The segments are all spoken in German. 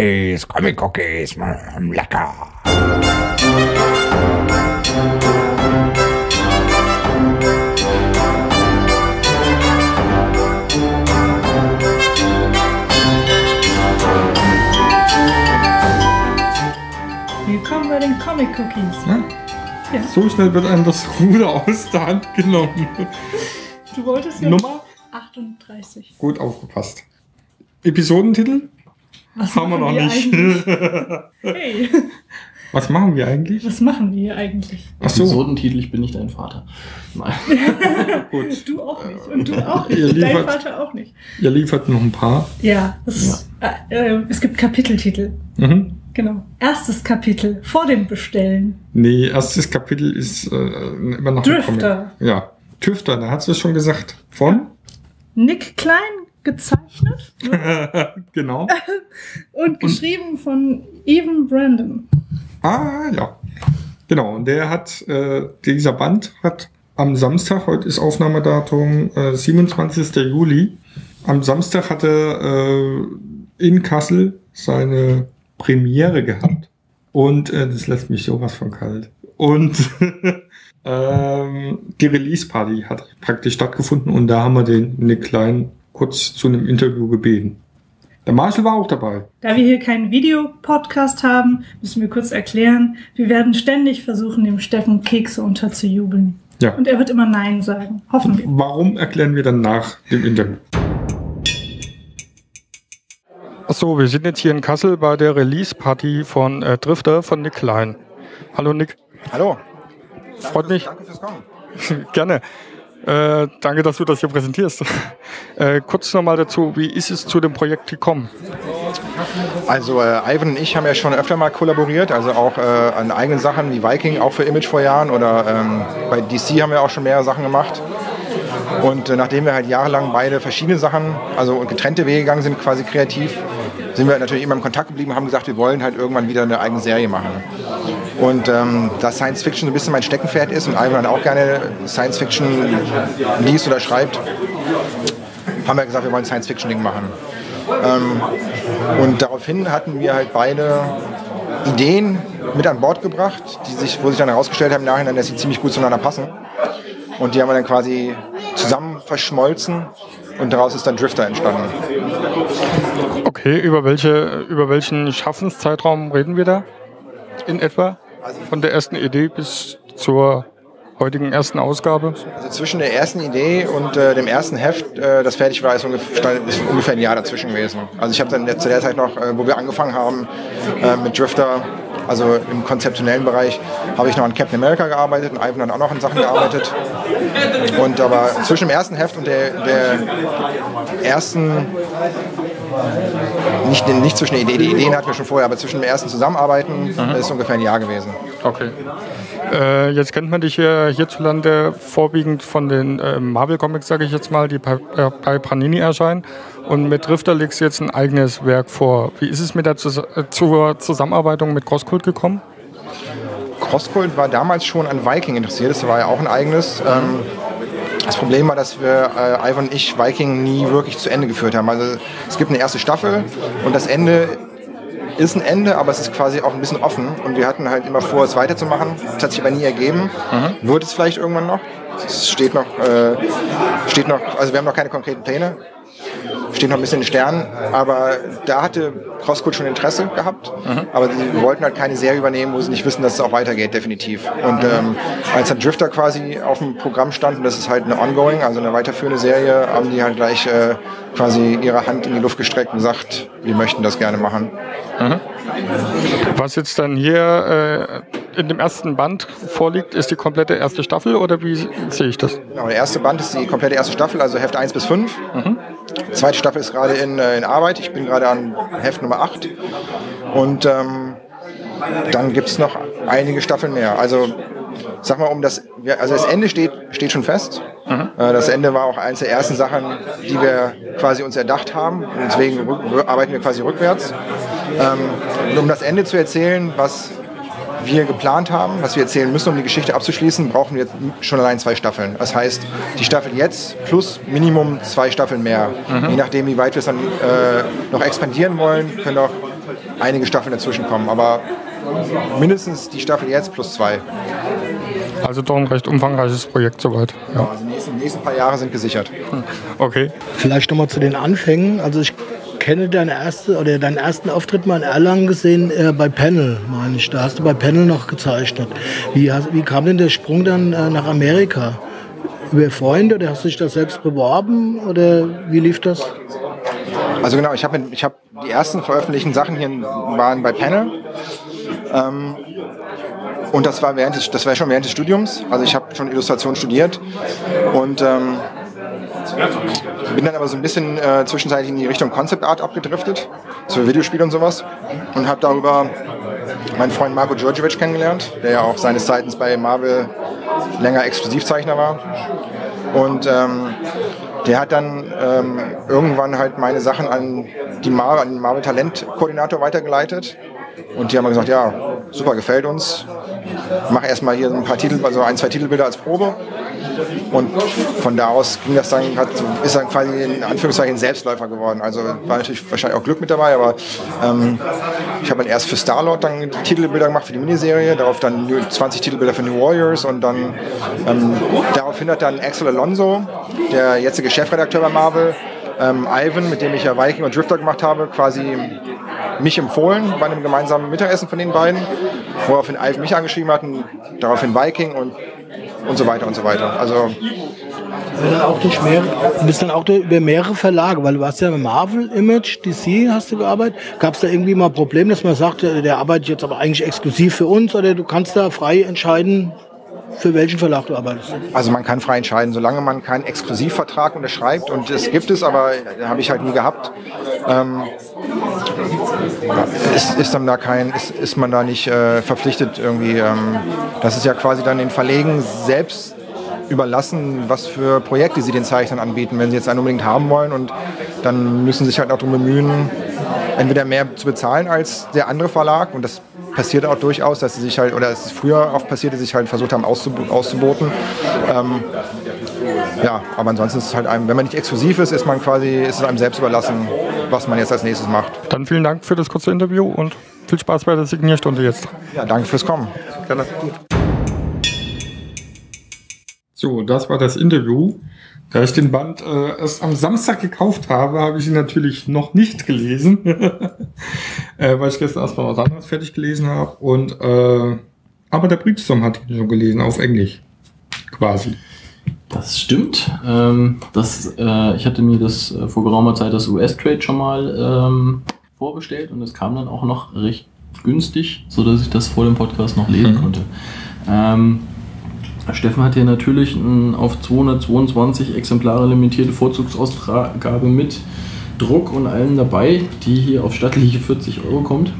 Cookies, Comic Cookies, lecker. Willkommen bei den Comic Cookies. Ja? Ja. So schnell wird einem das Ruder aus der Hand genommen. Du wolltest ja Nummer? 38. Gut aufgepasst. Episodentitel? Was Haben wir machen noch nicht. eigentlich? Hey, Was machen wir eigentlich? was machen wir hier eigentlich? Ach so, Episodentitel, ich bin nicht dein Vater. Nein. gut. Du auch nicht. Und du auch Ihr nicht. Dein liefert- Vater auch nicht. Ihr liefert noch ein paar. Ja, das Äh, äh, es gibt Kapiteltitel. Mhm. Genau. Erstes Kapitel vor dem Bestellen. Nee, erstes Kapitel ist äh, immer noch ein Drifter. Ja, Tüfter, da hat es schon gesagt. Von? Nick Klein gezeichnet genau. und geschrieben von Evan Brandon. Ah, ja. Genau, und der hat, äh, dieser Band hat am Samstag, heute ist Aufnahmedatum äh, 27. Juli, am Samstag hat er äh, in Kassel seine Premiere gehabt. Und äh, das lässt mich sowas von kalt. Und ähm, die Release-Party hat praktisch stattgefunden und da haben wir den Nick Klein kurz zu einem Interview gebeten. Der Marshall war auch dabei. Da wir hier keinen Videopodcast haben, müssen wir kurz erklären, wir werden ständig versuchen, dem Steffen Kekse unterzujubeln. Ja. Und er wird immer Nein sagen. Hoffen wir. Warum erklären wir dann nach dem Interview? Achso, wir sind jetzt hier in Kassel bei der Release-Party von äh, Drifter von Nick Klein. Hallo Nick, Hallo. freut mich. Danke fürs Kommen. Gerne. Äh, danke, dass du das hier präsentierst. Äh, kurz nochmal dazu, wie ist es zu dem Projekt gekommen? Also äh, Ivan und ich haben ja schon öfter mal kollaboriert, also auch äh, an eigenen Sachen wie Viking, auch für Image vor Jahren oder ähm, bei DC haben wir auch schon mehrere Sachen gemacht. Und äh, nachdem wir halt jahrelang beide verschiedene Sachen, also getrennte Wege gegangen sind, quasi kreativ, sind wir natürlich immer im Kontakt geblieben und haben gesagt, wir wollen halt irgendwann wieder eine eigene Serie machen. Und ähm, da Science Fiction so ein bisschen mein Steckenpferd ist und Ivan auch gerne Science Fiction liest oder schreibt, haben wir gesagt, wir wollen Science Fiction Ding machen. Ähm, und daraufhin hatten wir halt beide Ideen mit an Bord gebracht, die sich, wo sich dann herausgestellt haben im Nachhinein, dass sie ziemlich gut zueinander passen. Und die haben wir dann quasi zusammen verschmolzen und daraus ist dann Drifter entstanden. Okay, über, welche, über welchen Schaffenszeitraum reden wir da? In etwa? Von der ersten Idee bis zur heutigen ersten Ausgabe? Also zwischen der ersten Idee und äh, dem ersten Heft, äh, das fertig war, ist ungefähr, ist ungefähr ein Jahr dazwischen gewesen. Also ich habe dann zu der Zeit noch, äh, wo wir angefangen haben äh, mit Drifter, also im konzeptionellen Bereich, habe ich noch an Captain America gearbeitet und Ivan hat auch noch an Sachen gearbeitet. Und aber zwischen dem ersten Heft und der, der ersten, nicht, nicht zwischen der Idee, die Ideen hatten wir schon vorher, aber zwischen dem ersten Zusammenarbeiten ist ungefähr ein Jahr gewesen. Okay. Äh, jetzt kennt man dich ja hierzulande vorwiegend von den äh, Marvel-Comics, sage ich jetzt mal, die bei, äh, bei Panini erscheinen. Und mit Drifter legst du jetzt ein eigenes Werk vor. Wie ist es mit der Zus äh, zur Zusammenarbeitung mit Crosscult gekommen? Crosscult war damals schon an Viking interessiert, das war ja auch ein eigenes. Ähm, das Problem war, dass wir, äh, Ivan und ich, Viking nie wirklich zu Ende geführt haben. Also es gibt eine erste Staffel und das Ende ist ein Ende, aber es ist quasi auch ein bisschen offen. Und wir hatten halt immer vor, es weiterzumachen. Das hat sich aber nie ergeben. Wird es vielleicht irgendwann noch? Es steht noch, äh, steht noch, also wir haben noch keine konkreten Pläne. Steht noch ein bisschen in den Sternen, aber da hatte Crosscult schon Interesse gehabt, aber sie wollten halt keine Serie übernehmen, wo sie nicht wissen, dass es auch weitergeht, definitiv. Und ähm, als dann Drifter quasi auf dem Programm stand, und das ist halt eine ongoing, also eine weiterführende Serie, haben die halt gleich äh, quasi ihre Hand in die Luft gestreckt und gesagt, wir möchten das gerne machen. Was jetzt dann hier äh, in dem ersten Band vorliegt, ist die komplette erste Staffel oder wie sehe ich das? Genau, der erste Band ist die komplette erste Staffel, also Heft 1 bis 5. Die zweite Staffel ist gerade in, äh, in Arbeit. Ich bin gerade an Heft Nummer 8. Und ähm, dann gibt es noch einige Staffeln mehr. Also sag mal, um das, also das Ende steht, steht schon fest. Äh, Das Ende war auch eines der ersten Sachen, die wir quasi uns erdacht haben. Und deswegen arbeiten wir quasi rückwärts. Ähm, und um das Ende zu erzählen, was wir geplant haben, was wir erzählen müssen, um die Geschichte abzuschließen, brauchen wir schon allein zwei Staffeln. Das heißt, die Staffel jetzt plus Minimum zwei Staffeln mehr. Je nachdem, wie weit wir es dann äh, noch expandieren wollen, können auch einige Staffeln dazwischen kommen. Aber mindestens die Staffel jetzt plus zwei. Also doch ein recht umfangreiches Projekt soweit. Ja. Also die nächsten, die nächsten paar Jahre sind gesichert. Okay. Vielleicht nochmal zu den Anfängen. Also ich kenne deine erste oder deinen ersten Auftritt mal in Erlangen gesehen äh, bei Panel, meine ich. Da hast du bei Panel noch gezeichnet. Wie, hast, wie kam denn der Sprung dann äh, nach Amerika? Über Freunde oder hast du dich da selbst beworben oder wie lief das? Also genau, ich habe ich hab die ersten veröffentlichten Sachen hier waren bei Panel. Ähm, und das war, während des, das war schon während des Studiums. Also ich habe schon Illustration studiert und ähm, bin dann aber so ein bisschen äh, zwischenzeitlich in die Richtung Concept Art abgedriftet, so Videospiele und sowas. Und habe darüber meinen Freund Marco Djordjevic kennengelernt, der ja auch seines Zeichens bei Marvel länger Exklusivzeichner war. Und ähm, der hat dann ähm, irgendwann halt meine Sachen an, die Mar an den Marvel Talent Koordinator weitergeleitet. Und die haben gesagt, ja, super, gefällt uns. Mach erstmal hier ein paar Titel, also ein, zwei Titelbilder als Probe. Und von da aus ging das dann, hat, ist dann quasi in Anführungszeichen Selbstläufer geworden. Also war natürlich wahrscheinlich auch Glück mit dabei, aber ähm, ich habe dann erst für Star-Lord dann Titelbilder gemacht für die Miniserie, darauf dann 20 Titelbilder für New Warriors und dann ähm, daraufhin hat dann Axel Alonso, der jetzige Chefredakteur bei Marvel, ähm, Ivan, mit dem ich ja Viking und Drifter gemacht habe, quasi mich empfohlen bei einem gemeinsamen Mittagessen von den beiden, woraufhin Ivan mich angeschrieben hat daraufhin Viking und, und so weiter und so weiter. Also Dann auch durch mehrere, du bist dann auch über mehrere Verlage, weil du warst ja mit Marvel, Image, DC hast du gearbeitet. Gab es da irgendwie mal Probleme, dass man sagt, der arbeitet jetzt aber eigentlich exklusiv für uns oder du kannst da frei entscheiden, für welchen Verlag du arbeitest? Also man kann frei entscheiden, solange man keinen Exklusivvertrag unterschreibt und es gibt es, aber habe ich halt nie gehabt. Ähm, ist, ist, dann da kein, ist, ist man da nicht äh, verpflichtet irgendwie. Ähm, das ist ja quasi dann den Verlegen selbst überlassen, was für Projekte sie den Zeichnern anbieten, wenn sie jetzt einen unbedingt haben wollen und dann müssen sie sich halt auch darum bemühen, entweder mehr zu bezahlen als der andere Verlag und das passiert auch durchaus, dass sie sich halt, oder es ist früher oft passiert, dass sie sich halt versucht haben auszub auszuboten. Ähm, ja, aber ansonsten ist es halt einem, wenn man nicht exklusiv ist, ist man quasi, ist es einem selbst überlassen, was man jetzt als nächstes macht. Dann vielen Dank für das kurze Interview und viel Spaß bei der Signierstunde jetzt. Ja, danke fürs Kommen. Gerne. So, das war das Interview. Da ich den Band äh, erst am Samstag gekauft habe, habe ich ihn natürlich noch nicht gelesen, äh, weil ich gestern erstmal was anderes fertig gelesen habe. Und äh, aber der Briefstorm hat ihn schon gelesen auf Englisch, quasi. Das stimmt. Ähm, das, äh, ich hatte mir das äh, vor geraumer Zeit das US-Trade schon mal ähm, vorbestellt und es kam dann auch noch recht günstig, so dass ich das vor dem Podcast noch lesen Mhm. konnte. Ähm, Steffen hat hier natürlich ein auf 222 Exemplare limitierte Vorzugsausgabe mit Druck und allem dabei, die hier auf stattliche 40 Euro kommt.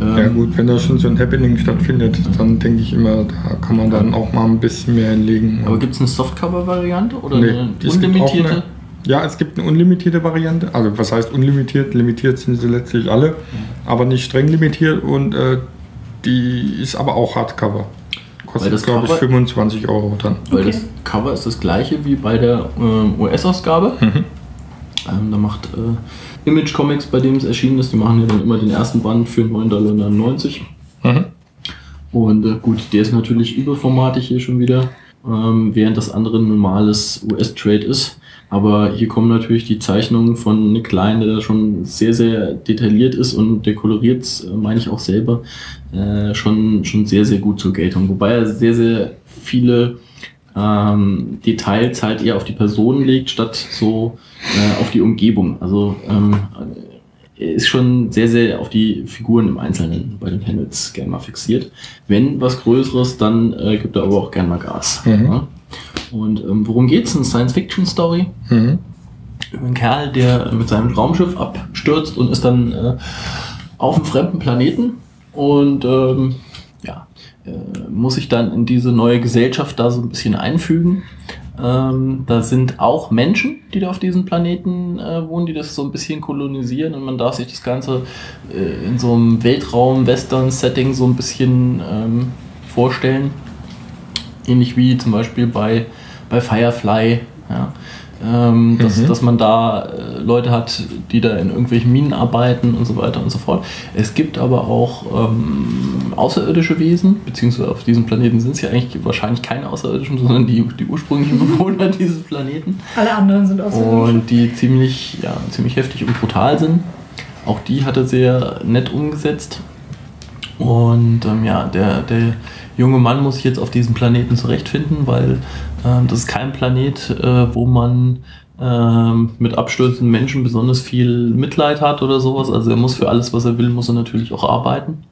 Ähm, Ja gut, wenn da schon so ein Happening stattfindet, dann denke ich immer, da kann man dann auch mal ein bisschen mehr hinlegen. Aber gibt es eine Softcover-Variante oder Nee, eine unlimitierte? eine- Ja, es gibt eine unlimitierte Variante. Also was heißt unlimitiert? Limitiert sind sie letztlich alle, aber nicht streng limitiert und äh, die ist aber auch Hardcover. Weil Kostet, das glaube ich, Cover- 25 Euro dann. Weil Okay. das Cover ist das gleiche wie bei der ähm, US-Ausgabe. Mhm. Ähm, da macht äh, Image Comics, bei dem es erschienen ist, die machen ja dann immer den ersten Band für 9,99 Dollar. Mhm. Und äh, gut, der ist natürlich überformatig hier schon wieder, ähm, während das andere ein normales US-Trade ist. Aber hier kommen natürlich die Zeichnungen von Nick Klein, der da schon sehr, sehr detailliert ist und der koloriert, äh, meine ich auch selber, äh, schon, schon sehr, sehr gut zur Geltung. Wobei er sehr, sehr viele ähm, Details halt eher auf die Person legt, statt so äh, auf die Umgebung. Also ähm, er ist schon sehr, sehr auf die Figuren im Einzelnen bei den Panels gerne mal fixiert. Wenn was Größeres, dann äh, gibt er aber auch gerne mal Gas. Mhm. Ja? Und ähm, worum geht's? Eine Science-Fiction-Story Mhm. über einen Kerl, der mit seinem Raumschiff abstürzt und ist dann äh, auf einem fremden Planeten und ähm, ja, äh, muss sich dann in diese neue Gesellschaft da so ein bisschen einfügen. Ähm, da sind auch Menschen, die da auf diesem Planeten äh, wohnen, die das so ein bisschen kolonisieren und man darf sich das Ganze äh, in so einem Weltraum-Western-Setting so ein bisschen ähm, vorstellen. Ähnlich wie zum Beispiel bei, bei Firefly. Ja. Ähm, dass, Mhm. dass man da äh, Leute hat, die da in irgendwelchen Minen arbeiten und so weiter und so fort. Es gibt aber auch ähm, außerirdische Wesen, beziehungsweise auf diesem Planeten sind es ja eigentlich wahrscheinlich keine Außerirdischen, sondern die, die ursprünglichen Bewohner dieses Planeten. Alle anderen sind außerirdische. Und die ziemlich, ja, ziemlich heftig und brutal sind. Auch die hat er sehr nett umgesetzt. Und ähm, ja, der, der junge Mann muss sich jetzt auf diesem Planeten zurechtfinden, weil ähm, das ist kein Planet, äh, wo man ähm, mit abstürzenden Menschen besonders viel Mitleid hat oder sowas. Also er muss für alles, was er will, muss er natürlich auch arbeiten.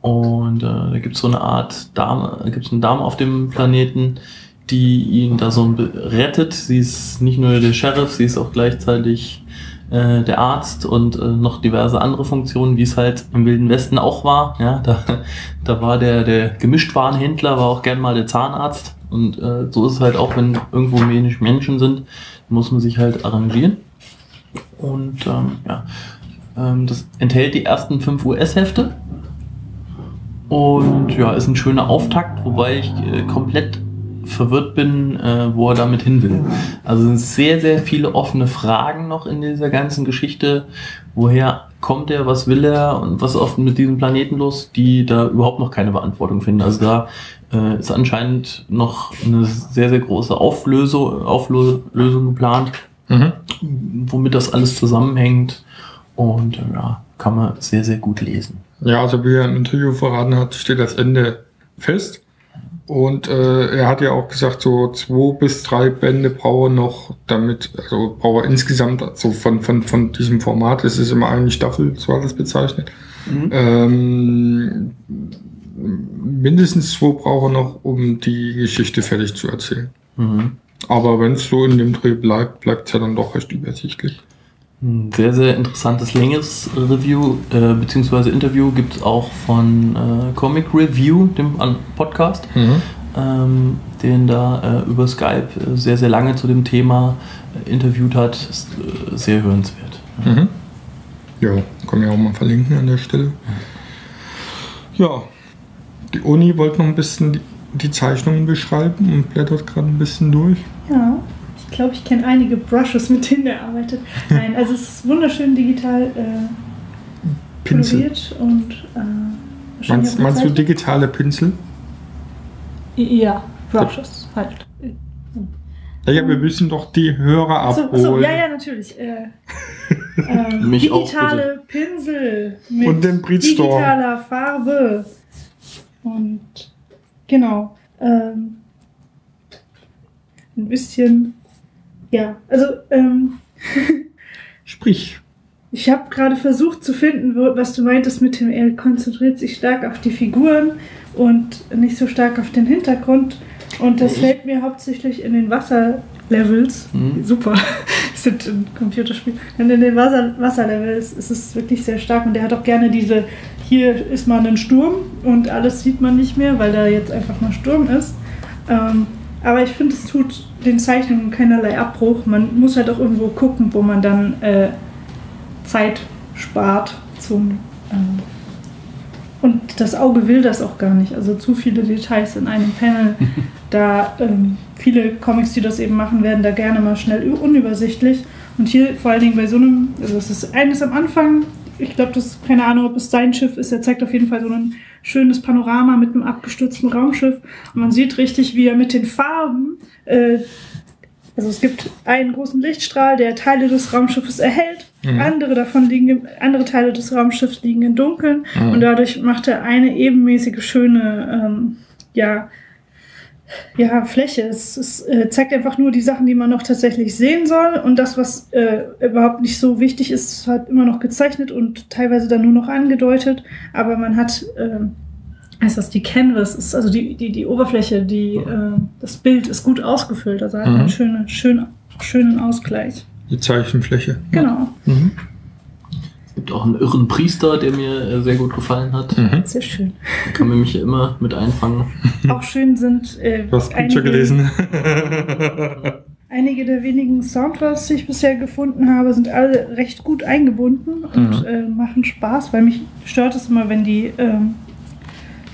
Und äh, da gibt es so eine Art Dame, da gibt es eine Dame auf dem Planeten, die ihn da so rettet. Sie ist nicht nur der Sheriff, sie ist auch gleichzeitig äh, der Arzt und äh, noch diverse andere Funktionen, wie es halt im Wilden Westen auch war. Ja, da, da war der, der Gemischtwarenhändler, war auch gern mal der Zahnarzt. Und äh, so ist es halt auch, wenn irgendwo wenig Menschen sind, muss man sich halt arrangieren. Und ähm, ja, ähm, das enthält die ersten fünf US-Hefte. Und ja, ist ein schöner Auftakt, wobei ich äh, komplett verwirrt bin, äh, wo er damit hin will. Also es sind sehr, sehr viele offene Fragen noch in dieser ganzen Geschichte. Woher kommt er, was will er und was ist oft mit diesem Planeten los, die da überhaupt noch keine Beantwortung finden. Also da äh, ist anscheinend noch eine sehr, sehr große Auflösung, Auflösung geplant, Mhm. womit das alles zusammenhängt. Und äh, ja, kann man sehr, sehr gut lesen. Ja, also wie er im Interview verraten hat, steht das Ende fest. Und äh, er hat ja auch gesagt, so zwei bis drei Bände brauche noch, damit, also brauche insgesamt, also von, von, von diesem Format, es ist immer eine Staffel, so hat es bezeichnet. Ähm, mindestens zwei brauche noch, um die Geschichte fertig zu erzählen. Mhm. Aber wenn es so in dem Dreh bleibt, bleibt es ja dann doch recht übersichtlich. Ein sehr, sehr interessantes, längeres Review äh, bzw. Interview gibt es auch von äh, Comic Review, dem Podcast, ähm, den da äh, über Skype äh, sehr, sehr lange zu dem Thema äh, interviewt hat. Ist äh, sehr hörenswert. Mhm. Ja, kann man ja auch mal verlinken an der Stelle. Ja, die Uni wollte noch ein bisschen die, die Zeichnungen beschreiben und blättert gerade ein bisschen durch. Ja, ich glaube, ich kenne einige Brushes, mit denen er arbeitet. Nein, also es ist wunderschön digital äh, Pinsel. koloriert und äh, Meinst, meinst du digitale Pinsel? Ja, Brushes halt. Ja, ja, wir müssen doch die Hörer abholen. achso, ja, ja, natürlich. Äh, ähm, Mich auch, digitale Pinsel mit Und den Breedstorm. digitaler Farbe. Und genau. Ähm, ein bisschen. Ja, also ähm, Sprich. ich habe gerade versucht zu finden, was du meintest mit dem, er konzentriert sich stark auf die Figuren und nicht so stark auf den Hintergrund. Und das fällt mir hauptsächlich in den Wasserlevels. Mhm. Super, das sind ein Computerspiel. Und in den Wasser, Wasserlevels ist es wirklich sehr stark. Und der hat auch gerne diese, hier ist mal ein Sturm und alles sieht man nicht mehr, weil da jetzt einfach mal Sturm ist. Ähm, aber ich finde, es tut den Zeichnungen keinerlei Abbruch. Man muss halt auch irgendwo gucken, wo man dann äh, Zeit spart zum. ähm, und das Auge will das auch gar nicht. Also zu viele Details in einem Panel. Da ähm, viele Comics, die das eben machen, werden da gerne mal schnell unübersichtlich. Und hier vor allen Dingen bei so einem, also es ist eines am Anfang, ich glaube, das ist keine Ahnung, ob es sein Schiff ist. Er zeigt auf jeden Fall so ein schönes Panorama mit einem abgestürzten Raumschiff. Und man sieht richtig, wie er mit den Farben äh, also es gibt einen großen Lichtstrahl, der Teile des Raumschiffes erhält. Mhm. Andere davon liegen, im, andere Teile des Raumschiffs liegen im Dunkeln. Mhm. Und dadurch macht er eine ebenmäßige, schöne, ähm, ja, ja, Fläche. Es, es äh, zeigt einfach nur die Sachen, die man noch tatsächlich sehen soll. Und das, was äh, überhaupt nicht so wichtig ist, hat immer noch gezeichnet und teilweise dann nur noch angedeutet. Aber man hat, ähm, heißt das, die Canvas, ist also die, die, die Oberfläche, die, äh, das Bild ist gut ausgefüllt. Also hat man Mhm. einen schönen, schönen, schönen Ausgleich. Die Zeichenfläche. Genau. Mhm. Gibt auch einen irren Priester, der mir äh, sehr gut gefallen hat. Mhm. Sehr schön. Da kann man mich ja immer mit einfangen. Auch schön sind äh, Du hast einige, gelesen. einige der wenigen Soundtracks, die ich bisher gefunden habe, sind alle recht gut eingebunden und Mhm. äh, machen Spaß, weil mich stört es immer, wenn die ähm,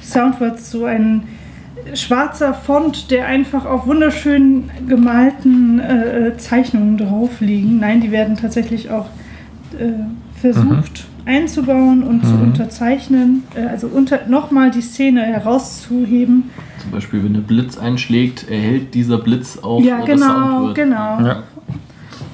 Soundwords so ein schwarzer Font, der einfach auf wunderschön gemalten äh, äh, Zeichnungen drauf liegen. Nein, die werden tatsächlich auch versucht einzubauen und zu Mhm. unterzeichnen, äh, also unter, nochmal die Szene herauszuheben. Zum Beispiel, wenn der Blitz einschlägt, erhält dieser Blitz auch ja, äh, das genau, Soundword. genau. ja.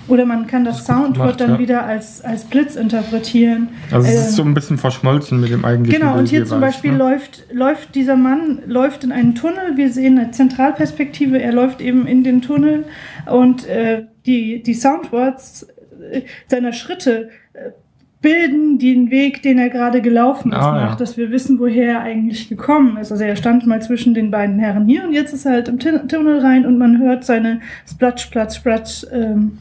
Oder man kann das, Das gemacht, dann ja. wieder als, als Blitz interpretieren. Also es Ähm, ist so ein bisschen verschmolzen mit dem eigentlichen Genau, und Bild hier zum jeweils, Beispiel ne? läuft, läuft dieser Mann läuft in einen Tunnel. Wir sehen eine Zentralperspektive. Er läuft eben in den Tunnel und äh, die, die Soundwords äh, seiner Schritte äh, bilden den Weg, den er gerade gelaufen ist, Ah, ja. nach, dass wir wissen, woher er eigentlich gekommen ist. Also er stand mal zwischen den beiden Herren hier und jetzt ist er halt im Tunnel rein und man hört seine Splatsch, Splatsch, Splatsch ähm,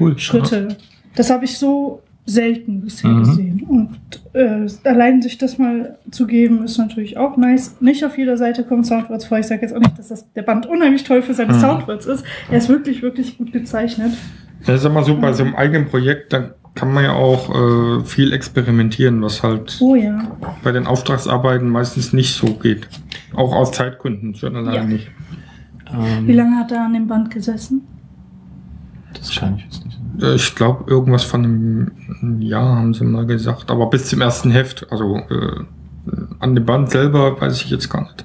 cool. Schritte. Das habe ich so selten bisher Mhm. gesehen. Und äh, allein sich das mal zu geben, ist natürlich auch nice. Nicht auf jeder Seite kommen Soundwords vor. Ich sage jetzt auch nicht, dass das, der Band unheimlich toll für seine Mhm. Soundwords ist. Er ist wirklich, wirklich gut gezeichnet. Ja, ist immer so, bei so einem eigenen Projekt, da kann man ja auch äh, viel experimentieren, was halt Oh ja. bei den Auftragsarbeiten meistens nicht so geht. Auch aus Zeitgründen, schon allein Ja. nicht. Ähm, Wie lange hat er an dem Band gesessen? Das kann ich jetzt nicht. Äh, Ich glaube, irgendwas von einem Jahr haben sie mal gesagt, aber bis zum ersten Heft, also äh, an dem Band selber weiß ich jetzt gar nicht.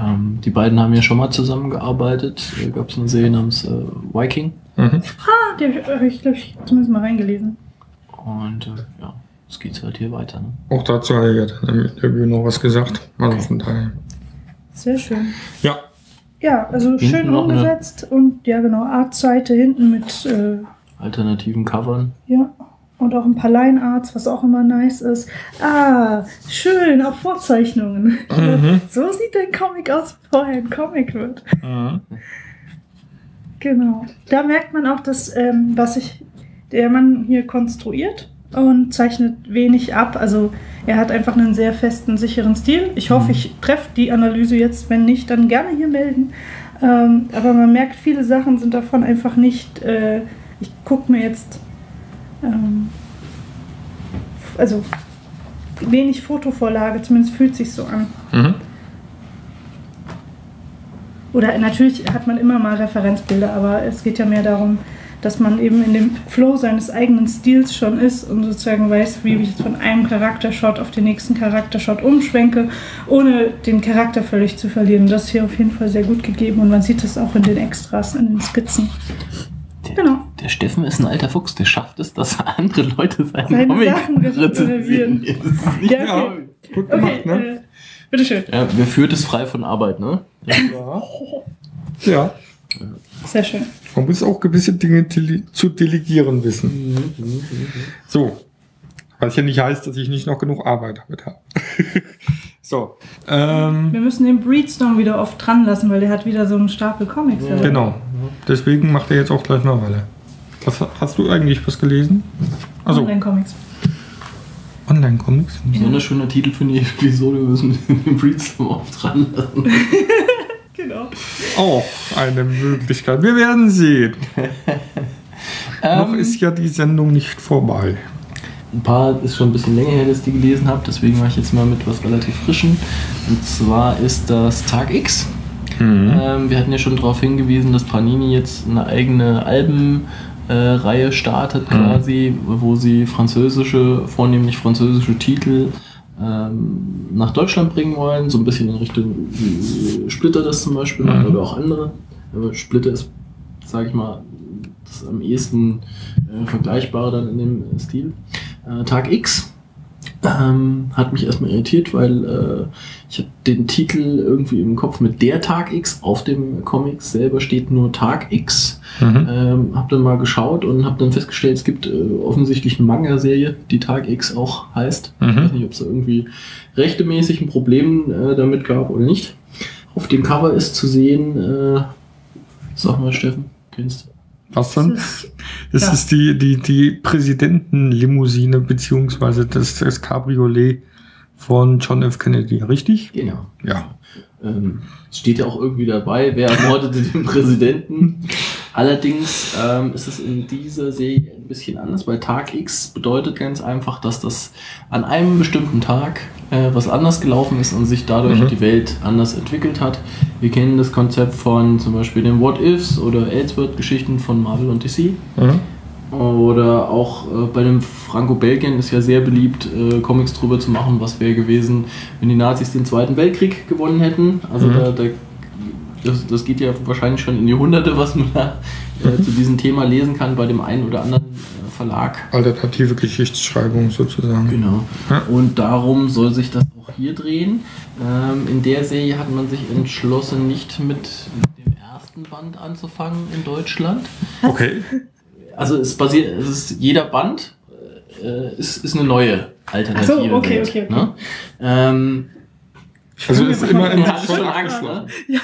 Ähm, die beiden haben ja schon mal zusammengearbeitet. Da gab es eine Serie namens äh, Viking. Mhm. Ah, der habe ich, glaube ich, zumindest mal reingelesen. Und äh, ja, es geht halt hier weiter. Ne? Auch dazu hat er im Interview noch was gesagt. Also von daher. Sehr schön. Ja, Ja, also Hinten schön umgesetzt und ja genau, Artseite hinten mit äh, Alternativen Covern. Ja, und auch ein paar Line-Arts, was auch immer nice ist. Ah, schön, auch Vorzeichnungen. Mhm. So sieht ein Comic aus, bevor er ein Comic wird. Mhm. Genau. Da merkt man auch, dass, ähm, was sich der Mann hier konstruiert und zeichnet wenig ab. Also er hat einfach einen sehr festen, sicheren Stil. Ich hoffe, ich treffe die Analyse jetzt. Wenn nicht, dann gerne hier melden. Ähm, aber man merkt, viele Sachen sind davon einfach nicht. Äh, ich gucke mir jetzt. Ähm, also wenig Fotovorlage, zumindest fühlt sich so an. Mhm. Oder natürlich hat man immer mal Referenzbilder, aber es geht ja mehr darum, dass man eben in dem Flow seines eigenen Stils schon ist und sozusagen weiß, wie ich jetzt von einem Charaktershot auf den nächsten Charaktershot umschwenke, ohne den Charakter völlig zu verlieren. Das ist hier auf jeden Fall sehr gut gegeben und man sieht es auch in den Extras, in den Skizzen. Der, Genau. der Steffen ist ein alter Fuchs, der schafft es, dass andere Leute seinen Seine Comic Sachen rezensieren. Das Ja, okay. Gut Okay, gemacht, ne? äh, bitteschön. ja, wer führt es frei von Arbeit, ne? Ja. Sehr schön. Man muss auch gewisse Dinge zu delegieren wissen. So. Was ja nicht heißt, dass ich nicht noch genug Arbeit damit habe. so. Ähm, Wir müssen den Breedstorm wieder oft dran lassen, weil der hat wieder so einen Stapel Comics. dabei. genau. Deswegen macht er jetzt auch gleich mal weiter. Was, hast du eigentlich was gelesen? Also Online-Comics. Online-Comics? Besonders schöner Titel für die Episode, wir müssen den Breedstorm oft dran lassen. Genau. Auch eine Möglichkeit. Wir werden sehen. Noch Ähm, ist ja die Sendung nicht vorbei. Ein paar ist schon ein bisschen länger her, dass ich die gelesen habe, deswegen mache ich jetzt mal mit was relativ frischen. Und zwar ist das Tag X. Ähm, wir hatten ja schon darauf hingewiesen, dass Panini jetzt eine eigene Albenreihe startet quasi, wo sie französische, vornehmlich französische Titel ähm, nach Deutschland bringen wollen, so ein bisschen in Richtung wie Splitter das zum Beispiel Mhm. oder auch andere. Aber Splitter ist, sage ich mal, das am ehesten äh, vergleichbare dann in dem Stil. Äh, Tag X ähm, hat mich erstmal irritiert, weil äh, ich habe den Titel irgendwie im Kopf mit der Tag X. Auf dem Comic selber steht nur Tag X. Mhm. Ähm, hab dann mal geschaut und habe dann festgestellt, es gibt äh, offensichtlich eine Manga-Serie, die Tag X auch heißt. Ich weiß Mhm. nicht, ob es da irgendwie rechtemäßig ein Problem äh, damit gab oder nicht. Auf dem Cover ist zu sehen, äh, sag mal Steffen, kennst du? Was dann? Das ist, Das Ja. ist die, die, die Präsidentenlimousine beziehungsweise das, das Cabriolet von John F. Kennedy, richtig? Genau. Ja. Ähm, es steht ja auch irgendwie dabei, wer ermordete den Präsidenten. Allerdings ähm, ist es in dieser Serie ein bisschen anders, weil Tag X bedeutet ganz einfach, dass das an einem bestimmten Tag äh, was anders gelaufen ist und sich dadurch Mhm. die Welt anders entwickelt hat. Wir kennen das Konzept von zum Beispiel den What Ifs oder Elseworld-Geschichten von Marvel und DC. Mhm. Oder auch äh, bei dem Franco-Belgien ist ja sehr beliebt, äh, Comics drüber zu machen, was wäre gewesen, wenn die Nazis den Zweiten Weltkrieg gewonnen hätten. Also Mhm. da, da, das, das geht ja wahrscheinlich schon in die Hunderte, was man da äh, zu diesem Thema lesen kann bei dem einen oder anderen äh, Verlag. Alternative Geschichtsschreibung sozusagen. Genau. Ja. Und darum soll sich das auch hier drehen. Ähm, in der Serie hat man sich entschlossen, nicht mit dem ersten Band anzufangen in Deutschland. Okay. Also es basiert, es ist jeder Band äh, ist, ist eine neue Alternative. Ach so, okay, Welt, okay, okay. Ne? Ähm, Also ist immer in ja, schon Angst, ne?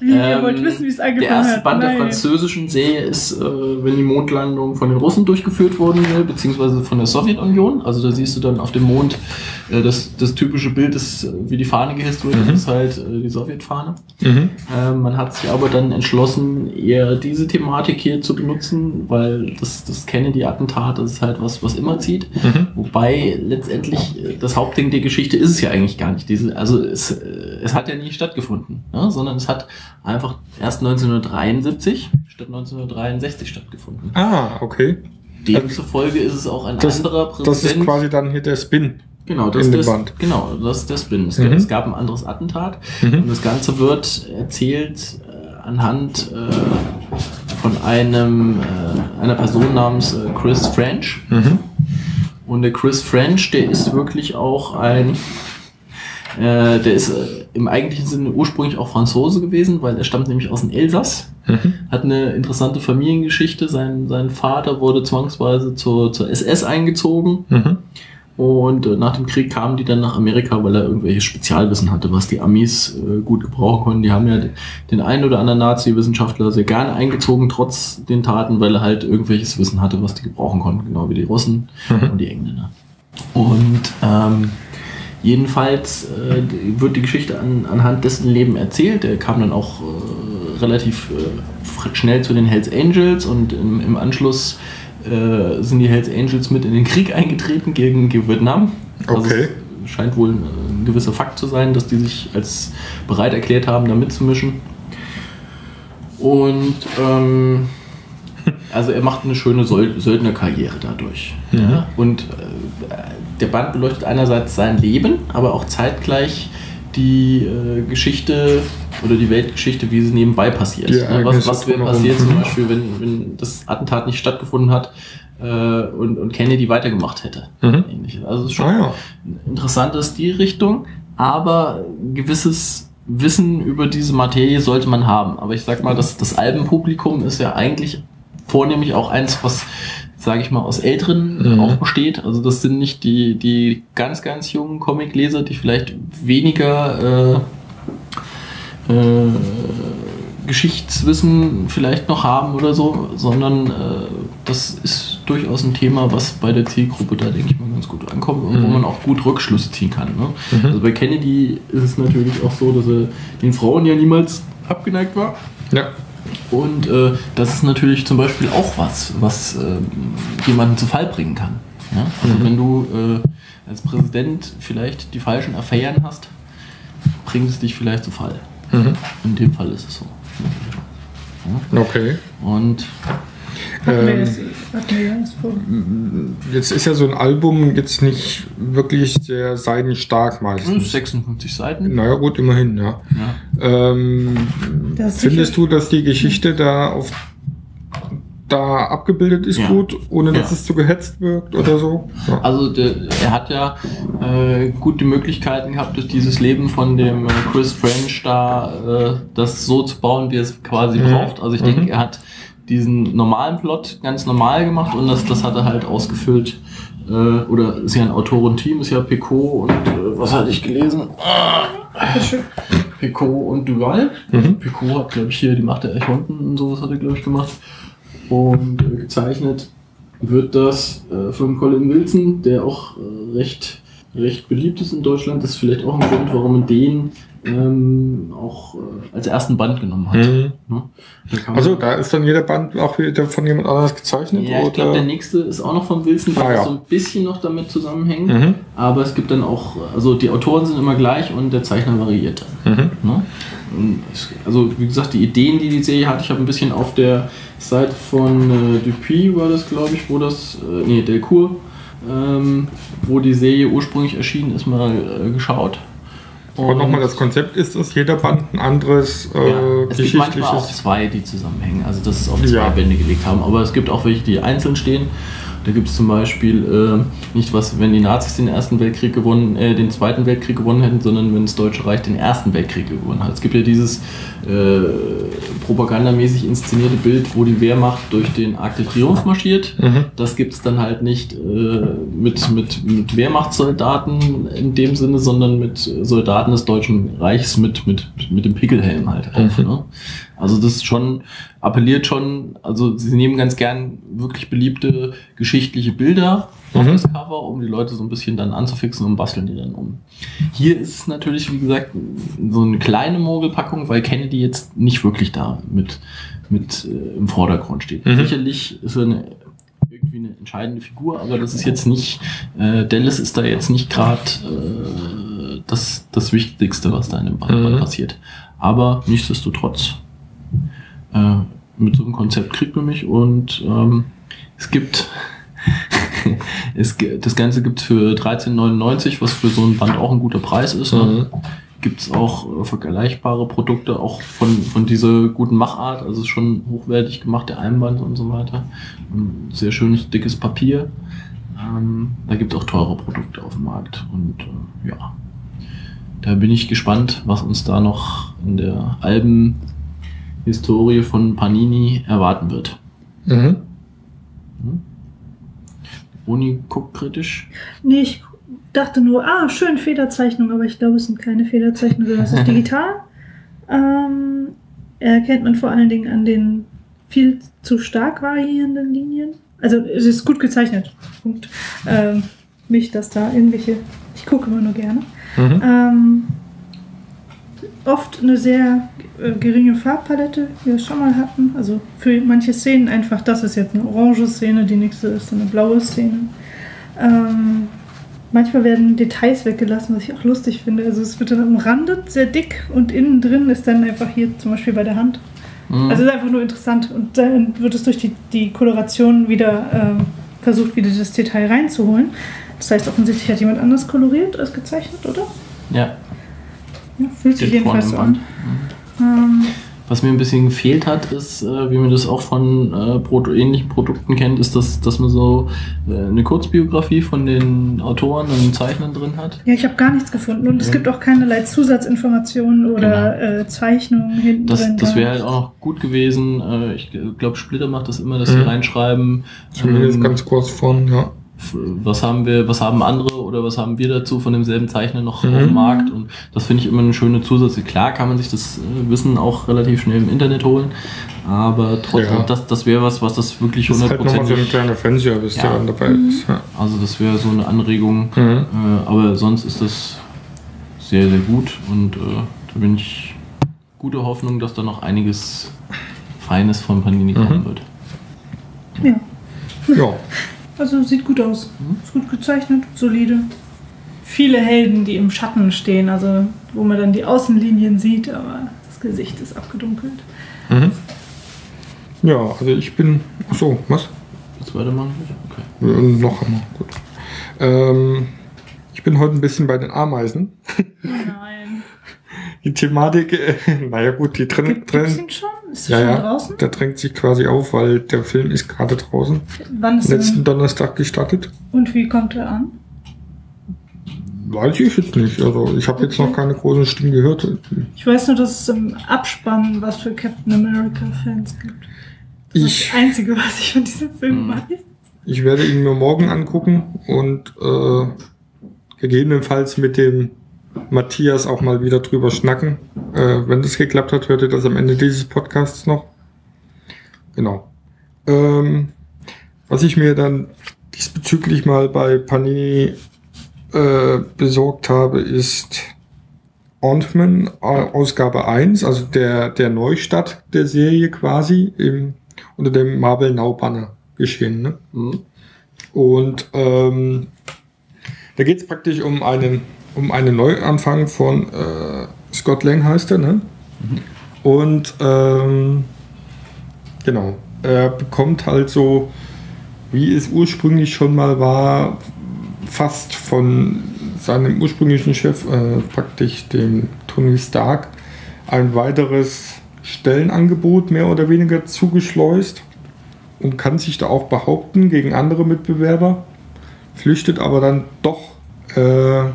wie, ihr Ähm, wollt wissen, wie es Der angefangen erste hat. Band der Nein. französischen Serie ist, äh, wenn die Mondlandung von den Russen durchgeführt worden wäre, beziehungsweise von der Sowjetunion. Also da siehst du dann auf dem Mond äh, das, das typische Bild, ist, äh, wie die Fahne gehisst wird, Mhm. das ist halt äh, die Sowjetfahne. Mhm. Ähm, man hat sich aber dann entschlossen, eher diese Thematik hier zu benutzen, weil das, das Kennedy-Attentat, das ist halt was, was immer zieht. Mhm. Wobei letztendlich äh, das Hauptding der Geschichte ist es ja eigentlich gar nicht. Diese, also es, äh, es hat ja nie stattgefunden, ne? sondern es hat einfach erst 1973 statt 1963 stattgefunden. Ah, okay. Demzufolge ist es auch ein Das- anderer Präsident. Das ist quasi dann hier der Spin. Genau, das in ist Band. Genau, das ist der Spin. Es, Mhm. es gab ein anderes Attentat Mhm. und das Ganze wird erzählt äh, anhand äh, von einem äh, einer Person namens äh, Chris French. Mhm. Und der Chris French, der ist wirklich auch ein äh, der ist äh, im eigentlichen Sinne ursprünglich auch Franzose gewesen, weil er stammt nämlich aus dem Elsass Mhm. hat eine interessante Familiengeschichte. Sein, sein Vater wurde zwangsweise zur, zur SS eingezogen Mhm. und äh, nach dem Krieg kamen die dann nach Amerika, weil er irgendwelche Spezialwissen hatte, was die Amis äh, gut gebrauchen konnten. Die haben ja den einen oder anderen Nazi-Wissenschaftler sehr gerne eingezogen, trotz den Taten, weil er halt irgendwelches Wissen hatte, was die gebrauchen konnten, genau wie die Russen Mhm. und die Engländer. Und ähm, jedenfalls äh, wird die Geschichte an, anhand dessen Leben erzählt. Er kam dann auch äh, relativ äh, schnell zu den Hells Angels und im, im Anschluss äh, sind die Hells Angels mit in den Krieg eingetreten gegen, gegen Vietnam. Okay. es scheint wohl ein, ein gewisser Fakt zu sein, dass die sich als bereit erklärt haben, da mitzumischen. Und ähm, also er macht eine schöne Söld Söldnerkarriere dadurch. Ja? Und äh, der Band beleuchtet einerseits sein Leben, aber auch zeitgleich die äh, Geschichte oder die Weltgeschichte, wie sie nebenbei passiert. Ja, was, Ereignisse was wäre passiert zum Mhm. Beispiel, wenn, wenn das Attentat nicht stattgefunden hat äh, und, und Kennedy weitergemacht hätte. Mhm. Ähnliches. Also es ist schon Ah ja. interessant ist die Richtung, aber gewisses Wissen über diese Materie sollte man haben. Aber ich sag mal, das, das Albenpublikum ist ja eigentlich vornehmlich auch eins, was, sage ich mal, aus Älteren Mhm. auch besteht. Also das sind nicht die, die ganz, ganz jungen Comicleser, die vielleicht weniger äh, äh, Geschichtswissen vielleicht noch haben oder so, sondern äh, das ist durchaus ein Thema, was bei der Zielgruppe da, denke ich mal, ganz gut ankommt und wo Mhm. man auch gut Rückschlüsse ziehen kann. Ne? Mhm. Also bei Kennedy ist es natürlich auch so, dass er den Frauen ja niemals abgeneigt war. Ja. Und äh, das ist natürlich zum Beispiel auch was, was äh, jemanden zu Fall bringen kann. Ja? Also Mhm. wenn du äh, als Präsident vielleicht die falschen Affären hast, bringt es dich vielleicht zu Fall. Mhm. In dem Fall ist es so. Okay. Und Ähm. Jetzt ist ja so ein Album jetzt nicht wirklich sehr seidenstark meistens. 56 Seiten. Naja, gut, immerhin, ja. Ja. Ähm, findest du, dass die Geschichte da auf da abgebildet ist Ja. gut, ohne dass Ja. es zu gehetzt wirkt oder so? Ja. Also der, er hat ja äh, gut die Möglichkeiten gehabt, durch dieses Leben von dem äh, Chris French da äh, das so zu bauen, wie er es quasi Mhm. braucht. Also ich Mhm. denke, er hat diesen normalen Plot ganz normal gemacht und das, das hat er halt ausgefüllt. Äh, oder ist ja ein Autorenteam, ist ja Picot und äh, was hatte ich gelesen? Picot und Duval. Mhm. Picot hat, glaube ich, hier die Macht der Archonten und sowas hat er, glaube ich, gemacht. Und äh, gezeichnet wird das äh, von Colin Wilson, der auch äh, recht, recht beliebt ist in Deutschland. Das ist vielleicht auch ein Grund, warum man den ähm, auch äh, als ersten Band genommen hat. Mhm. Ne? Da Also da ist dann jeder Band auch wieder von jemand anders gezeichnet? ja, ich glaube, der nächste ist auch noch von Wilson, weil Ah, ja. so ein bisschen noch damit zusammenhängt. Mhm. Aber es gibt dann auch, also die Autoren sind immer gleich und der Zeichner variiert dann. Mhm. Ne? Also wie gesagt, die Ideen, die die Serie hat, ich habe ein bisschen auf der Seite von äh, Dupuis war das, glaube ich, wo das, äh, nee, Delcourt, ähm, wo die Serie ursprünglich erschienen ist, mal äh, geschaut. Und nochmal, das Konzept ist, dass jeder Band ein anderes äh, ja, es gibt manchmal auch zwei, die zusammenhängen, also dass es auf zwei Ja. Bände gelegt haben, aber es gibt auch welche, die einzeln stehen. Da gibt es zum Beispiel äh, nicht was, wenn die Nazis den Ersten Weltkrieg gewonnen, äh, den Zweiten Weltkrieg gewonnen hätten, sondern wenn das Deutsche Reich den Ersten Weltkrieg gewonnen hat. Es gibt ja dieses äh, propagandamäßig inszenierte Bild, wo die Wehrmacht durch den Arc de Triomphe marschiert. Mhm. Das gibt es dann halt nicht äh, mit, mit, mit Wehrmachtssoldaten in dem Sinne, sondern mit Soldaten des Deutschen Reichs mit, mit, mit dem Pickelhelm halt. Mhm. Ne? Also das ist schon, appelliert schon, also sie nehmen ganz gern wirklich beliebte geschichtliche Bilder auf Mhm. das Cover, um die Leute so ein bisschen dann anzufixen und basteln die dann um. Hier ist es natürlich, wie gesagt, so eine kleine Mogelpackung, weil Kennedy jetzt nicht wirklich da mit, mit äh, im Vordergrund steht. Mhm. Sicherlich ist er eine irgendwie eine entscheidende Figur, aber das ist jetzt nicht, äh, Dallas ist da jetzt nicht gerade äh, das, das Wichtigste, was da in dem Band Mhm. passiert. Aber nichtsdestotrotz, äh, mit so einem Konzept kriegt man mich und ähm, es gibt es, das Ganze gibt es für 13,99, was für so ein Band auch ein guter Preis ist. Mhm. Ne? Gibt es auch äh, vergleichbare Produkte, auch von, von dieser guten Machart, also schon hochwertig gemacht, der Einband und so weiter. Ein sehr schönes, dickes Papier. Ähm, da gibt es auch teure Produkte auf dem Markt. Und äh, ja, da bin ich gespannt, was uns da noch in der Albenhistorie von Panini erwarten wird. Mhm. Uni guckt kritisch. Nee, ich dachte nur, ah, schön Federzeichnung, aber ich glaube, es sind keine Federzeichnungen, sondern es ist digital. Ähm, erkennt man vor allen Dingen an den viel zu stark variierenden Linien. Also es ist gut gezeichnet. Punkt. Ähm, nicht, dass da irgendwelche. Ich gucke immer nur gerne. Mhm. Ähm, oft eine sehr äh, geringe Farbpalette, wie wir es schon mal hatten. Also für manche Szenen einfach, das ist jetzt eine orange Szene, die nächste ist eine blaue Szene. Ähm, manchmal werden Details weggelassen, was ich auch lustig finde. Also es wird dann umrandet, sehr dick und innen drin ist dann einfach hier zum Beispiel bei der Hand. Mhm. Also es ist einfach nur interessant und dann wird es durch die, die Koloration wieder ähm, versucht, wieder das Detail reinzuholen. Das heißt, offensichtlich hat jemand anders koloriert als gezeichnet, oder? ja, Ja, fühlt sich jedenfalls so an. Ähm, Was mir ein bisschen gefehlt hat, ist, äh, wie man das auch von äh, Proto ähnlichen Produkten kennt, ist, dass, dass man so äh, eine Kurzbiografie von den Autoren und den Zeichnern drin hat. ja, ich habe gar nichts gefunden und es Ja. gibt auch keinerlei Zusatzinformationen oder äh, Zeichnungen hinten Das, drin. das wäre halt auch noch gut gewesen. Äh, ich glaube, Splitter macht das immer, dass sie Mhm. reinschreiben, Zumindest ähm, ganz kurz von, ja. Was haben wir, was haben andere oder was haben wir dazu von demselben Zeichner noch Mhm. auf dem Markt. Und das finde ich immer eine schöne Zusatz. Klar kann man sich das äh, Wissen auch relativ schnell im Internet holen, aber trotzdem, Ja. das, das wäre was, was das wirklich Das ist halt nochmal so ein hundertprozentig. kleiner Fanservice, der Ja. dann dabei ist. Ja. Also das wäre so eine Anregung. Mhm. Äh, aber sonst ist das sehr, sehr gut und äh, da bin ich gute Hoffnung, dass da noch einiges Feines von Panini kommen Mhm. wird. Ja, ja. also sieht gut aus. Mhm. Ist gut gezeichnet, solide. Viele Helden, die im Schatten stehen, also wo man dann die Außenlinien sieht, aber das Gesicht ist abgedunkelt. Mhm. Ja, also ich bin. Achso, was? Das weitermachen? Okay. Äh, noch einmal, gut. Ähm, ich bin heute ein bisschen bei den Ameisen. Nein. Die Thematik, äh, naja gut, die drin, Gibt, ihn schon? Ist er ja, schon ja, draußen? der drängt sich quasi auf, weil der Film ist gerade draußen. Wann ist er Letzten denn? Donnerstag gestartet. Und wie kommt er an? Weiß ich jetzt nicht. Also ich habe jetzt noch keine großen Stimmen gehört. Ich weiß nur, dass es im Abspann was für Captain America Fans gibt. Das ist Ich, das Einzige, was ich von diesem Film Mhm. weiß. ich werde ihn mir morgen angucken und äh, gegebenenfalls mit dem Matthias auch mal wieder drüber schnacken. Äh, wenn das geklappt hat, hört ihr das am Ende dieses Podcasts noch. Genau. ähm, was ich mir dann diesbezüglich mal bei Panini äh, besorgt habe, ist Ant-Man äh, Ausgabe 1, also der, der Neustart der Serie quasi im, unter dem Marvel Now Banner geschehen. Ne? Mhm. Und ähm, da geht es praktisch um einen, um einen Neuanfang von äh, Scott Lang heißt er, ne? Und ähm, genau, er bekommt halt so, wie es ursprünglich schon mal war, fast von seinem ursprünglichen Chef, äh, praktisch dem Tony Stark, ein weiteres Stellenangebot mehr oder weniger zugeschleust und kann sich da auch behaupten gegen andere Mitbewerber, flüchtet aber dann doch, äh,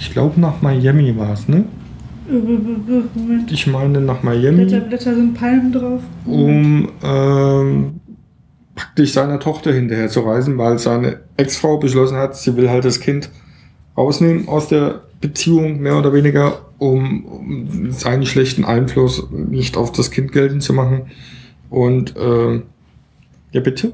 ich glaube nach Miami war es, ne? Moment. Ich meine nach Miami, Blätter, Blätter sind Palmen drauf. um ähm, praktisch seiner Tochter hinterher zu reisen, weil seine Ex-Frau beschlossen hat, sie will halt das Kind rausnehmen aus der Beziehung, mehr oder weniger, um, um seinen schlechten Einfluss nicht auf das Kind geltend zu machen. Und ähm, ja, bitte?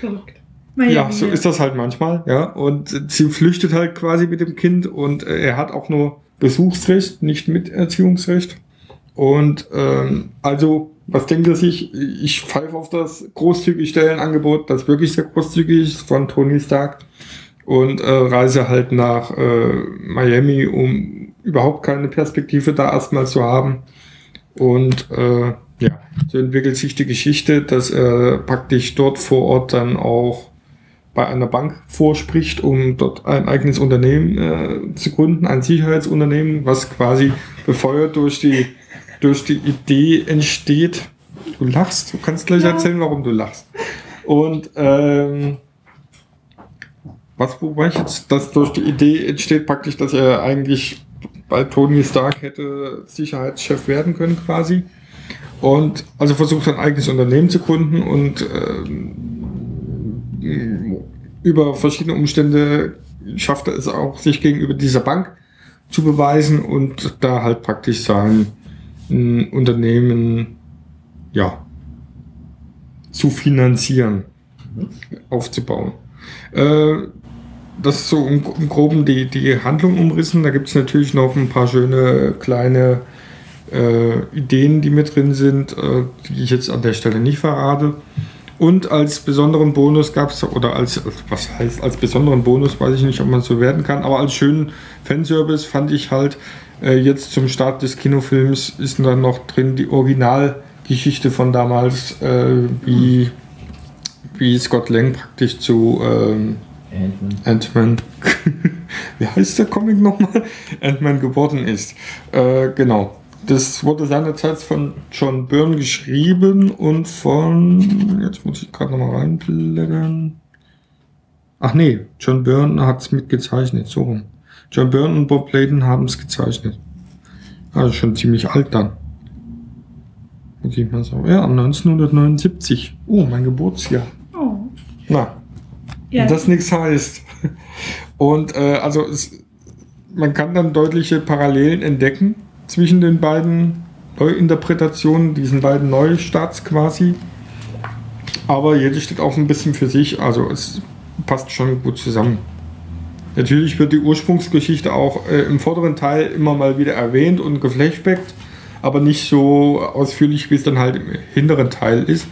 Verrückt. Ja, so ist das halt manchmal, ja. Und sie flüchtet halt quasi mit dem Kind und äh, er hat auch nur Besuchsrecht, nicht Miterziehungsrecht. Und ähm, also, was denkt er sich? Ich pfeife auf das großzügig Stellenangebot, das wirklich sehr großzügig ist von Tony Stark und äh, reise halt nach äh, Miami, um überhaupt keine Perspektive da erstmal zu haben. Und äh, ja, so entwickelt sich die Geschichte, dass er praktisch dort vor Ort dann auch bei einer Bank vorspricht, um dort ein eigenes Unternehmen äh, zu gründen, ein Sicherheitsunternehmen, was quasi befeuert durch die, durch die Idee entsteht. Du lachst, du kannst gleich Ja. erzählen, warum du lachst. Und ähm, was, wobei ich jetzt, dass durch die Idee entsteht praktisch, dass er eigentlich bei Tony Stark hätte Sicherheitschef werden können quasi. Und also versucht ein eigenes Unternehmen zu gründen und ähm, über verschiedene Umstände schafft er es auch, sich gegenüber dieser Bank zu beweisen und da halt praktisch sein mm, Unternehmen ja zu finanzieren, aufzubauen. Äh, das ist so im, im Groben die, die Handlung umrissen. Da gibt es natürlich noch ein paar schöne kleine äh, Ideen, die mit drin sind, äh, die ich jetzt an der Stelle nicht verrate. Und als besonderen Bonus gab es, oder als, was heißt als besonderen Bonus, weiß ich nicht, ob man so werden kann, aber als schönen Fanservice fand ich halt, äh, jetzt zum Start des Kinofilms ist dann noch drin die Originalgeschichte von damals, äh, wie, wie Scott Lang praktisch zu ähm, Ant-Man. Ant-Man. Wie heißt der Comic nochmal? Ant-Man geworden ist. Äh, genau. Das wurde seinerzeit von John Byrne geschrieben und von. Jetzt muss ich gerade nochmal reinblättern. Ach nee, John Byrne hat es mitgezeichnet, so rum. John Byrne und Bob Layton haben es gezeichnet. Also schon ziemlich alt dann. Muss ich mal sagen. Ja, 1979. Oh, mein Geburtsjahr. Oh. Na, Ja, das nichts heißt. Und äh, also es, man kann dann deutliche Parallelen entdecken zwischen den beiden Neuinterpretationen, diesen beiden Neustarts quasi. Aber jede steht auch ein bisschen für sich, also es passt schon gut zusammen. Natürlich wird die Ursprungsgeschichte auch äh, im vorderen Teil immer mal wieder erwähnt und geflashbackt, aber nicht so ausführlich, wie es dann halt im hinteren Teil ist.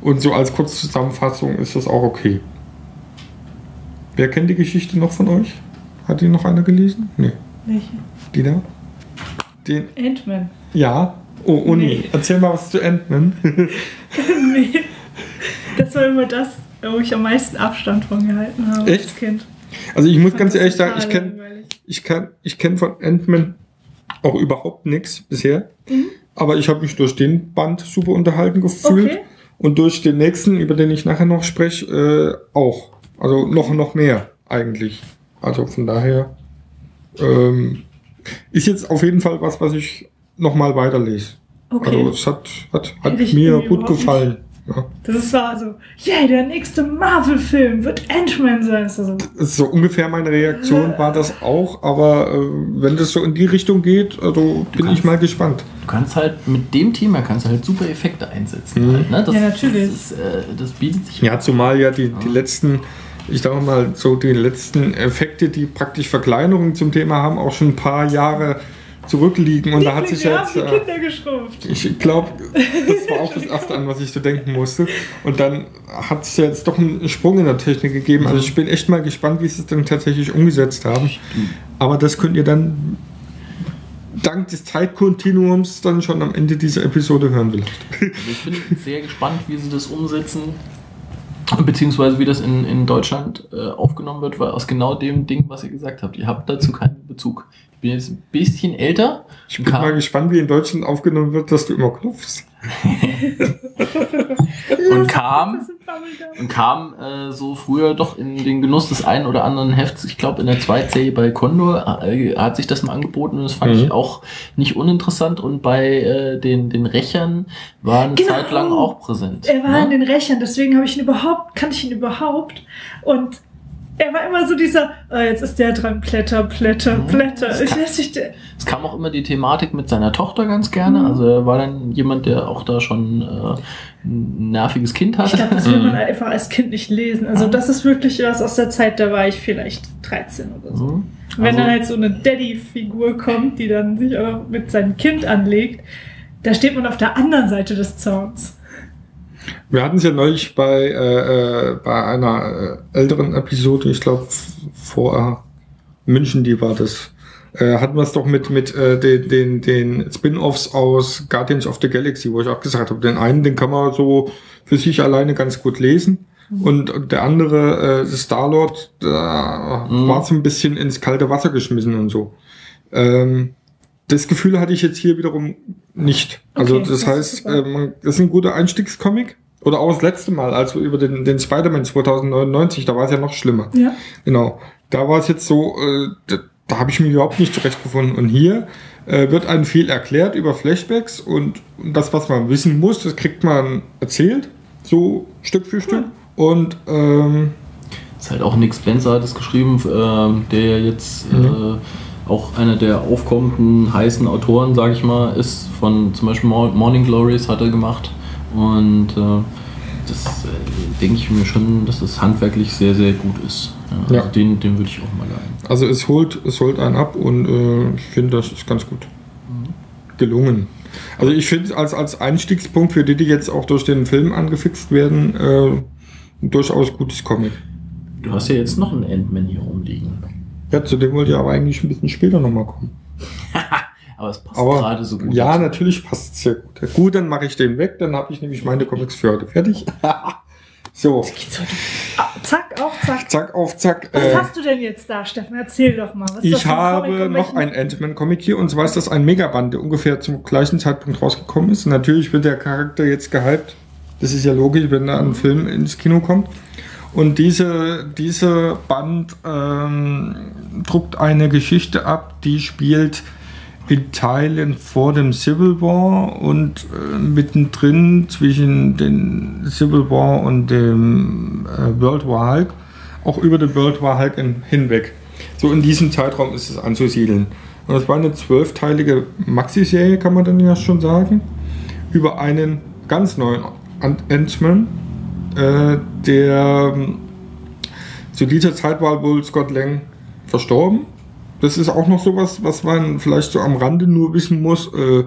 Und so als Kurzzusammenfassung ist das auch okay. Wer kennt die Geschichte noch von euch? Hat die noch einer gelesen? Nee. welche? Die da? Den, Ant-Man. ja. Oh, Uni, Nee. erzähl mal was zu Ant-Man. nee. Das war immer das, wo ich am meisten Abstand von gehalten habe Echt? als Kind. Also ich muss ganz ehrlich sagen, ich kenne ich kann, ich kenn von Ant-Man auch überhaupt nichts bisher. Mhm. Aber ich habe mich durch den Band super unterhalten gefühlt. Okay. Und durch den nächsten, über den ich nachher noch spreche, äh, auch. Also noch, noch mehr eigentlich. Also von daher ähm, ist jetzt auf jeden Fall was, was ich nochmal weiterlese. Okay. Also es hat, hat, hat Hätte mir gut gefallen. Ja. Das war so, yeah, der nächste Marvel-Film wird Ant-Man sein. So, So ungefähr meine Reaktion war das auch, aber äh, wenn das so in die Richtung geht, also bin ich mal gespannt. du kannst halt mit dem Thema kannst du halt super Effekte einsetzen. Mhm. Halt, ne? das, Ja, natürlich. Das, ist, äh, das bietet sich Ja, zumal ja die, die letzten, ich sage mal, so die letzten Effekte, die praktisch Verkleinerungen zum Thema haben, auch schon ein paar Jahre zurückliegen. Und da hat sich jetzt. die Äh, Kinder geschrumpft. ich glaube, das war auch das erste, an was ich so denken musste. Und dann hat es ja jetzt doch einen Sprung in der Technik gegeben. Also ich bin echt mal gespannt, wie sie es dann tatsächlich umgesetzt haben. Aber das könnt ihr dann dank des Zeitkontinuums dann schon am Ende dieser Episode hören vielleicht. Also ich bin sehr gespannt, wie sie das umsetzen. Beziehungsweise wie das in, in Deutschland äh, aufgenommen wird, weil aus genau dem Ding, was ihr gesagt habt. Ihr habt dazu keinen Bezug. Ich bin jetzt ein bisschen älter. Ich bin mal gespannt, wie in Deutschland aufgenommen wird, dass du immer klopfst. und kam, und kam äh, so früher doch in den Genuss des einen oder anderen Hefts. Ich glaube, in der Zweitserie bei Condor äh, hat sich das mal angeboten und das fand Mhm. ich auch nicht uninteressant. Und bei äh, den, den Rächern war eine Genau. Zeit lang auch präsent. Er war ne? in den Rächern, deswegen habe ich ihn überhaupt, kannte ich ihn überhaupt. Und er war immer so dieser, ah, jetzt ist der dran, Blätter, Blätter, Mhm. Blätter. Das Ich kann- weiß nicht, Es kam auch immer die Thematik mit seiner Tochter ganz gerne. Mhm. Also er war dann jemand, der auch da schon äh, ein nerviges Kind ich hatte. glaube, das will man einfach als Kind nicht lesen. Also das ist wirklich was aus der Zeit, da war ich vielleicht 13 oder so. Mhm. Wenn Also- dann halt so eine Daddy-Figur kommt, die dann sich auch mit seinem Kind anlegt, da steht man auf der anderen Seite des Zauns. Wir hatten es ja neulich bei, äh, äh, bei einer äh, älteren Episode, ich glaube vor München, die war das. Äh, hatten wir es doch mit, mit äh, den, den, den Spin-offs aus Guardians of the Galaxy, wo ich auch gesagt habe, den einen, den kann man so für sich alleine ganz gut lesen. Und, und der andere, äh, Star-Lord, da Mhm. war so ein bisschen ins kalte Wasser geschmissen und so. Ähm, das Gefühl hatte ich jetzt hier wiederum nicht. Also Okay, das das heißt, äh, das ist ein guter Einstiegscomic. Oder auch das letzte Mal, als wir über den, den Spider-Man 2099, da war es ja noch schlimmer. Ja. Genau. Da war es jetzt so, äh, da, da habe ich mich überhaupt nicht zurechtgefunden. Und hier äh, wird einem viel erklärt über Flashbacks und, und das, was man wissen muss, das kriegt man erzählt, so Stück für Stück. Und ähm, ist halt auch Nick Spencer hat es geschrieben, ähm, der ja jetzt Mhm. äh, auch einer der aufkommenden heißen Autoren, sage ich mal, ist. Von zum Beispiel Mor- Morning Glories hat er gemacht. Und äh, das äh, denke ich mir schon, dass das handwerklich sehr, sehr gut ist. Ja, also Ja. den, den würde ich auch mal leihen. also es holt, es holt einen ab und äh, ich finde, das ist ganz gut gelungen. Also ich finde als, als Einstiegspunkt für die, die jetzt auch durch den Film angefixt werden, äh, ein durchaus gutes Comic. Du hast ja jetzt noch einen Ant-Man hier rumliegen. Ja, zu dem wollte ich aber eigentlich ein bisschen später nochmal kommen. Aber es passt Aber gerade so gut. ja, dazu. natürlich passt es sehr gut. Gut, dann mache ich den weg, dann habe ich nämlich meine Comics für heute fertig. so, Ah, zack, auf, zack. zack auf zack. Was Äh, hast du denn jetzt da, Steffen? Erzähl doch mal. Ich habe noch welchen- ein Ant-Man-Comic hier und zwar ist das ein Megaband, der ungefähr zum gleichen Zeitpunkt rausgekommen ist. Natürlich wird der Charakter jetzt gehypt. Das ist ja logisch, wenn da ein Film ins Kino kommt. Und diese, diese Band ähm, druckt eine Geschichte ab, die spielt in Teilen vor dem Civil War und äh, mittendrin zwischen den Civil War und dem äh, World War Hulk, auch über den World War Hulk in, hinweg. So in diesem Zeitraum ist es anzusiedeln. Und das war eine zwölfteilige Maxi-Serie, kann man dann ja schon sagen, über einen ganz neuen Ant- Ant-Man, äh, der ähm, zu dieser Zeit war wohl Scott Lang verstorben. Das ist auch noch sowas, was man vielleicht so am Rande nur wissen muss. Äh,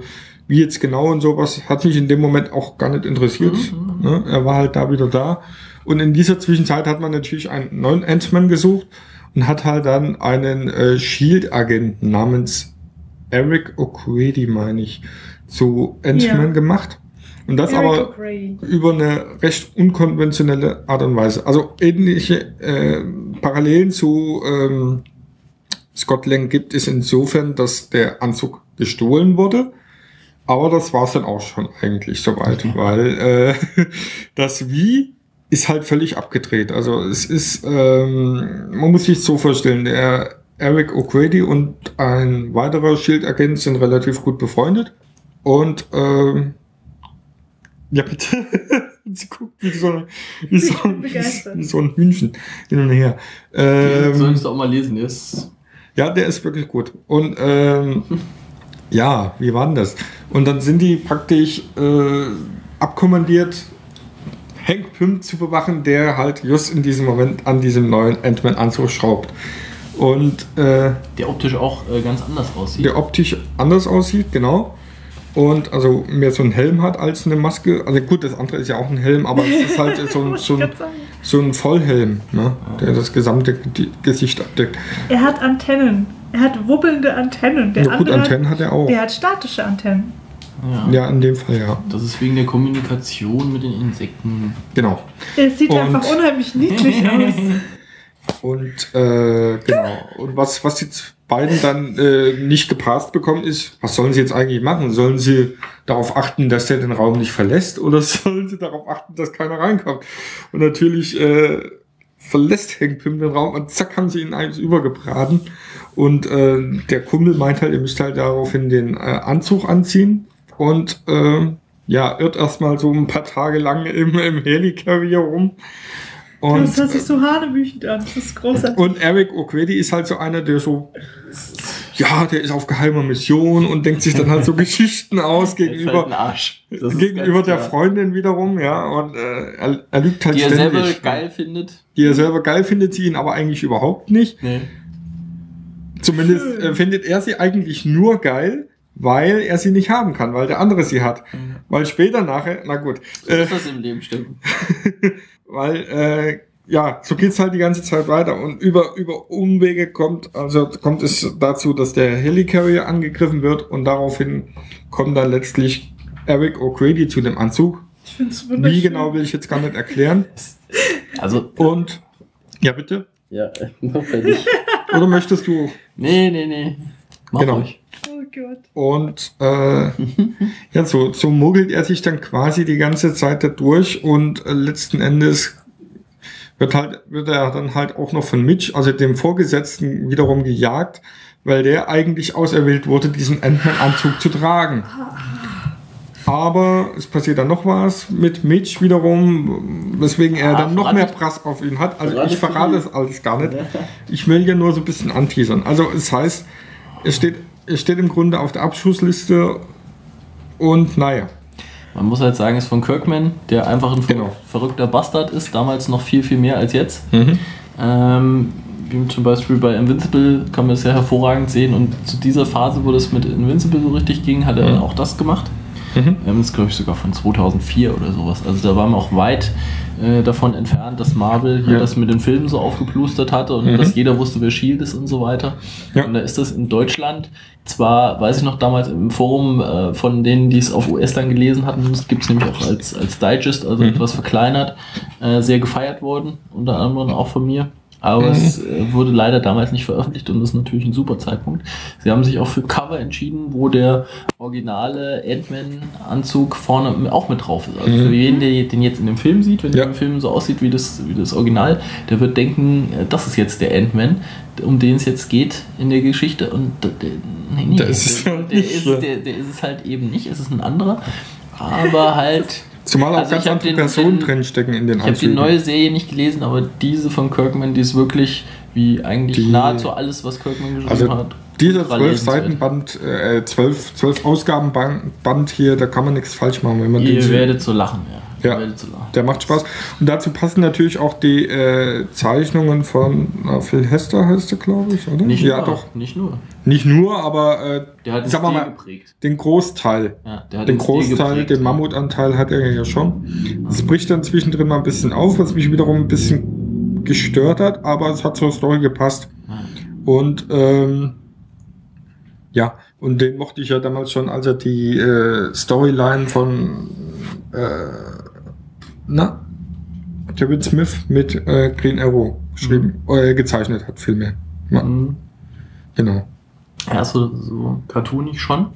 wie jetzt genau und sowas hat mich in dem Moment auch gar nicht interessiert. Ne? Er war halt da wieder da. Und in dieser Zwischenzeit hat man natürlich einen neuen Ant-Man gesucht und hat halt dann einen äh, Shield-Agenten namens Eric O'Grady, meine ich, zu Ant-Man Ja. gemacht. Und das Eric aber über eine recht unkonventionelle Art und Weise. Also ähnliche äh, Parallelen zu ähm, Scott Lang gibt es insofern, dass der Anzug gestohlen wurde. Aber das war es dann auch schon eigentlich soweit, weil äh, das Wie ist halt völlig abgedreht. Also es ist, ähm, man muss sich so vorstellen, der Eric O'Grady und ein weiterer Shield-Agent sind relativ gut befreundet. Und ähm, ja, bitte. Sie guckt wie so, ein- wie so, ein- wie so ein Hühnchen hin und her. Den Ähm, solltest du auch mal lesen. Der ist ja, der ist wirklich gut. Und ähm, ja, wie war denn das? Und dann sind die praktisch äh, abkommandiert, Hank Pym zu bewachen, der halt just in diesem Moment an diesem neuen Ant-Man-Anzug schraubt. Und äh, Der optisch auch äh, ganz anders aussieht. der optisch anders aussieht, genau. Und also mehr so einen Helm hat als eine Maske. Also gut, das andere ist ja auch ein Helm, aber es ist halt so, ein- so, ein, so ein Vollhelm, ne? der das gesamte Ge- Gesicht abdeckt. Er hat Antennen. Er hat wuppelnde Antennen. Der Ja, gut, andere Antennen hat er auch. Der hat statische Antennen. ja. Ja, in dem Fall ja. Das ist wegen der Kommunikation mit den Insekten. Genau. Er sieht Und- einfach unheimlich niedlich aus. Und äh, genau. Und was, was die beiden dann äh, nicht gepasst bekommen, ist, was sollen sie jetzt eigentlich machen? Sollen sie darauf achten, dass der den Raum nicht verlässt oder sollen sie darauf achten, dass keiner reinkommt? Und natürlich äh, verlässt Hank Pym den Raum und zack haben sie ihn eins übergebraten. Und äh, der Kumpel meint halt, ihr müsst halt daraufhin den äh, Anzug anziehen und äh, ja, irrt erstmal so ein paar Tage lang im, im Helicarrier rum. Und, Das hört sich so hanebüchend an. Das ist großartig. und Eric O'Grady ist halt so einer, der so, ja, der ist auf geheimer Mission und denkt sich dann halt so Geschichten aus gegenüber, gegenüber der klar. Freundin wiederum, ja, und äh, er, er lügt halt Die er ständig. selber geil findet. Die er selber geil findet, sie ihn aber eigentlich überhaupt nicht. Nee. Zumindest äh, findet er sie eigentlich nur geil, weil er sie nicht haben kann, weil der andere sie hat. Weil später nachher, na gut, So äh, ist das im Leben, stimmt. weil äh, ja, so geht's halt die ganze Zeit weiter und über über Umwege kommt also kommt es dazu, dass der Helicarrier angegriffen wird und daraufhin kommt dann letztlich Eric O'Grady zu dem Anzug. Ich finde es wunderschön. Wie genau will ich jetzt gar nicht erklären. Also, Und ja bitte. ja, noch fertig. Oder möchtest du? Nee, nee, nee. Mach Genau. ruhig. Gott. Und äh, ja, so, so mogelt er sich dann quasi die ganze Zeit da durch und äh, letzten Endes wird halt, wird er dann halt auch noch von Mitch, also dem Vorgesetzten, wiederum gejagt, weil der eigentlich auserwählt wurde, diesen Ant-Man-Anzug zu tragen. Aber es passiert dann noch was mit Mitch wiederum, weswegen er Ah, dann noch mehr. Prass auf ihn hat. Also ich verrate es alles gar nicht. Ich will ja nur so ein bisschen anteasern. Also es heißt, es steht, es steht im Grunde auf der Abschussliste und naja. Man muss halt sagen, es ist von Kirkman, der einfach ein Genau. verrückter Bastard ist, damals noch viel, viel mehr als jetzt. Ähm, wie zum Beispiel bei Invincible kann man es ja hervorragend sehen und zu dieser Phase, wo das mit Invincible so richtig ging, hat er Mhm. auch das gemacht. Ähm, das ist, glaube ich, sogar von 2004 oder sowas. Also da waren wir auch weit äh, davon entfernt, dass Marvel hier Ja. das mit den Filmen so aufgeplustert hatte und dass jeder wusste, wer Shield ist und so weiter. Ja. Und da ist das in Deutschland zwar, weiß ich noch damals im Forum äh, von denen, die es auf US dann gelesen hatten, das gibt es nämlich auch als, als Digest, also etwas verkleinert, äh, sehr gefeiert worden, unter anderem auch von mir. Aber es äh, wurde leider damals nicht veröffentlicht und das ist natürlich ein super Zeitpunkt. Sie haben sich auch für Cover entschieden, wo der originale Ant-Man-Anzug vorne auch mit drauf ist. Also für jeden, der den jetzt in dem Film sieht, wenn Ja. der im Film so aussieht wie das, wie das Original, der wird denken, äh, das ist jetzt der Ant-Man, um den es jetzt geht in der Geschichte. Und der, nee, nee, Der ist der, halt der, ist, der, der ist es halt eben nicht, es ist ein anderer. Aber halt. Zumal auch Also ganz ich andere den- Personen den- drinstecken in den Ich habe die Anzügen. neue Serie nicht gelesen, aber diese von Kirkman, die ist wirklich wie eigentlich Die- nahezu alles, was Kirkman geschrieben Also hat. dieser ultra 12 lesenswert. Seiten Band, äh, 12, 12 Ausgaben Band, Band hier, da kann man nichts falsch machen, wenn man den Ihr sieht. werdet so lachen, ja. Ja. Der macht Spaß. Und dazu passen natürlich auch die äh, Zeichnungen von na, Phil Hester, heißt der, glaube ich, oder? Nicht ja, nur, doch. Nicht nur. Nicht nur, aber äh, Der hat Stil mal, geprägt. den Großteil. Ja, der hat Den Großteil, geprägt, den. Mammutanteil hat er ja schon. Es bricht dann zwischendrin mal ein bisschen auf, was mich wiederum ein bisschen gestört hat, aber es hat zur Story gepasst. Und ähm, ja, und den mochte ich ja damals schon, als er die äh, Storyline von äh, na, Kevin Smith mit äh, Green Arrow geschrieben, äh, gezeichnet hat, vielmehr. Ja, Mhm. genau. Ja, so, so cartoonig schon.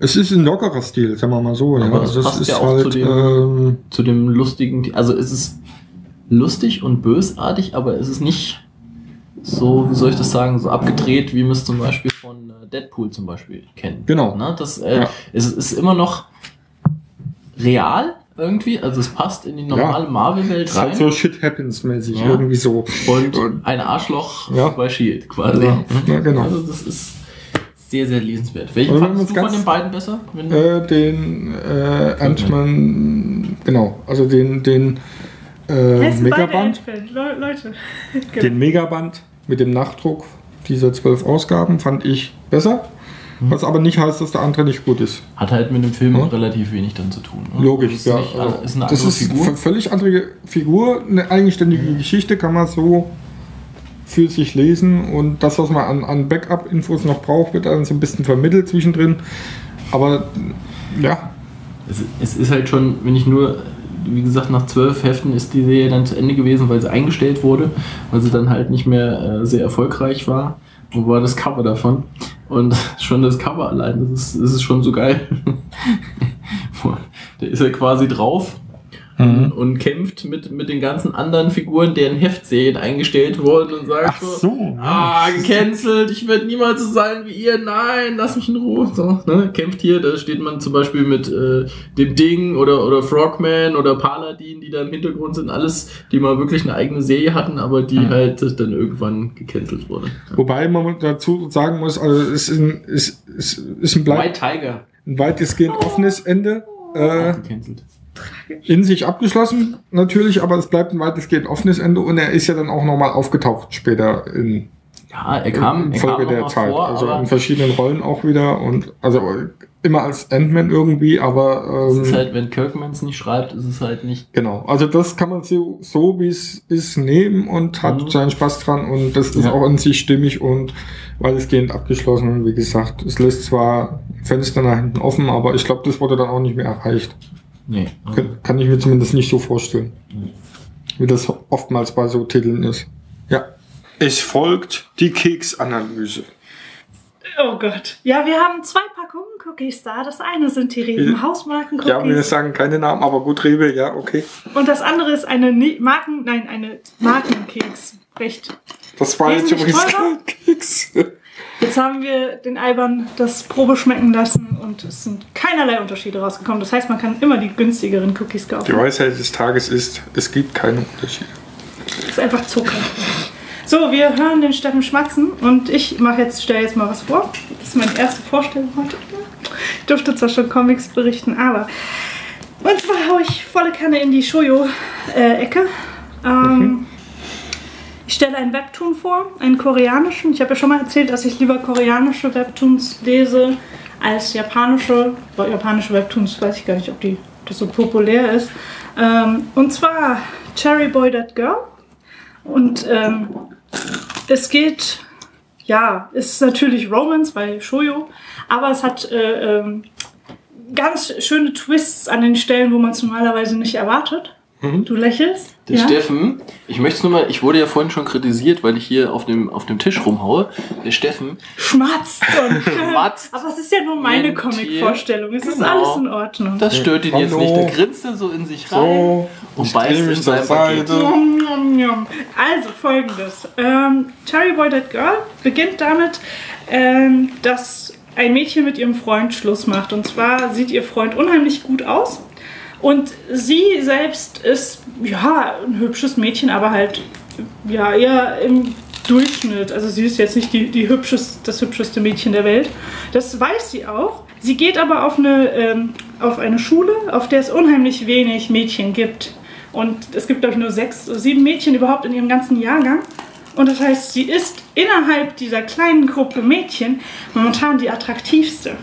Es ist ein lockerer Stil, sagen wir mal so. Aber ja. Also passt ist ja auch zu halt, dem- ähm, Zu dem lustigen, also es ist lustig und bösartig, aber es ist nicht so, wie soll ich das sagen, so abgedreht, wie man es zum Beispiel von äh, Deadpool zum Beispiel kennt. Genau. Ne? Das, äh, Ja. es ist immer noch real irgendwie, also es passt in die normale Marvel-Welt ist halt rein. so Shit Happens mäßig, Ja. irgendwie so. und Und- ein Arschloch Ja. bei Shield quasi. Ja, ja, genau. Also das ist sehr, sehr lesenswert. Welchen fandest du von den beiden besser? Wenn Äh, den äh, Ant-Man, genau, also den, den äh, Megaband. Le Leute. Genau. den Megaband mit dem Nachdruck dieser zwölf Ausgaben fand ich besser. Was aber nicht heißt, dass der andere nicht gut ist. Hat halt mit dem Film Ja. relativ wenig dann zu tun. ne? Logisch, ist ja. Nicht, Also, ist eine das ist Figur. eine völlig andere Figur, eine eigenständige Geschichte kann man so für sich lesen und das, was man an, an Backup-Infos noch braucht, wird dann so ein bisschen vermittelt zwischendrin. Aber ja, Es, es ist halt schon, wenn ich nur, wie gesagt, nach zwölf Heften ist die Serie dann zu Ende gewesen, weil sie eingestellt wurde, weil sie dann halt nicht mehr äh, sehr erfolgreich war. Wo war das Cover davon? Und schon das Cover allein, das ist, das ist schon so geil. da ist er quasi drauf Mhm. und kämpft mit, mit den ganzen anderen Figuren, deren Heftserien eingestellt wurden und sagt Ach so, ah, gecancelt, ich werde niemals so sein wie ihr, nein, lass mich in Ruhe. So, ne? Kämpft hier, da steht man zum Beispiel mit äh, dem Ding oder, oder Frogman oder Paladin, die da im Hintergrund sind, alles, die mal wirklich eine eigene Serie hatten, aber die Mhm. halt dann irgendwann gecancelt wurde. wobei man dazu sagen muss, also es ist ein, ist, ist, ist ein, bleib, White Tiger. ein weitestgehend offenes Ende. Äh, gecancelt. In sich abgeschlossen, natürlich, aber es bleibt ein weitestgehend offenes Ende und er ist ja dann auch nochmal aufgetaucht später in, Ja, er kam, in er Folge kam der Zeit. vor, also in verschiedenen Rollen auch wieder und also immer als Ant-Man irgendwie, aber es ähm, ist halt, wenn Kirkman es nicht schreibt, ist es halt nicht genau. Also das kann man so, so wie es ist, nehmen und hat Mhm. seinen Spaß dran und das ist Ja. auch in sich stimmig und weitestgehend abgeschlossen. Wie gesagt, es lässt zwar Fenster nach hinten offen, aber ich glaube, das wurde dann auch nicht mehr erreicht. Nee. Also, Kann, kann ich mir zumindest nicht so vorstellen. Mhm. Wie das oftmals bei so Titeln ist. Ja. Es folgt die Keksanalyse. Oh Gott. Ja, wir haben zwei Packungen Cookies da. Das eine sind die Ja. Hausmarken Ja, wir Cookies. sagen keine Namen, aber gut, Rewe, ja, okay. und das andere ist eine Marken, nein, eine Markenkeks. Recht. Das war jetzt übrigens kein Keks. Jetzt haben wir den Albern das Probe schmecken lassen und es sind keinerlei Unterschiede rausgekommen. Das heißt, man kann immer die günstigeren Cookies Die kaufen. Weisheit des Tages ist, es gibt keine Unterschiede. Das ist einfach Zucker. So, wir hören den Steffen schmatzen und ich mache jetzt, stelle jetzt mal was vor. Das ist meine erste Vorstellung heute. Ich durfte zwar schon Comics berichten, aber. Und zwar haue ich volle Kanne in die Shoujo-Ecke. Ähm, Ich stelle einen Webtoon vor, einen koreanischen. Ich habe ja schon mal erzählt, dass ich lieber koreanische Webtoons lese als japanische. Bei japanische Webtoons weiß ich gar nicht, ob die, das so populär ist. Ähm, und zwar Cherry Boy That Girl. Und ähm, es geht, ja, ist natürlich Romance bei Shoujo, aber es hat äh, ähm, ganz schöne Twists an den Stellen, wo man es normalerweise nicht erwartet. Du lächelst? Der Steffen, ich möchte es nur mal, ich wurde ja vorhin schon kritisiert, weil ich hier auf dem, auf dem Tisch rumhaue. Der Steffen, Schmatzt und Schmatzt. Aber es ist ja nur meine Comic-Vorstellung. Es ist Genau. alles in Ordnung. das stört ihn jetzt nicht. Der grinst so in sich rein So, und beißt mich zur. Seite. Also folgendes. Ähm, Cherry Boy That Girl beginnt damit, ähm, dass ein Mädchen mit ihrem Freund Schluss macht. Und zwar sieht ihr Freund unheimlich gut aus. Und sie selbst ist, ja, ein hübsches Mädchen, aber halt, ja, eher im Durchschnitt. Also sie ist jetzt nicht die, die hübschest, das hübscheste Mädchen der Welt. Das weiß sie auch. Sie geht aber auf eine, ähm, auf eine Schule, auf der es unheimlich wenig Mädchen gibt. Und es gibt, glaube ich, nur sechs, sieben Mädchen überhaupt in ihrem ganzen Jahrgang. Und das heißt, sie ist innerhalb dieser kleinen Gruppe Mädchen momentan die attraktivste.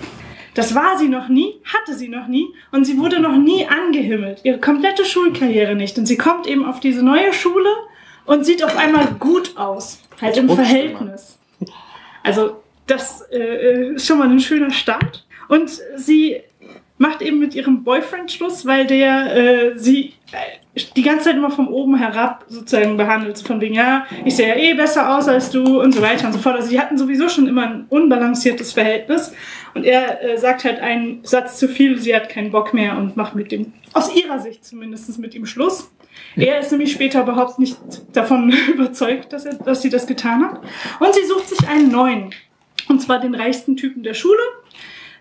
Das war sie noch nie, hatte sie noch nie und sie wurde noch nie angehimmelt. Ihre komplette Schulkarriere nicht. Und sie kommt eben auf diese neue Schule und sieht auf einmal gut aus. Halt im Verhältnis. Also das äh, ist schon mal ein schöner Start. Und sie macht eben mit ihrem Boyfriend Schluss, weil der äh, sie äh, die ganze Zeit immer von oben herab sozusagen behandelt. Von wegen, ja, ich sehe ja eh besser aus als du und so weiter und so fort. Also sie hatten sowieso schon immer ein unbalanciertes Verhältnis. Und er äh, sagt halt einen Satz zu viel, sie hat keinen Bock mehr und macht mit dem, aus ihrer Sicht zumindest, mit ihm Schluss. Er ist nämlich später überhaupt nicht davon überzeugt, dass, er, dass sie das getan hat. Und sie sucht sich einen neuen. Und zwar den reichsten Typen der Schule.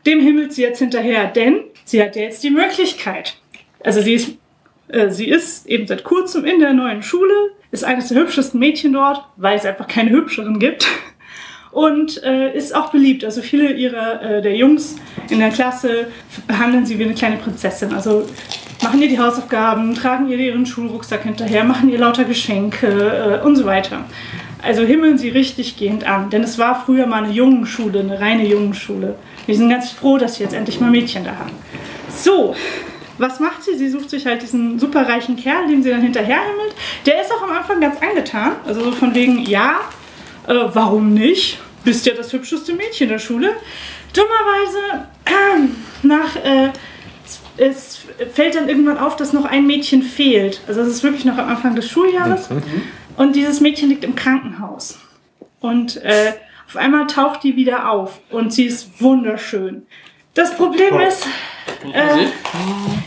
Dem himmelt sie jetzt hinterher, denn sie hat ja jetzt die Möglichkeit. Also sie ist, äh, sie ist eben seit kurzem in der neuen Schule, ist eines der hübschesten Mädchen dort, weil es einfach keine hübscheren gibt. und äh, ist auch beliebt. Also viele ihrer äh, der Jungs in der Klasse behandeln sie wie eine kleine Prinzessin. Also machen ihr die Hausaufgaben, tragen ihr ihren Schulrucksack hinterher, machen ihr lauter Geschenke äh, und so weiter. Also himmeln sie richtig gehend an. Denn es war früher mal eine Jungenschule, eine reine Jungenschule. Wir sind ganz froh, dass sie jetzt endlich mal Mädchen da haben. So, was macht sie? Sie sucht sich halt diesen superreichen Kerl, den sie dann hinterherhimmelt. Der ist auch am Anfang ganz angetan. Also so von wegen, ja, äh, warum nicht? Bist ja das hübscheste Mädchen der Schule. Dummerweise, äh, nach, äh, es fällt dann irgendwann auf, dass noch ein Mädchen fehlt. Also es ist wirklich noch am Anfang des Schuljahres. Und dieses Mädchen liegt im Krankenhaus. Und äh, auf einmal taucht die wieder auf. Und sie ist wunderschön. Das Problem ist, äh,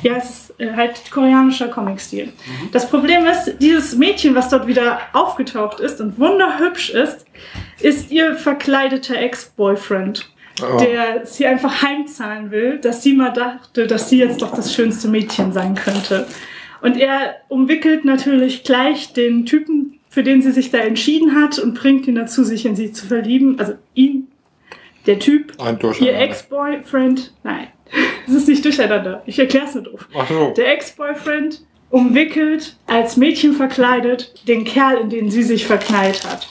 ja, es ist äh, halt koreanischer Comic-Stil. Das Problem ist, dieses Mädchen, was dort wieder aufgetaucht ist und wunderhübsch ist, ist ihr verkleideter Ex-Boyfriend, Oh. der sie einfach heimzahlen will, dass sie mal dachte, dass sie jetzt doch das schönste Mädchen sein könnte. Und er umwickelt natürlich gleich den Typen, für den sie sich da entschieden hat und bringt ihn dazu, sich in sie zu verlieben. Also ihn, der Typ, ihr. Ex-Boyfriend, nein, es ist nicht durcheinander, ich erkläre es nur doof. Ach so. Der Ex-Boyfriend umwickelt, als Mädchen verkleidet, den Kerl, in den sie sich verknallt hat.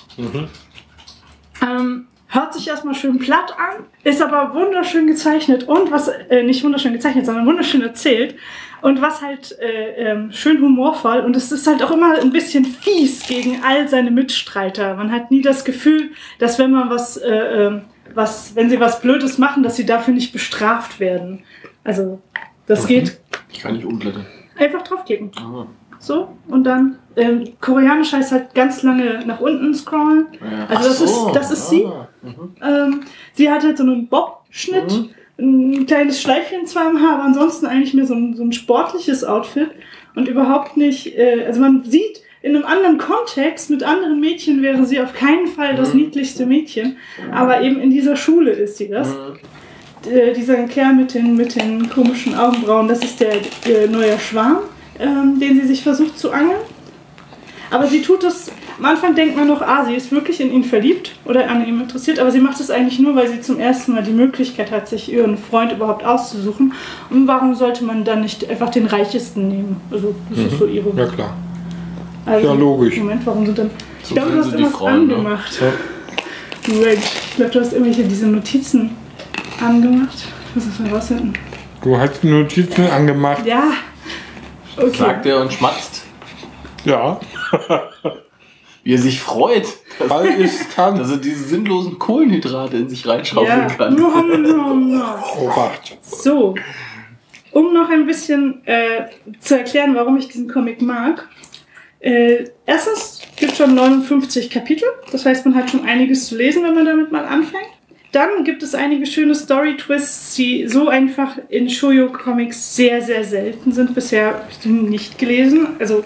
Ähm, hört sich erstmal schön platt an, ist aber wunderschön gezeichnet und was, äh, nicht wunderschön gezeichnet, sondern wunderschön erzählt. Und was halt äh, ähm, schön humorvoll und es ist halt auch immer ein bisschen fies gegen all seine Mitstreiter. Man hat nie das Gefühl, dass wenn man was, äh, ähm, was, wenn sie was Blödes machen, dass sie dafür nicht bestraft werden. Also das geht Ich kann nicht umblättern. einfach draufklicken. Ah, So, und dann, ähm, koreanisch heißt halt ganz lange nach unten scrollen. ja. Also das so, ist- das ist sie. ah, mhm. Ähm, sie hat halt so einen Bob-Schnitt, ein kleines Schleifchen zwar im Haar, aber ansonsten eigentlich mehr so ein, so ein sportliches Outfit und überhaupt nicht, äh, also man sieht, in einem anderen Kontext mit anderen Mädchen wäre sie auf keinen Fall das niedlichste Mädchen, aber eben in dieser Schule ist sie das. Äh, dieser Kerl mit den, mit den komischen Augenbrauen, das ist der ihr neuer Schwarm, ähm, den sie sich versucht zu angeln. Aber sie tut das, am Anfang denkt man noch, ah, sie ist wirklich in ihn verliebt oder an ihm interessiert, aber sie macht es eigentlich nur, weil sie zum ersten Mal die Möglichkeit hat, sich ihren Freund überhaupt auszusuchen. Und warum sollte man dann nicht einfach den reichesten nehmen? Also, das ist so ihre. Ja klar. Also, ja, logisch. Moment, warum sind dann. Ich So glaube, du hast irgendwas Frauen, ne? angemacht. Moment, ich glaube, du hast irgendwelche diese Notizen angemacht. Das mal rausfinden. Du hast die Notizen angemacht. Ja. Okay. Sagt er und schmatzt, Ja. wie er sich freut, Weil ich kann. dass er diese sinnlosen Kohlenhydrate in sich reinschaufeln Ja. kann. Nom, nom, nom. Obacht. So, um noch ein bisschen äh, zu erklären, warum ich diesen Comic mag. Äh, erstens gibt schon 59 Kapitel, das heißt, man hat schon einiges zu lesen, wenn man damit mal anfängt. Dann gibt es einige schöne Story-Twists, die so einfach in Shoujo-Comics sehr, sehr selten sind. Bisher habe ich die nicht gelesen. Also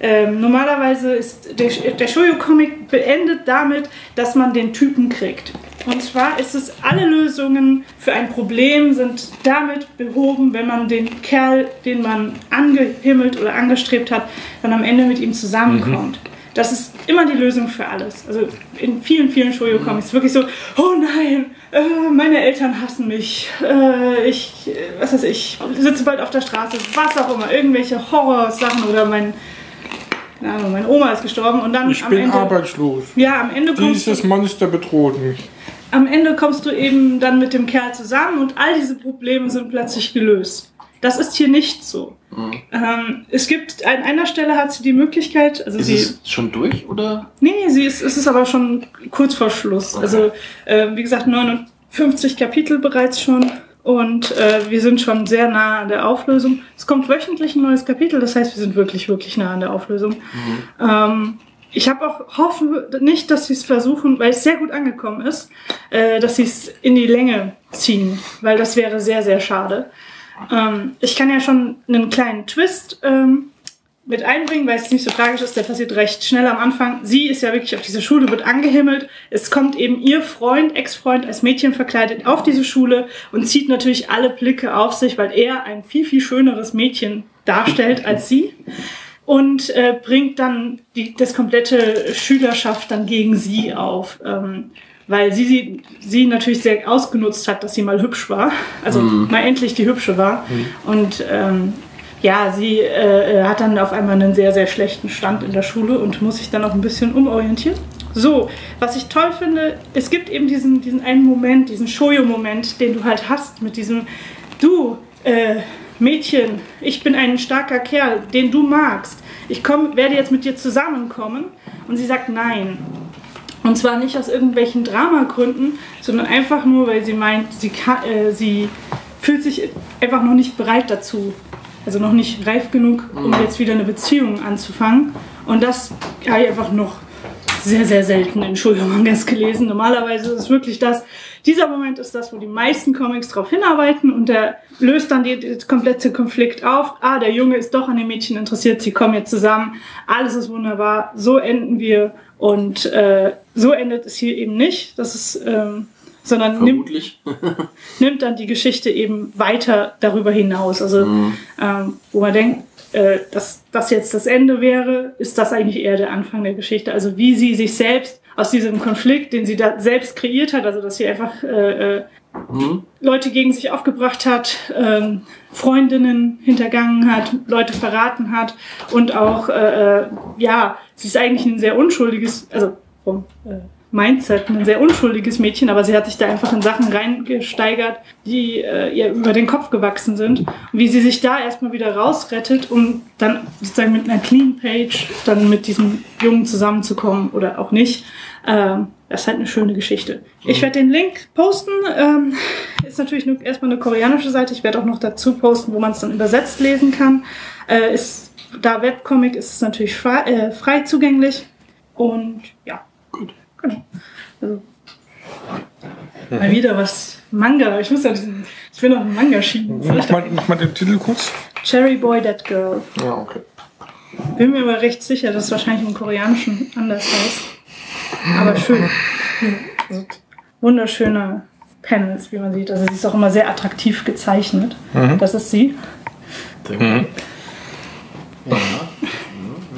ähm, normalerweise ist der, der Shoujo-Comic beendet damit, dass man den Typen kriegt. Und zwar ist es, alle Lösungen für ein Problem sind damit behoben, wenn man den Kerl, den man angehimmelt oder angestrebt hat, dann am Ende mit ihm zusammenkommt. Das ist immer die Lösung für alles. Also in vielen, vielen Shoujo-Comics wirklich so, oh nein, äh, meine Eltern hassen mich, äh, ich, äh, was weiß ich, sitze bald auf der Straße, was auch immer, irgendwelche Horrorsachen oder mein, keine Ahnung, meine Oma ist gestorben und dann Ich am bin Ende... arbeitslos. Ja, am Ende kommst du Dieses Monster bedroht mich. am Ende kommst du eben dann mit dem Kerl zusammen und all diese Probleme sind plötzlich gelöst. Das ist hier nicht so. Ähm, es gibt, an einer Stelle hat sie die Möglichkeit, also Ist sie, es schon durch oder? nee, sie ist, es ist aber schon kurz vor Schluss. Also, ähm, wie gesagt, 59 Kapitel bereits schon und äh, wir sind schon sehr nah an der Auflösung. Es kommt wöchentlich ein neues Kapitel, das heißt, wir sind wirklich, wirklich nah an der Auflösung. Ähm, ich habe auch hoffe nicht, dass sie es versuchen, weil es sehr gut angekommen ist, äh, dass sie es in die Länge ziehen, weil das wäre sehr, sehr schade. Ähm, ich kann ja schon einen kleinen Twist ähm, mit einbringen, weil es nicht so tragisch ist. Der passiert recht schnell am Anfang. Sie ist ja wirklich auf diese Schule, wird angehimmelt. Es kommt eben ihr Freund, Ex-Freund als Mädchen verkleidet auf diese Schule und zieht natürlich alle Blicke auf sich, weil er ein viel, viel schöneres Mädchen darstellt als sie. und äh, bringt dann die, das komplette Schülerschaft dann gegen sie auf. Ähm, weil sie, sie sie natürlich sehr ausgenutzt hat, dass sie mal hübsch war. Also mal endlich die Hübsche war. Und ähm, ja, sie äh, hat dann auf einmal einen sehr, sehr schlechten Stand in der Schule und muss sich dann auch ein bisschen umorientieren. So, was ich toll finde, es gibt eben diesen, diesen einen Moment, diesen Shoujo-Moment, den du halt hast mit diesem, du, äh, Mädchen, ich bin ein starker Kerl, den du magst. Ich komm, werde jetzt mit dir zusammenkommen. Und sie sagt nein. Und zwar nicht aus irgendwelchen Dramagründen, sondern einfach nur, weil sie meint, sie, kann, äh, sie fühlt sich einfach noch nicht bereit dazu. Also noch nicht reif genug, um jetzt wieder eine Beziehung anzufangen. Und das habe ich einfach noch sehr, sehr selten in Shoujo-Mangas gelesen. Normalerweise ist es wirklich das, dieser Moment ist das, wo die meisten Comics darauf hinarbeiten und der löst dann den komplette Konflikt auf. Ah, der Junge ist doch an dem Mädchen interessiert, sie kommen jetzt zusammen, alles ist wunderbar, so enden wir und äh, so endet es hier eben nicht. Das ist, ähm, sondern nimmt, Vermutlich. nimmt dann die Geschichte eben weiter darüber hinaus. Also, Mhm. ähm, wo man denkt, äh, dass das jetzt das Ende wäre, ist das eigentlich eher der Anfang der Geschichte. Also, wie sie sich selbst aus diesem Konflikt, den sie da selbst kreiert hat, also dass sie einfach äh, äh, Mhm. Leute gegen sich aufgebracht hat, ähm, Freundinnen hintergangen hat, Leute verraten hat und auch, äh, äh, ja, sie ist eigentlich ein sehr unschuldiges, also äh, Mindset ein sehr unschuldiges Mädchen, aber sie hat sich da einfach in Sachen reingesteigert, die äh, ihr über den Kopf gewachsen sind. Und wie sie sich da erstmal wieder rausrettet, um dann sozusagen mit einer Clean Page dann mit diesem Jungen zusammenzukommen oder auch nicht. Ähm, das ist halt eine schöne Geschichte. Ich werde den Link posten. Ähm, ist natürlich nur erstmal eine koreanische Seite. Ich werde auch noch dazu posten, wo man es dann übersetzt lesen kann. Äh, ist, da Webcomic ist es natürlich frei, äh, frei zugänglich. Und ja. Genau. Also, mal wieder was Manga. Ich muss ja diesen, ich will noch einen Manga schieben. Mach mal, mach mal den Titel kurz. Cherry Boy That Girl. Ja, okay. Bin mir aber recht sicher, dass es wahrscheinlich im Koreanischen anders heißt. Aber schön. Also, wunderschöne Panels, wie man sieht. Also sie ist auch immer sehr attraktiv gezeichnet. Das ist sie. Gut. Ja.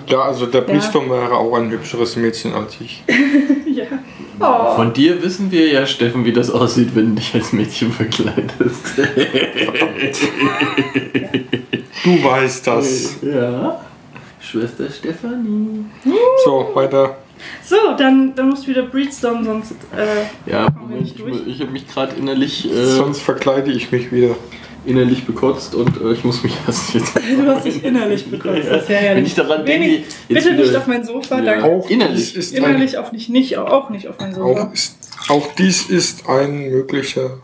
Ja, also der Briefsturm wäre auch ein hübscheres Mädchen als ich. Oh. Von dir wissen wir ja, Steffen, wie das aussieht, wenn du dich als Mädchen verkleidest. Du weißt das. ja. Schwester Stefanie. So, weiter. So, dann, dann musst du wieder Breedstorm, sonst. Äh, Ja, wir Moment, nicht ich, durch? ich habe mich gerade innerlich, äh, Sonst verkleide ich mich wieder. Innerlich bekotzt und äh, ich muss mich erst jetzt. du hast dich innerlich bekotzt. Das ist ja Wenn herrlich. ich daran denke, Wenig, jetzt bitte nicht auf mein Sofa, Ja. danke. Auch Innerlich. dies ist ein, Innerlich auf nicht, nicht, auch nicht auf mein Sofa. auch, ist, auch dies ist ein möglicher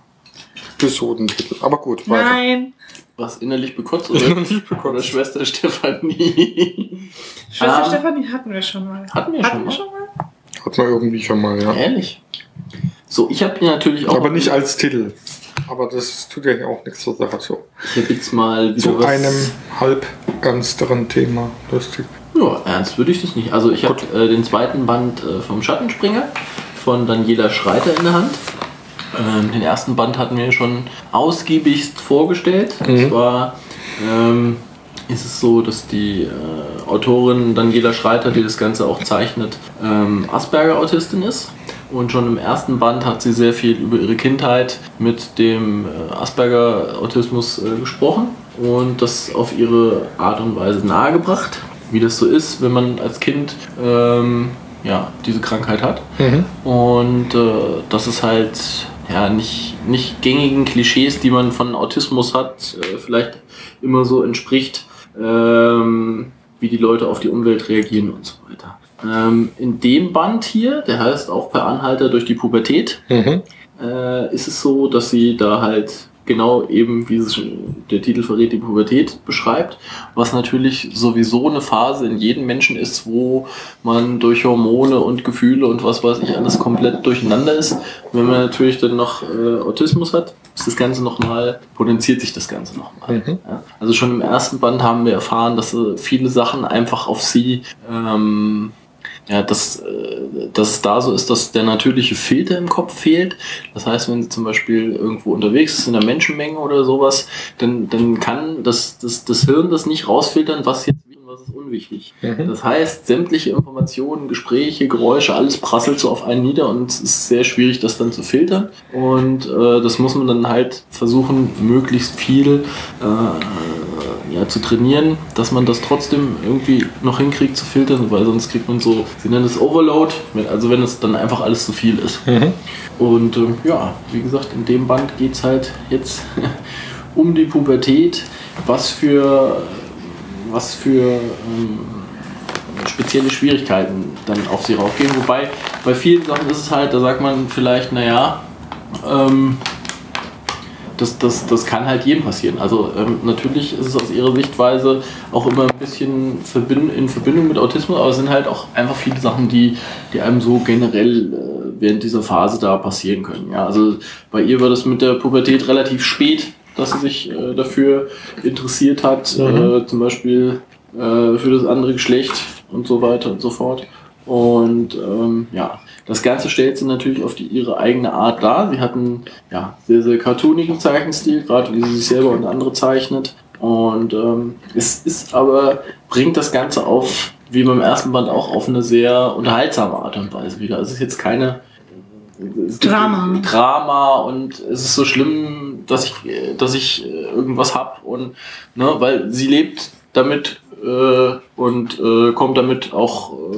Episodentitel. Aber gut, weiter. Nein. Was innerlich bekotzt oder, Innerlich oder bekotzt. Schwester Stefanie? Schwester Ah. Stefanie hatten wir schon mal. Hatten wir schon mal? schon mal? Hat man irgendwie schon mal, ja. Ehrlich? So, ich habe mir natürlich auch. Aber nicht als Titel. Aber das tut ja auch nichts zur Sache so. Habe jetzt mal wieder Zu was. einem halb ernsteren Thema. Lustig. Ja, ernst würde ich das nicht. Also ich habe äh, den zweiten Band äh, vom Schattenspringer von Daniela Schreiter in der Hand. Ähm, den ersten Band hatten wir schon ausgiebigst vorgestellt. Und zwar ähm, ist es so, dass die äh, Autorin Daniela Schreiter, die das Ganze auch zeichnet, ähm, Asperger-Autistin ist. Und schon im ersten Band hat sie sehr viel über ihre Kindheit mit dem äh, Asperger-Autismus äh, gesprochen und das auf ihre Art und Weise nahegebracht, wie das so ist, wenn man als Kind ähm, ja, diese Krankheit hat. Und äh, das ist halt ja, nicht, nicht gängigen Klischees, die man von Autismus hat, äh, vielleicht immer so entspricht, ähm, wie die Leute auf die Umwelt reagieren und so weiter. Ähm, in dem Band hier, der heißt auch per Anhalter durch die Pubertät, Mhm. äh, ist es so, dass sie da halt genau eben, wie es der Titel verrät, die Pubertät beschreibt, was natürlich sowieso eine Phase in jedem Menschen ist, wo man durch Hormone und Gefühle und was weiß ich alles komplett durcheinander ist. Wenn man natürlich dann noch äh, Autismus hat, ist das Ganze nochmal, potenziert sich das Ganze nochmal. Mhm. Ja? Also schon im ersten Band haben wir erfahren, dass äh, viele Sachen einfach auf sie ähm, ja, dass, äh, dass es da so ist, dass der natürliche Filter im Kopf fehlt. Das heißt, wenn sie zum Beispiel irgendwo unterwegs ist in einer Menschenmenge oder sowas, dann, dann kann das, das, das Hirn das nicht rausfiltern, was jetzt wie was ist unwichtig. Das heißt, sämtliche Informationen, Gespräche, Geräusche, alles prasselt so auf einen nieder und es ist sehr schwierig, das dann zu filtern. Und äh, das muss man dann halt versuchen, möglichst viel äh, ja, zu trainieren, dass man das trotzdem irgendwie noch hinkriegt zu filtern, weil sonst kriegt man so, sie nennen es Overload, also wenn es dann einfach alles zu viel ist. Und ähm, ja, wie gesagt, in dem Band geht es halt jetzt um die Pubertät, was für, was für ähm, spezielle Schwierigkeiten dann auf sie raufgehen. Wobei bei vielen Sachen ist es halt, da sagt man vielleicht, naja, ähm, das, das, das kann halt jedem passieren. Also ähm, natürlich ist es aus ihrer Sichtweise auch immer ein bisschen verbind in Verbindung mit Autismus, aber es sind halt auch einfach viele Sachen, die, die einem so generell äh, während dieser Phase da passieren können. Ja, also bei ihr war das mit der Pubertät relativ spät, dass sie sich äh, dafür interessiert hat, äh, zum Beispiel äh, für das andere Geschlecht und so weiter und so fort. Und ähm, ja, das Ganze stellt sie natürlich auf die, ihre eigene Art dar. Sie hat einen ja, sehr, sehr cartoonigen Zeichenstil, gerade wie sie sich selber und andere zeichnet. Und ähm, es ist aber, bringt das Ganze auf, wie beim ersten Band auch, auf eine sehr unterhaltsame Art und Weise wieder. Also es ist jetzt keine gibt Drama. Drama und es ist so schlimm, dass ich, äh, dass ich äh, irgendwas hab und ne, weil sie lebt damit äh, und äh, kommt damit auch äh,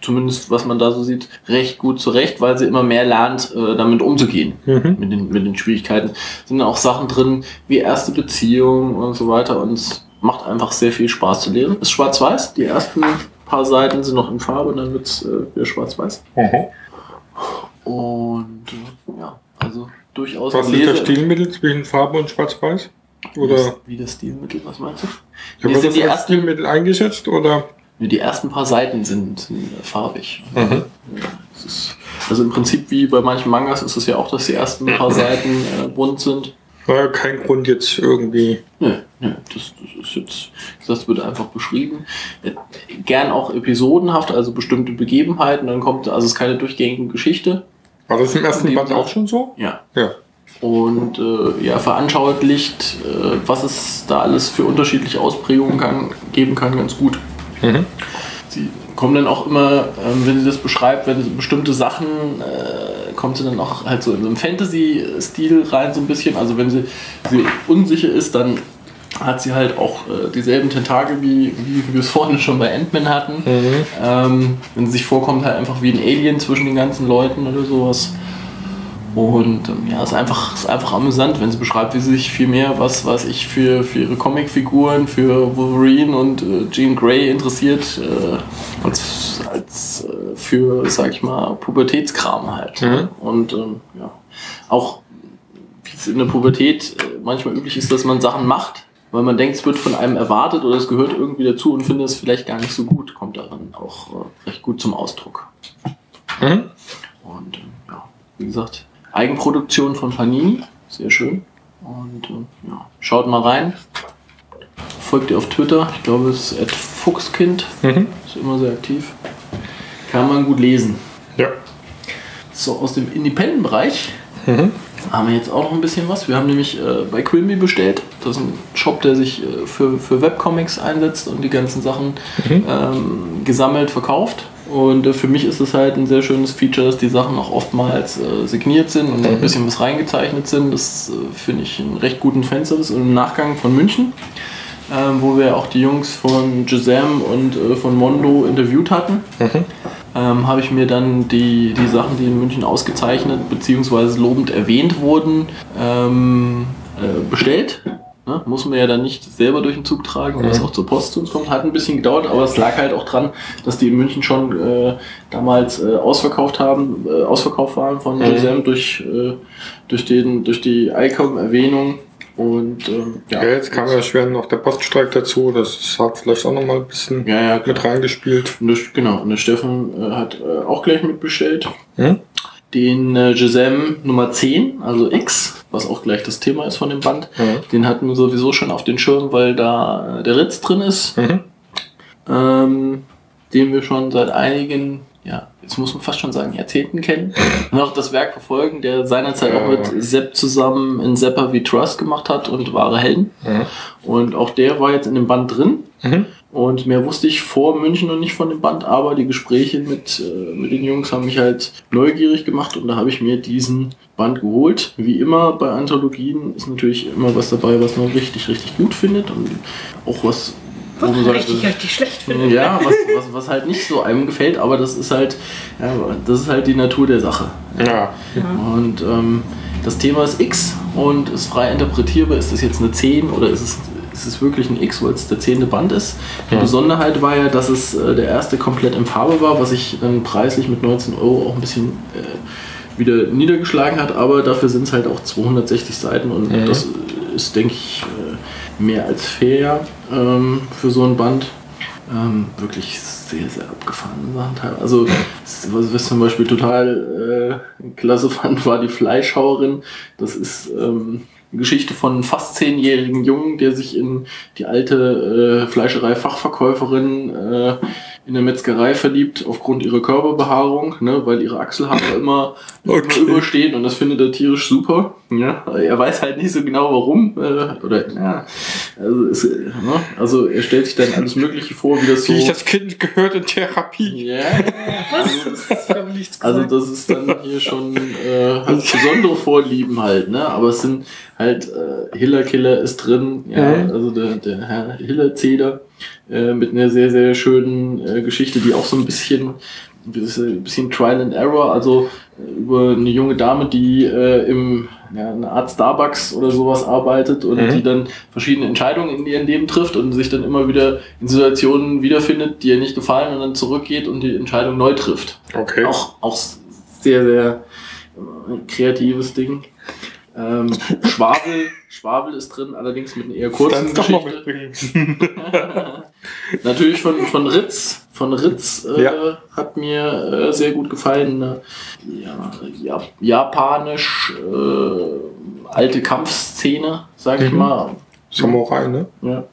zumindest was man da so sieht recht gut zurecht, weil sie immer mehr lernt, äh, damit umzugehen mit den mit den Schwierigkeiten. Sind auch Sachen drin wie erste Beziehung und so weiter und es macht einfach sehr viel Spaß zu lesen. Ist schwarz-weiß. Die ersten paar Seiten sind noch in Farbe und dann wird's äh, wieder schwarz-weiß. Und äh, ja, also durchaus Was ist das Stilmittel zwischen Farbe und Schwarz-Weiß? Oder Wie das Stilmittel, was meinst du? ja, Nee, sind das die ersten, Stilmittel eingesetzt? Oder? die ersten paar Seiten sind, sind farbig. Ja, es ist, also im Prinzip wie bei manchen Mangas ist es ja auch, dass die ersten paar Seiten äh, bunt sind. War ja kein Grund jetzt irgendwie. Nö, nö, das, das ist jetzt, das wird einfach beschrieben. Äh, Gern auch episodenhaft, also bestimmte Begebenheiten, dann kommt, also es ist keine durchgängige Geschichte. War das im ersten Band auch schon so? Ja, Ja. und äh, ja, veranschaulicht, äh, was es da alles für unterschiedliche Ausprägungen kann, geben kann, ganz gut. Sie kommen dann auch immer, ähm, wenn sie das beschreibt, wenn sie bestimmte Sachen, äh, kommt sie dann auch halt so in so einen Fantasy-Stil rein, so ein bisschen. Also wenn sie, sie unsicher ist, dann hat sie halt auch äh, dieselben Tentakel, wie, wie wir es vorhin schon bei Ant-Man hatten. Ähm, wenn sie sich vorkommt, halt einfach wie ein Alien zwischen den ganzen Leuten oder sowas. Und ähm, ja, ist einfach, ist einfach amüsant, wenn sie beschreibt, wie sie sich viel mehr, was weiß ich, für, für ihre Comicfiguren, für Wolverine und äh, Jean Grey interessiert, äh, als, als äh, für, sag ich mal, Pubertätskram halt. Mhm. Und ähm, ja, auch wie es in der Pubertät äh, manchmal üblich ist, dass man Sachen macht, weil man denkt, es wird von einem erwartet oder es gehört irgendwie dazu und findet es vielleicht gar nicht so gut, kommt darin auch äh, recht gut zum Ausdruck. Mhm. Und ähm, ja, wie gesagt, Eigenproduktion von Panini, sehr schön. Und ähm, ja, schaut mal rein. Folgt ihr auf Twitter, ich glaube es ist Fuchskind, Mhm. ist immer sehr aktiv. Kann man gut lesen. Ja. So, aus dem Independent-Bereich Mhm. haben wir jetzt auch noch ein bisschen was. Wir haben nämlich äh, bei Quimby bestellt. Das ist ein Shop, der sich äh, für, für Webcomics einsetzt und die ganzen Sachen ähm, gesammelt verkauft. Und äh, für mich ist es halt ein sehr schönes Feature, dass die Sachen auch oftmals äh, signiert sind und ein bisschen was reingezeichnet sind. Das äh, finde ich einen recht guten Fanservice. Und im Nachgang von München, ähm, wo wir auch die Jungs von Jazam und äh, von Mondo interviewt hatten ähm, habe ich mir dann die, die Sachen, die in München ausgezeichnet bzw. lobend erwähnt wurden, ähm, äh, bestellt. Ne? Muss man ja dann nicht selber durch den Zug tragen und das auch zur Post zu uns kommt. Hat ein bisschen gedauert, aber es lag halt auch dran, dass die in München schon äh, damals äh, ausverkauft haben, äh, ausverkauft waren von GSM durch, äh, durch, den, durch die ICOM-Erwähnung. Und ähm, Ja, jetzt kam ja schwer noch der Poststreik dazu. Das hat vielleicht auch noch mal ein bisschen ja, ja, mit reingespielt. Und der, genau, und der Steffen äh, hat äh, auch gleich mitbestellt. Hm? Den äh, Gisem Nummer 10, also X, was auch gleich das Thema ist von dem Band. Mhm. Den hatten wir sowieso schon auf den Schirm, weil da äh, der Ritz drin ist, Mhm. ähm, den wir schon seit einigen, ja, jetzt muss man fast schon sagen, Jahrzehnten kennen. Und auch das Werk verfolgen, der seinerzeit auch mit Sepp zusammen in Seppa We Trust gemacht hat und wahre Helden. Mhm. Und auch der war jetzt in dem Band drin. Mhm. Und mehr wusste ich vor München noch nicht von dem Band, aber die Gespräche mit, äh, mit den Jungs haben mich halt neugierig gemacht und da habe ich mir diesen Band geholt. Wie immer bei Anthologien ist natürlich immer was dabei, was man richtig, richtig gut findet und auch was, wo sagt, richtig, richtig schlecht finde. ja, was, was, was halt nicht so einem gefällt, aber das ist halt, ja, das ist halt die Natur der Sache. Ja. Und ähm, das Thema ist X und ist frei interpretierbar. Ist das jetzt eine 10 oder ist es, ist es wirklich ein X, weil es der zehnte Band ist? Die Ja. Besonderheit war ja, dass es äh, der erste komplett in Farbe war, was sich dann preislich mit 19 Euro auch ein bisschen äh, wieder niedergeschlagen hat, aber dafür sind es halt auch 260 Seiten und Mhm. das ist, denke ich, äh, mehr als fair ähm, für so ein Band. Ähm, wirklich sehr, sehr abgefahrene Sachen. teilweise. Also, was ich zum Beispiel total äh, klasse fand, war die Fleischhauerin. Das ist ähm, eine Geschichte von einem fast zehnjährigen Jungen, der sich in die alte äh, Fleischerei-Fachverkäuferin äh, in der Metzgerei verliebt, aufgrund ihrer Körperbehaarung, ne, weil ihre Achselhaare immer, Okay. immer überstehen und das findet er tierisch super. Ja. Er weiß halt nicht so genau warum. Äh, oder ja, also, es, äh, ne, also er stellt sich dann alles Mögliche vor, wie das so. Wie ich das Kind gehört in Therapie. ja, also gesagt. das ist dann hier schon äh, halt besondere Vorlieben halt, ne? Aber es sind halt äh, Hiller Killer ist drin, ja, Mhm. also der, der Herr Hiller Zeder äh, mit einer sehr, sehr schönen äh, Geschichte, die auch so ein bisschen ein bisschen ein bisschen Trial and Error, also äh, über eine junge Dame, die äh, im ja, eine Art Starbucks oder sowas arbeitet und Mhm. die dann verschiedene Entscheidungen in ihrem Leben trifft und sich dann immer wieder in Situationen wiederfindet, die ihr nicht gefallen und dann zurückgeht und die Entscheidung neu trifft. Okay. Auch, auch sehr, sehr äh, kreatives Ding. Ähm, Schwabel, Schwabel ist drin, allerdings mit einer eher kurzen Dann doch Geschichte. mitbringen. Natürlich von, von Ritz. Von Ritz äh, Ja. hat mir äh, sehr gut gefallen. Eine, ja, ja, japanisch äh, alte Kampfszene, sag ich Mhm. mal. Samurai, ne? Ja.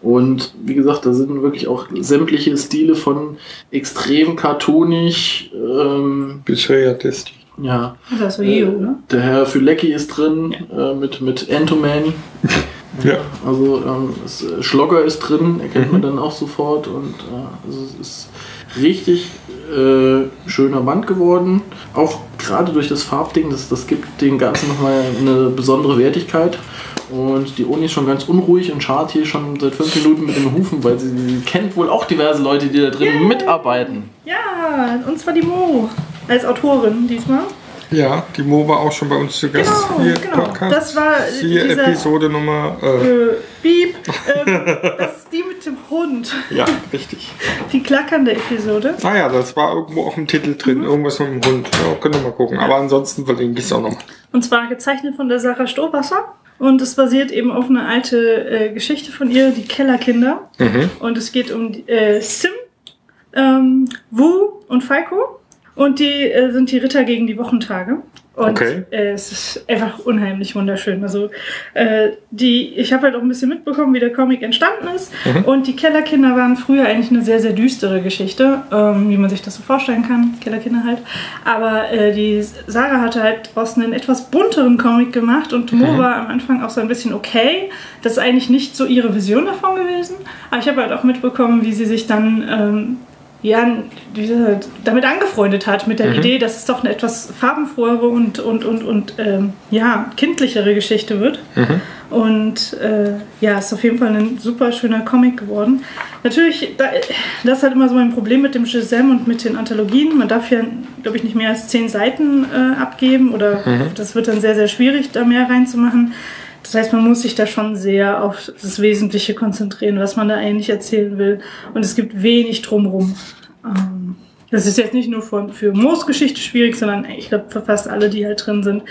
Und wie gesagt, da sind wirklich auch sämtliche Stile von extrem cartoonig, ähm, Bis realistisch. Ja, Das ist so Yeo, ne? Der Herr Fülecki ist drin äh, mit, mit Entoman. Ja. Also ähm, es, äh, Schlogger ist drin, erkennt man Mhm. dann auch sofort. Und äh, also es ist richtig äh, schöner Band geworden. Auch gerade durch das Farbding, das, das gibt dem Ganzen nochmal eine besondere Wertigkeit. Und die Uni ist schon ganz unruhig und schart hier schon seit fünf Minuten mit den Hufen, weil sie, sie kennt wohl auch diverse Leute, die da drin mitarbeiten. Ja, und zwar die Mo als Autorin diesmal. Ja, die Mo war auch schon bei uns zu Gast Genau, hier genau. Podcast. Das war Hier Episode Nummer. Äh, Beep. Ähm, das ist die mit dem Hund. ja, richtig. Die klackernde Episode. Ah ja, das war irgendwo auch im Titel Mhm. drin. Irgendwas mit dem Hund. Ja, können wir mal gucken. Aber ansonsten verlinke ich es auch noch. Und zwar gezeichnet von der Sarah Stohwasser. Und es basiert eben auf eine alte äh, Geschichte von ihr, die Kellerkinder. Mhm. Und es geht um äh, Sim, ähm, Wu und Falco. Und die äh, sind die Ritter gegen die Wochentage. Und Okay. äh, es ist einfach unheimlich wunderschön. Also äh, die, ich habe halt auch ein bisschen mitbekommen, wie der Comic entstanden ist. Mhm. Und die Kellerkinder waren früher eigentlich eine sehr, sehr düstere Geschichte, ähm, wie man sich das so vorstellen kann. Kellerkinder halt. Aber äh, die Sarah hatte halt draußen einen etwas bunteren Comic gemacht und Mo Mhm. war am Anfang auch so ein bisschen okay. Das ist eigentlich nicht so ihre Vision davon gewesen. Aber ich habe halt auch mitbekommen, wie sie sich dann ähm, ja, gesagt, damit angefreundet hat, mit der Mhm. Idee, dass es doch eine etwas farbenfrohere und, und, und, und ähm, ja, kindlichere Geschichte wird. Mhm. Und äh, ja, ist auf jeden Fall ein super schöner Comic geworden. Natürlich, da, das ist halt immer so mein Problem mit dem Gisem und mit den Anthologien. Man darf ja, glaube ich, nicht mehr als zehn Seiten äh, abgeben oder das wird dann sehr, sehr schwierig, da mehr reinzumachen. Das heißt, man muss sich da schon sehr auf das Wesentliche konzentrieren, was man da eigentlich erzählen will. Und es gibt wenig drumrum. Ähm, das ist jetzt nicht nur von, für Moos Geschichte schwierig, sondern ich glaube für fast alle, die halt drin sind.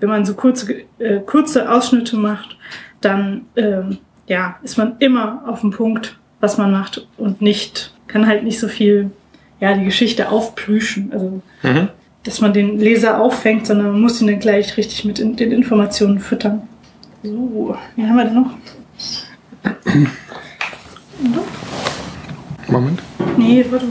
Wenn man so kurze, äh, kurze Ausschnitte macht, dann ähm, ja, ist man immer auf dem Punkt, was man macht und nicht, kann halt nicht so viel, ja, die Geschichte aufplüschen. Also, Mhm. dass man den Leser auffängt, sondern man muss ihn dann gleich richtig mit in, den Informationen füttern. So, wie haben wir denn noch? Moment. Nee, warte.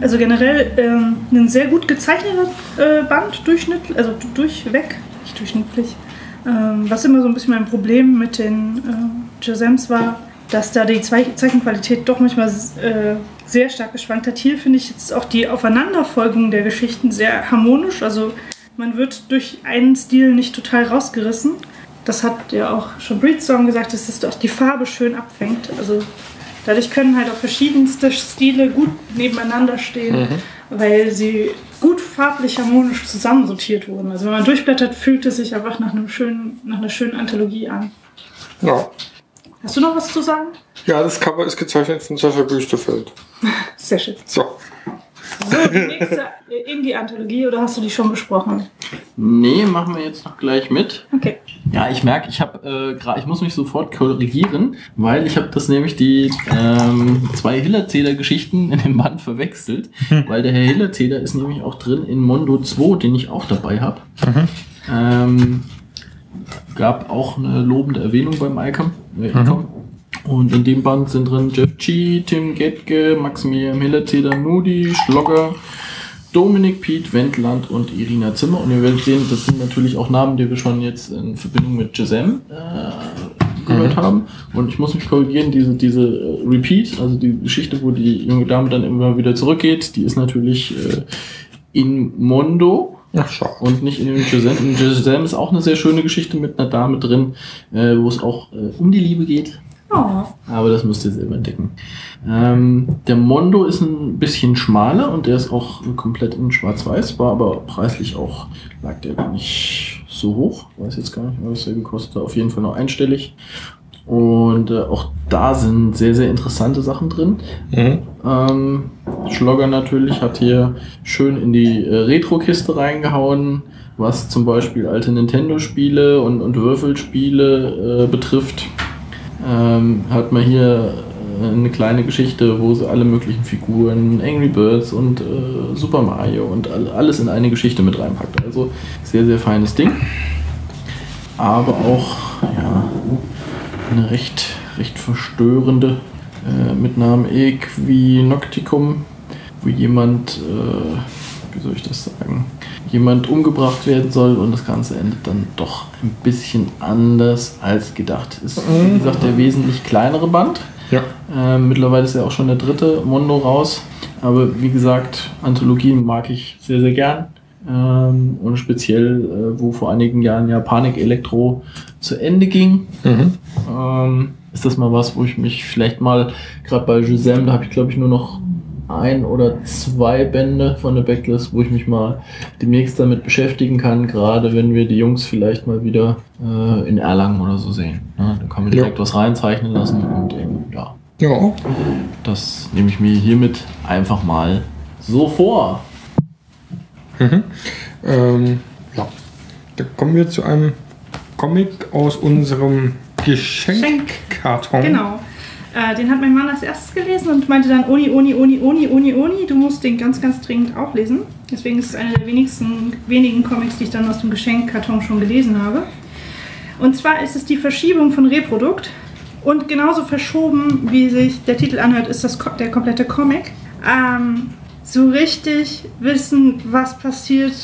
Also generell ähm, ein sehr gut gezeichneter äh, Band, durchschnittlich, also durchweg, nicht durchschnittlich. Ähm, was immer so ein bisschen mein Problem mit den äh, Gesems war, dass da die Zei- Zeichenqualität doch manchmal äh, sehr stark geschwankt hat. Hier finde ich jetzt auch die Aufeinanderfolgung der Geschichten sehr harmonisch. Also man wird durch einen Stil nicht total rausgerissen. Das hat ja auch schon Breedstorm gesagt, dass es auch die Farbe schön abfängt. Also dadurch können halt auch verschiedenste Stile gut nebeneinander stehen, weil sie gut farblich harmonisch zusammensortiert wurden. Also wenn man durchblättert, fühlt es sich einfach nach, einem schönen, nach einer schönen Anthologie an. Ja. Hast du noch was zu sagen? ja, das Cover ist gezeichnet von Sascha Wüstefeld. Sehr schön. So. So, die nächste Indie-Anthologie oder hast du die schon besprochen? Nee, machen wir jetzt noch gleich mit. Okay. Ja, ich merke, ich habe äh, gerade, ich muss mich sofort korrigieren, weil ich habe das nämlich die ähm, zwei Hillerzähler-Geschichten in dem Band verwechselt, weil der Herr Hillerzähler ist nämlich auch drin in Mondo 2, den ich auch dabei habe. Ähm, gab auch eine lobende Erwähnung beim ICOM. Äh, ICOM. Und in dem Band sind drin Jeff G, Tim Getke, Maximilian Hillerzähler, Nudi, Schlogger, Dominik Piet, Wendland und Irina Zimmer. Und ihr werdet sehen, das sind natürlich auch Namen, die wir schon jetzt in Verbindung mit Gisem äh, gehört haben. Und ich muss mich korrigieren, diese, diese äh, Repeat, also die Geschichte, wo die junge Dame dann immer wieder zurückgeht, die ist natürlich äh, in Mondo Ach, schau. und nicht in dem Gisem. In Gisem ist auch eine sehr schöne Geschichte mit einer Dame drin, äh, wo es auch äh, um die Liebe geht. Oh, Aber das müsst ihr selber entdecken. Ähm, der Mondo ist ein bisschen schmaler und der ist auch komplett in Schwarz-Weiß, war aber preislich auch, lag der nicht so hoch. Weiß jetzt gar nicht, was der gekostet hat. Auf jeden Fall noch einstellig. Und äh, auch da sind sehr, sehr interessante Sachen drin. Mhm. Ähm, Schlogger natürlich hat hier schön in die äh, Retro-Kiste reingehauen, was zum Beispiel alte Nintendo-Spiele und, und Würfelspiele äh, betrifft. Ähm, hat man hier äh, eine kleine Geschichte, wo sie alle möglichen Figuren, Angry Birds und äh, Super Mario und all, alles in eine Geschichte mit reinpackt. Also sehr, sehr feines Ding. Aber auch, ja, eine recht, recht verstörende äh, mit Namen Equinocticum, wo jemand, äh, wie soll ich das sagen, jemand umgebracht werden soll und das Ganze endet dann doch ein bisschen anders als gedacht. Ist, wie gesagt, der wesentlich kleinere Band. Ja. Ähm, mittlerweile ist ja auch schon der dritte Mondo raus. Aber wie gesagt, Anthologien mag ich sehr, sehr gern. Ähm, und speziell, äh, wo vor einigen Jahren ja Panik Elektro zu Ende ging, Mhm. ähm, ist das mal was, wo ich mich vielleicht mal, gerade bei Gisem, da habe ich glaube ich nur noch ein oder zwei Bände von der Backlist, wo ich mich mal demnächst damit beschäftigen kann, gerade wenn wir die Jungs vielleicht mal wieder äh, in Erlangen oder so sehen. Ne? Da kann man Ja. direkt was reinzeichnen lassen und eben, ja, Ja. das nehme ich mir hiermit einfach mal so vor. Mhm. Ähm, ja. Dann kommen wir zu einem Comic aus unserem Geschenkkarton. Genau. Äh, den hat mein Mann als erstes gelesen und meinte dann, Oni, Oni, Oni, Oni, Oni, Oni, du musst den ganz, ganz dringend auch lesen. Deswegen ist es einer der wenigsten, wenigen Comics, die ich dann aus dem Geschenkkarton schon gelesen habe. Und zwar ist es die Verschiebung von Reprodukt. Und genauso verschoben, wie sich der Titel anhört, ist das, der komplette Comic. Ähm, so richtig wissen, was passiert,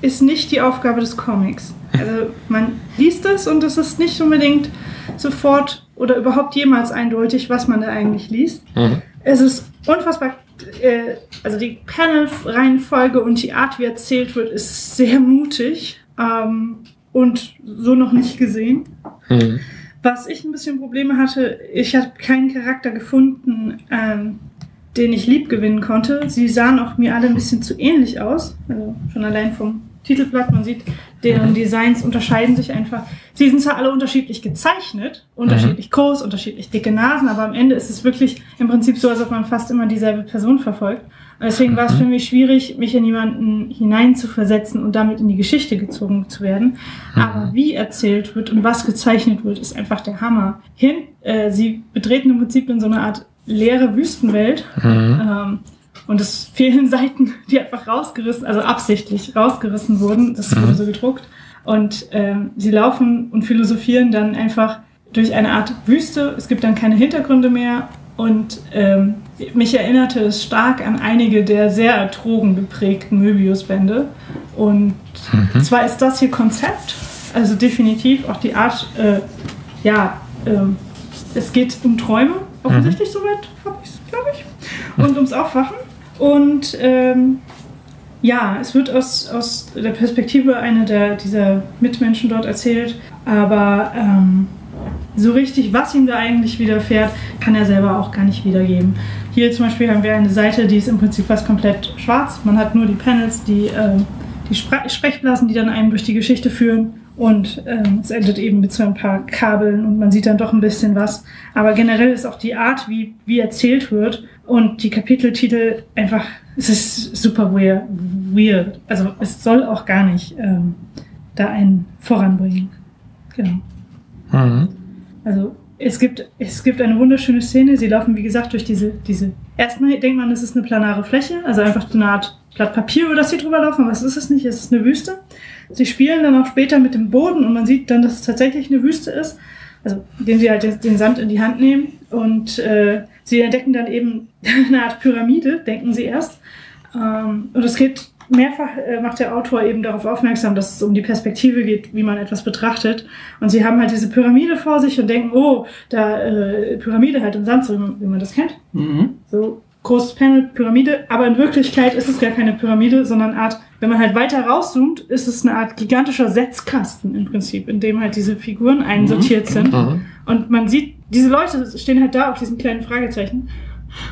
ist nicht die Aufgabe des Comics. Also man liest es und es ist nicht unbedingt sofort oder überhaupt jemals eindeutig, was man da eigentlich liest. Mhm. Es ist unfassbar, äh, also die Panel-Reihenfolge und die Art, wie erzählt wird, ist sehr mutig ähm, und so noch nicht gesehen. Mhm. Was ich ein bisschen Probleme hatte, ich habe keinen Charakter gefunden, ähm, den ich lieb gewinnen konnte. Sie sahen auch mir alle ein bisschen zu ähnlich aus. Also schon allein vom Titelblatt, man sieht, deren Designs unterscheiden sich einfach. Sie sind zwar alle unterschiedlich gezeichnet, unterschiedlich groß, unterschiedlich dicke Nasen, aber am Ende ist es wirklich im Prinzip so, als ob man fast immer dieselbe Person verfolgt. Und deswegen war es für mich schwierig, mich in jemanden hineinzuversetzen und damit in die Geschichte gezogen zu werden. Aber wie erzählt wird und was gezeichnet wird, ist einfach der Hammer. Hin, äh, sie betreten im Prinzip in so eine Art leere Wüstenwelt. Ähm, und es fehlen Seiten, die einfach rausgerissen, also absichtlich rausgerissen wurden. Das wurde so gedruckt. Und ähm, sie laufen und philosophieren dann einfach durch eine Art Wüste. Es gibt dann keine Hintergründe mehr. Und ähm, mich erinnerte es stark an einige der sehr drogengeprägten Möbius-Bände. Und zwar ist das hier Konzept. Also definitiv auch die Art, äh, ja, ähm, es geht um Träume, offensichtlich soweit habe ich es, glaube ich, und ums Aufwachen. Und ähm, ja, es wird aus, aus der Perspektive einer der, dieser Mitmenschen dort erzählt, aber ähm, so richtig, was ihm da eigentlich widerfährt, kann er selber auch gar nicht wiedergeben. Hier zum Beispiel haben wir eine Seite, die ist im Prinzip fast komplett schwarz. Man hat nur die Panels, die, äh, die Spre Sprechblasen, die dann einem durch die Geschichte führen. Und ähm, es endet eben mit so ein paar Kabeln und man sieht dann doch ein bisschen was. Aber generell ist auch die Art, wie, wie erzählt wird und die Kapiteltitel einfach, es ist super weird. weird. Also es soll auch gar nicht ähm, da einen voranbringen. Genau. Mhm. Also es gibt, es gibt eine wunderschöne Szene. Sie laufen, wie gesagt, durch diese, diese. Erstmal denkt man, es ist eine planare Fläche, also einfach so eine Art Blatt Papier, über das sie drüber laufen, aber es ist es nicht, es ist eine Wüste. Sie spielen dann auch später mit dem Boden und man sieht dann, dass es tatsächlich eine Wüste ist. Also, indem sie halt den- den Sand in die Hand nehmen und äh, sie entdecken dann eben eine Art Pyramide, denken sie erst. Ähm, und es geht mehrfach, äh, macht der Autor eben darauf aufmerksam, dass es um die Perspektive geht, wie man etwas betrachtet. Und sie haben halt diese Pyramide vor sich und denken, oh, da äh, Pyramide halt im Sand, so wie man, das kennt. Mhm. So großes Panel, Pyramide. Aber in Wirklichkeit ist es gar keine Pyramide, sondern eine Art, wenn man halt weiter rauszoomt, ist es eine Art gigantischer Setzkasten im Prinzip, in dem halt diese Figuren einsortiert sind. Mhm. Und man sieht, diese Leute stehen halt da auf diesem kleinen Fragezeichen.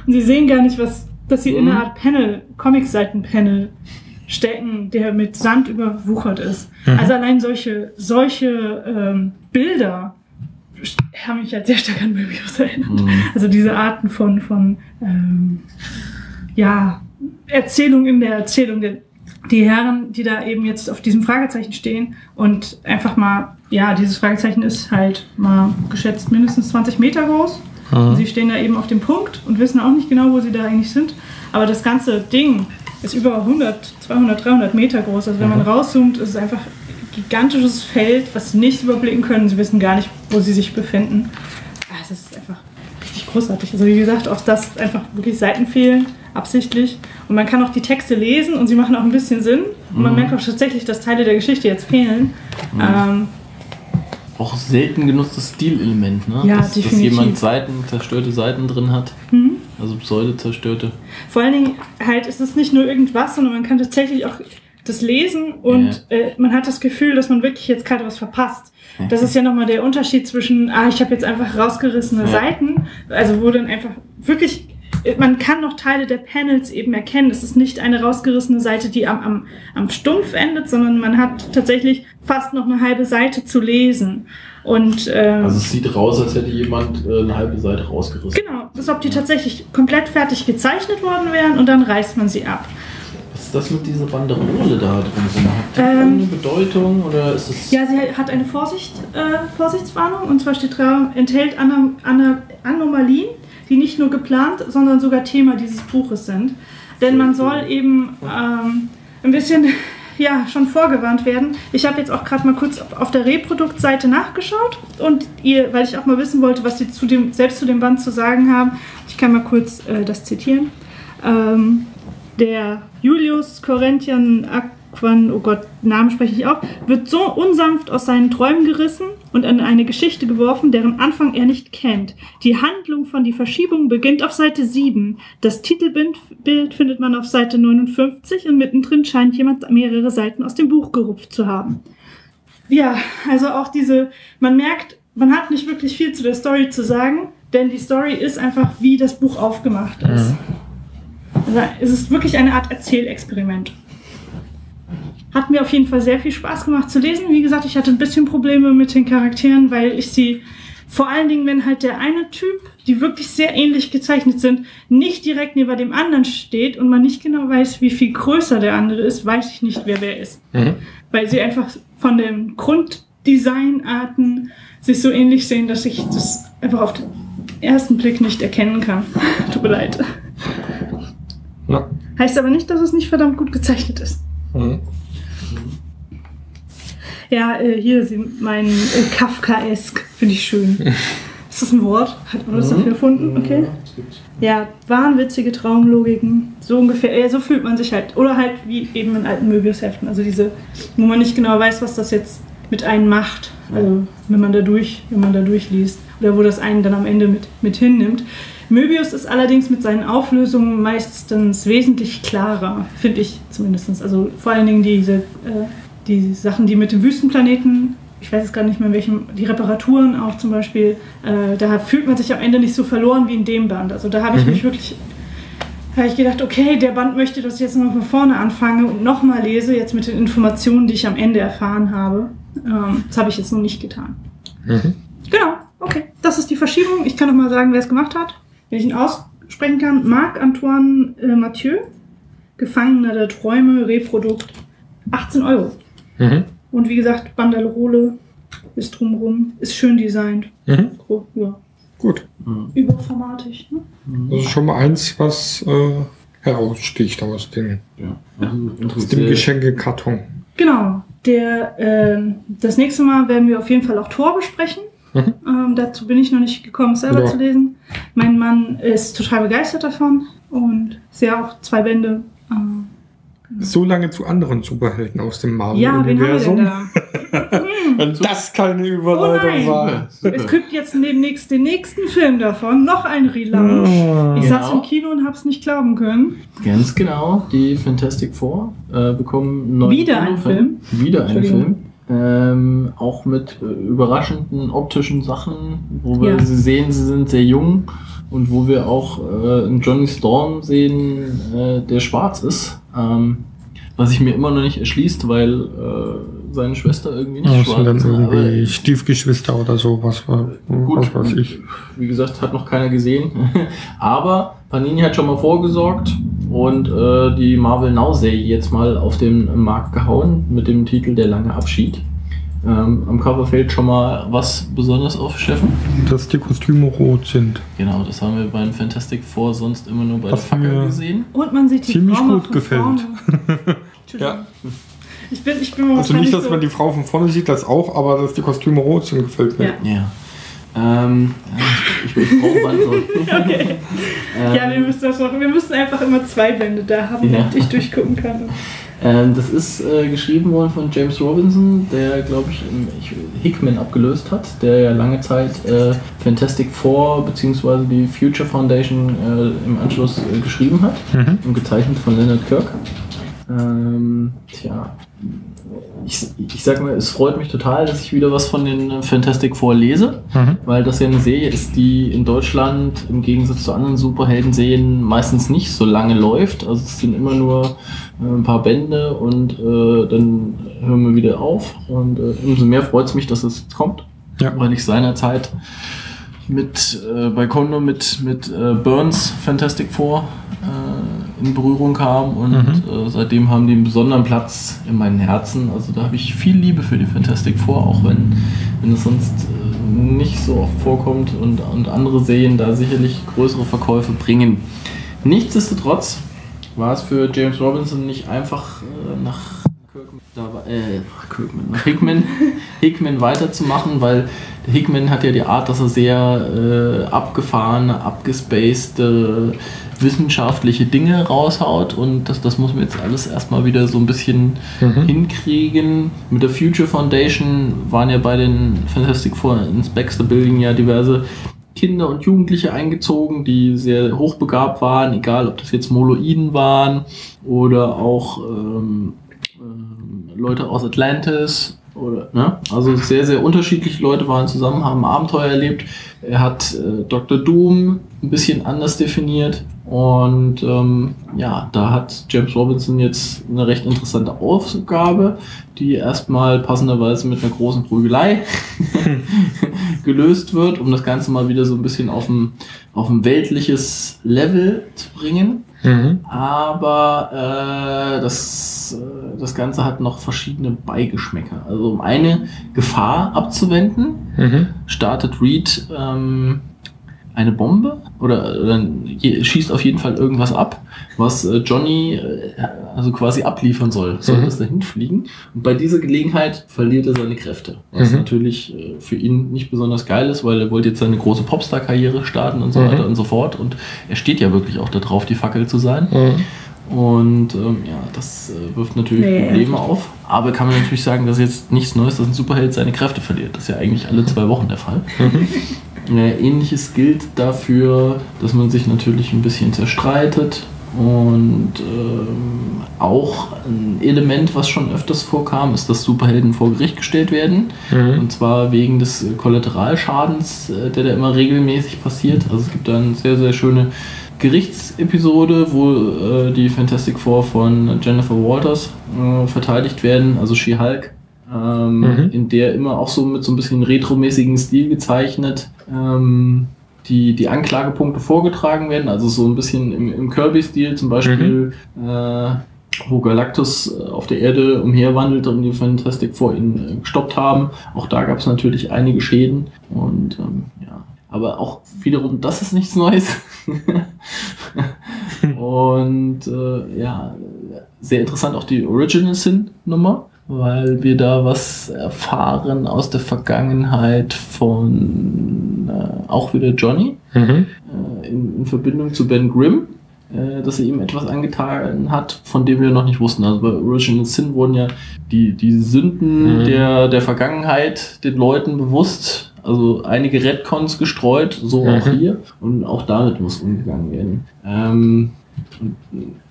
Und sie sehen gar nicht, was, dass sie in Mhm. einer Art Panel, Comicseiten-Panel stecken, der mit Sand überwuchert ist. Also allein solche, solche ähm, Bilder haben mich halt sehr stark an Möbius erinnert. Mhm. Also diese Arten von, von ähm, ja, Erzählung in der Erzählung. Der, die Herren, die da eben jetzt auf diesem Fragezeichen stehen und einfach mal, ja, dieses Fragezeichen ist halt mal geschätzt mindestens 20 Meter groß. Und sie stehen da eben auf dem Punkt und wissen auch nicht genau, wo sie da eigentlich sind. Aber das ganze Ding ist über 100, 200, 300 Meter groß. Also wenn man rauszoomt, ist es einfach ein gigantisches Feld, was sie nicht überblicken können. Sie wissen gar nicht, wo sie sich befinden. Ah, Es ist einfach richtig großartig. Also wie gesagt, auch das einfach wirklich Seiten fehlen, absichtlich. Und man kann auch die Texte lesen und sie machen auch ein bisschen Sinn. Und man merkt auch tatsächlich, dass Teile der Geschichte jetzt fehlen. Ähm, Auch selten genutztes Stilelement, ne? Ja, dass, dass definitiv. jemand Seiten, zerstörte Seiten drin hat. Mhm. Also Pseudo zerstörte. Vor allen Dingen halt ist es nicht nur irgendwas, sondern man kann tatsächlich auch das lesen und äh, man hat das Gefühl, dass man wirklich jetzt gerade was verpasst. Das ist ja nochmal der Unterschied zwischen, ah, ich habe jetzt einfach rausgerissene Ja. Seiten, also wo dann einfach wirklich, man kann noch Teile der Panels eben erkennen. Es ist nicht eine rausgerissene Seite, die am, am, am Stumpf endet, sondern man hat tatsächlich fast noch eine halbe Seite zu lesen. Und ähm, Also es sieht raus, als hätte jemand äh, eine halbe Seite rausgerissen. genau, als ob die tatsächlich komplett fertig gezeichnet worden wären und dann reißt man sie ab. Was ist das mit dieser Banderole da drin? Hat die Ähm, irgendeine Bedeutung oder ist es. Ja, sie hat eine Vorsicht, äh, Vorsichtswarnung und zwar steht drauf, enthält Anom Ana Anomalien, die nicht nur geplant, sondern sogar Thema dieses Buches sind. Denn man soll eben ähm, ein bisschen ja, schon vorgewarnt werden. Ich habe jetzt auch gerade mal kurz auf der Reproduktseite nachgeschaut und ihr, weil ich auch mal wissen wollte, was sie zu dem, selbst zu dem Band zu sagen haben. Ich kann mal kurz äh, das zitieren. Ähm, der Julius Corinthian Aquan, oh Gott, Namen spreche ich auch, wird so unsanft aus seinen Träumen gerissen und in eine Geschichte geworfen, deren Anfang er nicht kennt. Die Handlung von die Verschiebung beginnt auf Seite 7. Das Titelbild Bild findet man auf Seite 59 und mittendrin scheint jemand mehrere Seiten aus dem Buch gerupft zu haben. Ja, also auch diese, man merkt, man hat nicht wirklich viel zu der Story zu sagen, denn die Story ist einfach, wie das Buch aufgemacht ist. Also es ist wirklich eine Art Erzählexperiment. Hat mir auf jeden Fall sehr viel Spaß gemacht zu lesen. Wie gesagt, ich hatte ein bisschen Probleme mit den Charakteren, weil ich sie vor allen Dingen, wenn halt der eine Typ, die wirklich sehr ähnlich gezeichnet sind, nicht direkt neben dem anderen steht und man nicht genau weiß, wie viel größer der andere ist, weiß ich nicht, wer wer ist. Mhm. Weil sie einfach von den Grunddesignarten sich so ähnlich sehen, dass ich das einfach auf den ersten Blick nicht erkennen kann. Tut mir leid. Ja. Heißt aber nicht, dass es nicht verdammt gut gezeichnet ist. Mhm. Ja, äh, hier, meinen äh, Kafkaesk, finde ich schön. Ist das ein Wort? Hat man das dafür erfunden? Okay. Ja, wahnwitzige Traumlogiken. So ungefähr, ja, so fühlt man sich halt. Oder halt wie eben in alten Möbius-Heften. Also diese, wo man nicht genau weiß, was das jetzt mit einem macht. Also wenn man da durch, wenn man da durchliest. Oder wo das einen dann am Ende mit, mit hinnimmt. Möbius ist allerdings mit seinen Auflösungen meistens wesentlich klarer, finde ich zumindest. Also vor allen Dingen diese, äh, die Sachen, die mit dem Wüstenplaneten, ich weiß jetzt gar nicht mehr in welchem, die Reparaturen auch zum Beispiel, äh, da fühlt man sich am Ende nicht so verloren wie in dem Band. Also da habe ich mich wirklich, habe ich gedacht, okay, der Band möchte, dass ich jetzt nochmal von vorne anfange und nochmal lese, jetzt mit den Informationen, die ich am Ende erfahren habe. Ähm, das habe ich jetzt noch nicht getan. Genau, okay. Das ist die Verschiebung. Ich kann noch mal sagen, wer es gemacht hat. Wenn ich ihn aussprechen kann. Marc-Antoine äh, Mathieu. Gefangener der Träume, Reprodukt. 18 Euro. Mhm. Und wie gesagt, Banderole ist drumrum. Ist schön designt. Mhm. Ja. Gut. Überformatig. Ne? Das ist schon mal eins, was äh, heraussticht aus, den, Ja. Also, aus dem Geschenkekarton. Genau. Der, ähm, das nächste Mal werden wir auf jeden Fall auch Tor besprechen. Mhm. Ähm, dazu bin ich noch nicht gekommen, es selber Ja. zu lesen. Mein Mann ist total begeistert davon und ja auch zwei Bände. Ähm, So lange zu anderen Superhelden aus dem ja, Marvel-Universum. da? Wenn das keine Oh Überleitung nein. war. Es gibt jetzt demnächst den nächsten Film davon, noch ein Relaunch. Ah. Ich saß Genau. im Kino und hab's nicht glauben können. Ganz genau, die Fantastic Four äh, bekommen einen neuen Wieder ein Kinofilm. Wieder ein Film. Ähm, auch mit äh, überraschenden optischen Sachen, wo wir Ja. sie sehen, sie sind sehr jung und wo wir auch äh, einen Johnny Storm sehen, äh, der schwarz ist. Ähm, was sich mir immer noch nicht erschließt, weil äh, seine Schwester irgendwie nicht Das schwarz dann ist. irgendwie Aber- Stiefgeschwister oder so, was, war- Gut, was weiß ich. wie gesagt, hat noch keiner gesehen. Aber Panini hat schon mal vorgesorgt und äh, die Marvel Now-Serie jetzt mal auf den Markt gehauen mit dem Titel Der lange Abschied. Ähm, am Cover fällt schon mal was Besonderes auf, Steffen. Dass die Kostüme rot sind. Genau, das haben wir bei den Fantastic Four sonst immer nur bei Was der Fackel gesehen. Und man sieht die Ziemlich Frau gut von gefällt. Entschuldigung. Ich bin, ich bin Also nicht, dass so, man die Frau von vorne sieht, das auch, aber dass die Kostüme rot sind, gefällt mir. Ja. Ja. Ähm, ja, ich, brauche Antwort. Okay. Ja, wir müssen das machen. Wir müssen einfach immer zwei Bände da haben, Ja. damit ich durchgucken kann. Ähm, das ist äh, geschrieben worden von James Robinson, der, glaube ich, im- ich, Hickman abgelöst hat, der ja lange Zeit äh, Fantastic Four bzw. die Future Foundation äh, im Anschluss äh, geschrieben hat Mhm. und gezeichnet von Leonard Kirk. Ähm, tja, ich, ich sag mal, es freut mich total, dass ich wieder was von den äh, Fantastic Four lese, Mhm. weil das ja eine Serie ist, die in Deutschland im Gegensatz zu anderen Superhelden-Serien meistens nicht so lange läuft. Also es sind immer nur äh, ein paar Bände und äh, dann hören wir wieder auf. Und äh, umso mehr freut es mich, dass es jetzt kommt, Ja. weil ich seinerzeit mit äh, bei Kondo mit, mit äh, Burns Fantastic Four äh, in Berührung kam und äh, seitdem haben die einen besonderen Platz in meinem Herzen. Also da habe ich viel Liebe für die Fantastic Four, auch wenn, wenn es sonst äh, nicht so oft vorkommt und, und andere Serien da sicherlich größere Verkäufe bringen. Nichtsdestotrotz war es für James Robinson nicht einfach äh, nach Kirkman, da war, Kirkman, Hickman, Hickman weiterzumachen, weil der Hickman hat ja die Art, dass er sehr äh, abgefahrene, abgespacede, wissenschaftliche Dinge raushaut und das, das muss man jetzt alles erstmal wieder so ein bisschen hinkriegen. Mit der Future Foundation waren ja bei den Fantastic Four ins Baxter Building ja diverse Kinder und Jugendliche eingezogen, die sehr hochbegabt waren, egal ob das jetzt Moloiden waren oder auch ähm, ähm, Leute aus Atlantis oder ne? also sehr sehr unterschiedliche Leute waren zusammen, haben Abenteuer erlebt. Er hat äh, Dr. Doom ein bisschen anders definiert und ähm, ja, da hat James Robinson jetzt eine recht interessante Aufgabe, die erstmal passenderweise mit einer großen Prügelei gelöst wird, um das Ganze mal wieder so ein bisschen auf ein, auf ein weltliches Level zu bringen. Mhm. Aber äh, das, äh, das Ganze hat noch verschiedene Beigeschmäcker. Also um eine Gefahr abzuwenden, Mhm. startet Reed ähm, eine Bombe oder, oder schießt auf jeden Fall irgendwas ab, was äh, Johnny äh, also quasi abliefern soll. Soll Mhm. das dahin fliegen? Und bei dieser Gelegenheit verliert er seine Kräfte. Was Mhm. natürlich äh, für ihn nicht besonders geil ist, weil er wollte jetzt seine große Popstar-Karriere starten und so Mhm. weiter und so fort. Und er steht ja wirklich auch darauf, die Fackel zu sein. Mhm. Und ähm, ja, das äh, wirft natürlich Nee. Probleme auf. Aber kann man natürlich sagen, dass jetzt nichts Neues, dass ein Superheld seine Kräfte verliert. Das ist ja eigentlich alle zwei Wochen der Fall. Äh, Ähnliches gilt dafür, dass man sich natürlich ein bisschen zerstreitet. Und ähm, auch ein Element, was schon öfters vorkam, ist, dass Superhelden vor Gericht gestellt werden. Und zwar wegen des äh, Kollateralschadens, äh, der da immer regelmäßig passiert. Also es gibt da eine sehr, sehr schöne Gerichtsepisode, wo äh, die Fantastic Four von Jennifer Walters äh, verteidigt werden, also She-Hulk, ähm, Mhm. in der immer auch so mit so ein bisschen retromäßigen Stil gezeichnet ähm, die, die Anklagepunkte vorgetragen werden, also so ein bisschen im, im Kirby-Stil zum Beispiel. Äh, wo Galactus äh, auf der Erde umherwandelt und die Fantastic Four ihn äh, gestoppt haben. Auch da gab es natürlich einige Schäden und ähm, ja, aber auch wiederum, das ist nichts Neues. und äh, ja, sehr interessant auch die Original Sin Nummer, weil wir da was erfahren aus der Vergangenheit von äh, auch wieder Johnny Mhm. äh, in, in Verbindung zu Ben Grimm, äh, dass er ihm etwas angetan hat, von dem wir noch nicht wussten. Also bei Original Sin wurden ja die, die Sünden Mhm. der, der Vergangenheit den Leuten bewusst, also einige Redcons gestreut, so auch Mhm. hier. Und auch damit muss umgegangen werden. Ähm,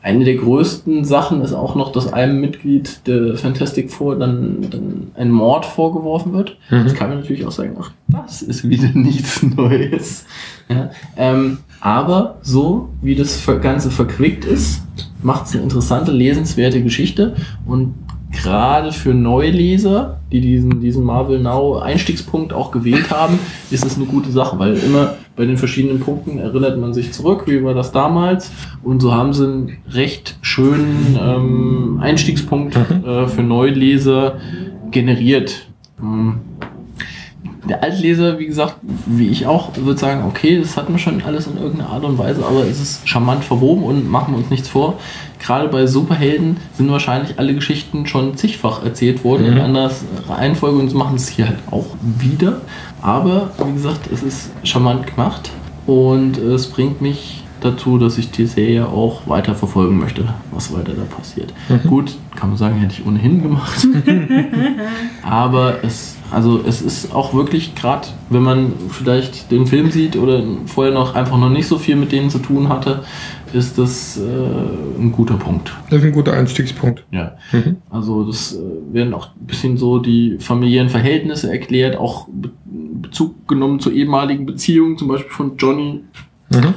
eine der größten Sachen ist auch noch, dass einem Mitglied der Fantastic Four dann, dann ein Mord vorgeworfen wird. Mhm. Jetzt kann man natürlich auch sagen, ach, das ist wieder nichts Neues. Ja, ähm, aber so, wie das Ganze verquickt ist, macht es eine interessante, lesenswerte Geschichte. Und gerade für Neuleser, die diesen, diesen Marvel Now Einstiegspunkt auch gewählt haben, ist es eine gute Sache, weil immer bei den verschiedenen Punkten erinnert man sich zurück, wie war das damals. Und so haben sie einen recht schönen ähm, Einstiegspunkt äh, für Neuleser generiert. Ähm, der Altleser, wie gesagt, wie ich auch, wird sagen, okay, das hatten wir schon alles in irgendeiner Art und Weise, aber es ist charmant verwoben und machen wir uns nichts vor. Gerade bei Superhelden sind wahrscheinlich alle Geschichten schon zigfach erzählt worden in anderer Reihenfolge und machen es hier halt auch wieder. Aber wie gesagt, es ist charmant gemacht und es bringt mich dazu, dass ich die Serie auch weiter verfolgen möchte, was weiter da passiert. Gut, kann man sagen, hätte ich ohnehin gemacht. Aber es, also es ist auch wirklich gerade, wenn man vielleicht den Film sieht oder vorher noch einfach noch nicht so viel mit denen zu tun hatte, ist das äh, ein guter Punkt. Das ist ein guter Einstiegspunkt. Ja. Mhm. Also das äh, werden auch ein bisschen so die familiären Verhältnisse erklärt, auch Be Bezug genommen zu ehemaligen Beziehungen, zum Beispiel von Johnny Mhm.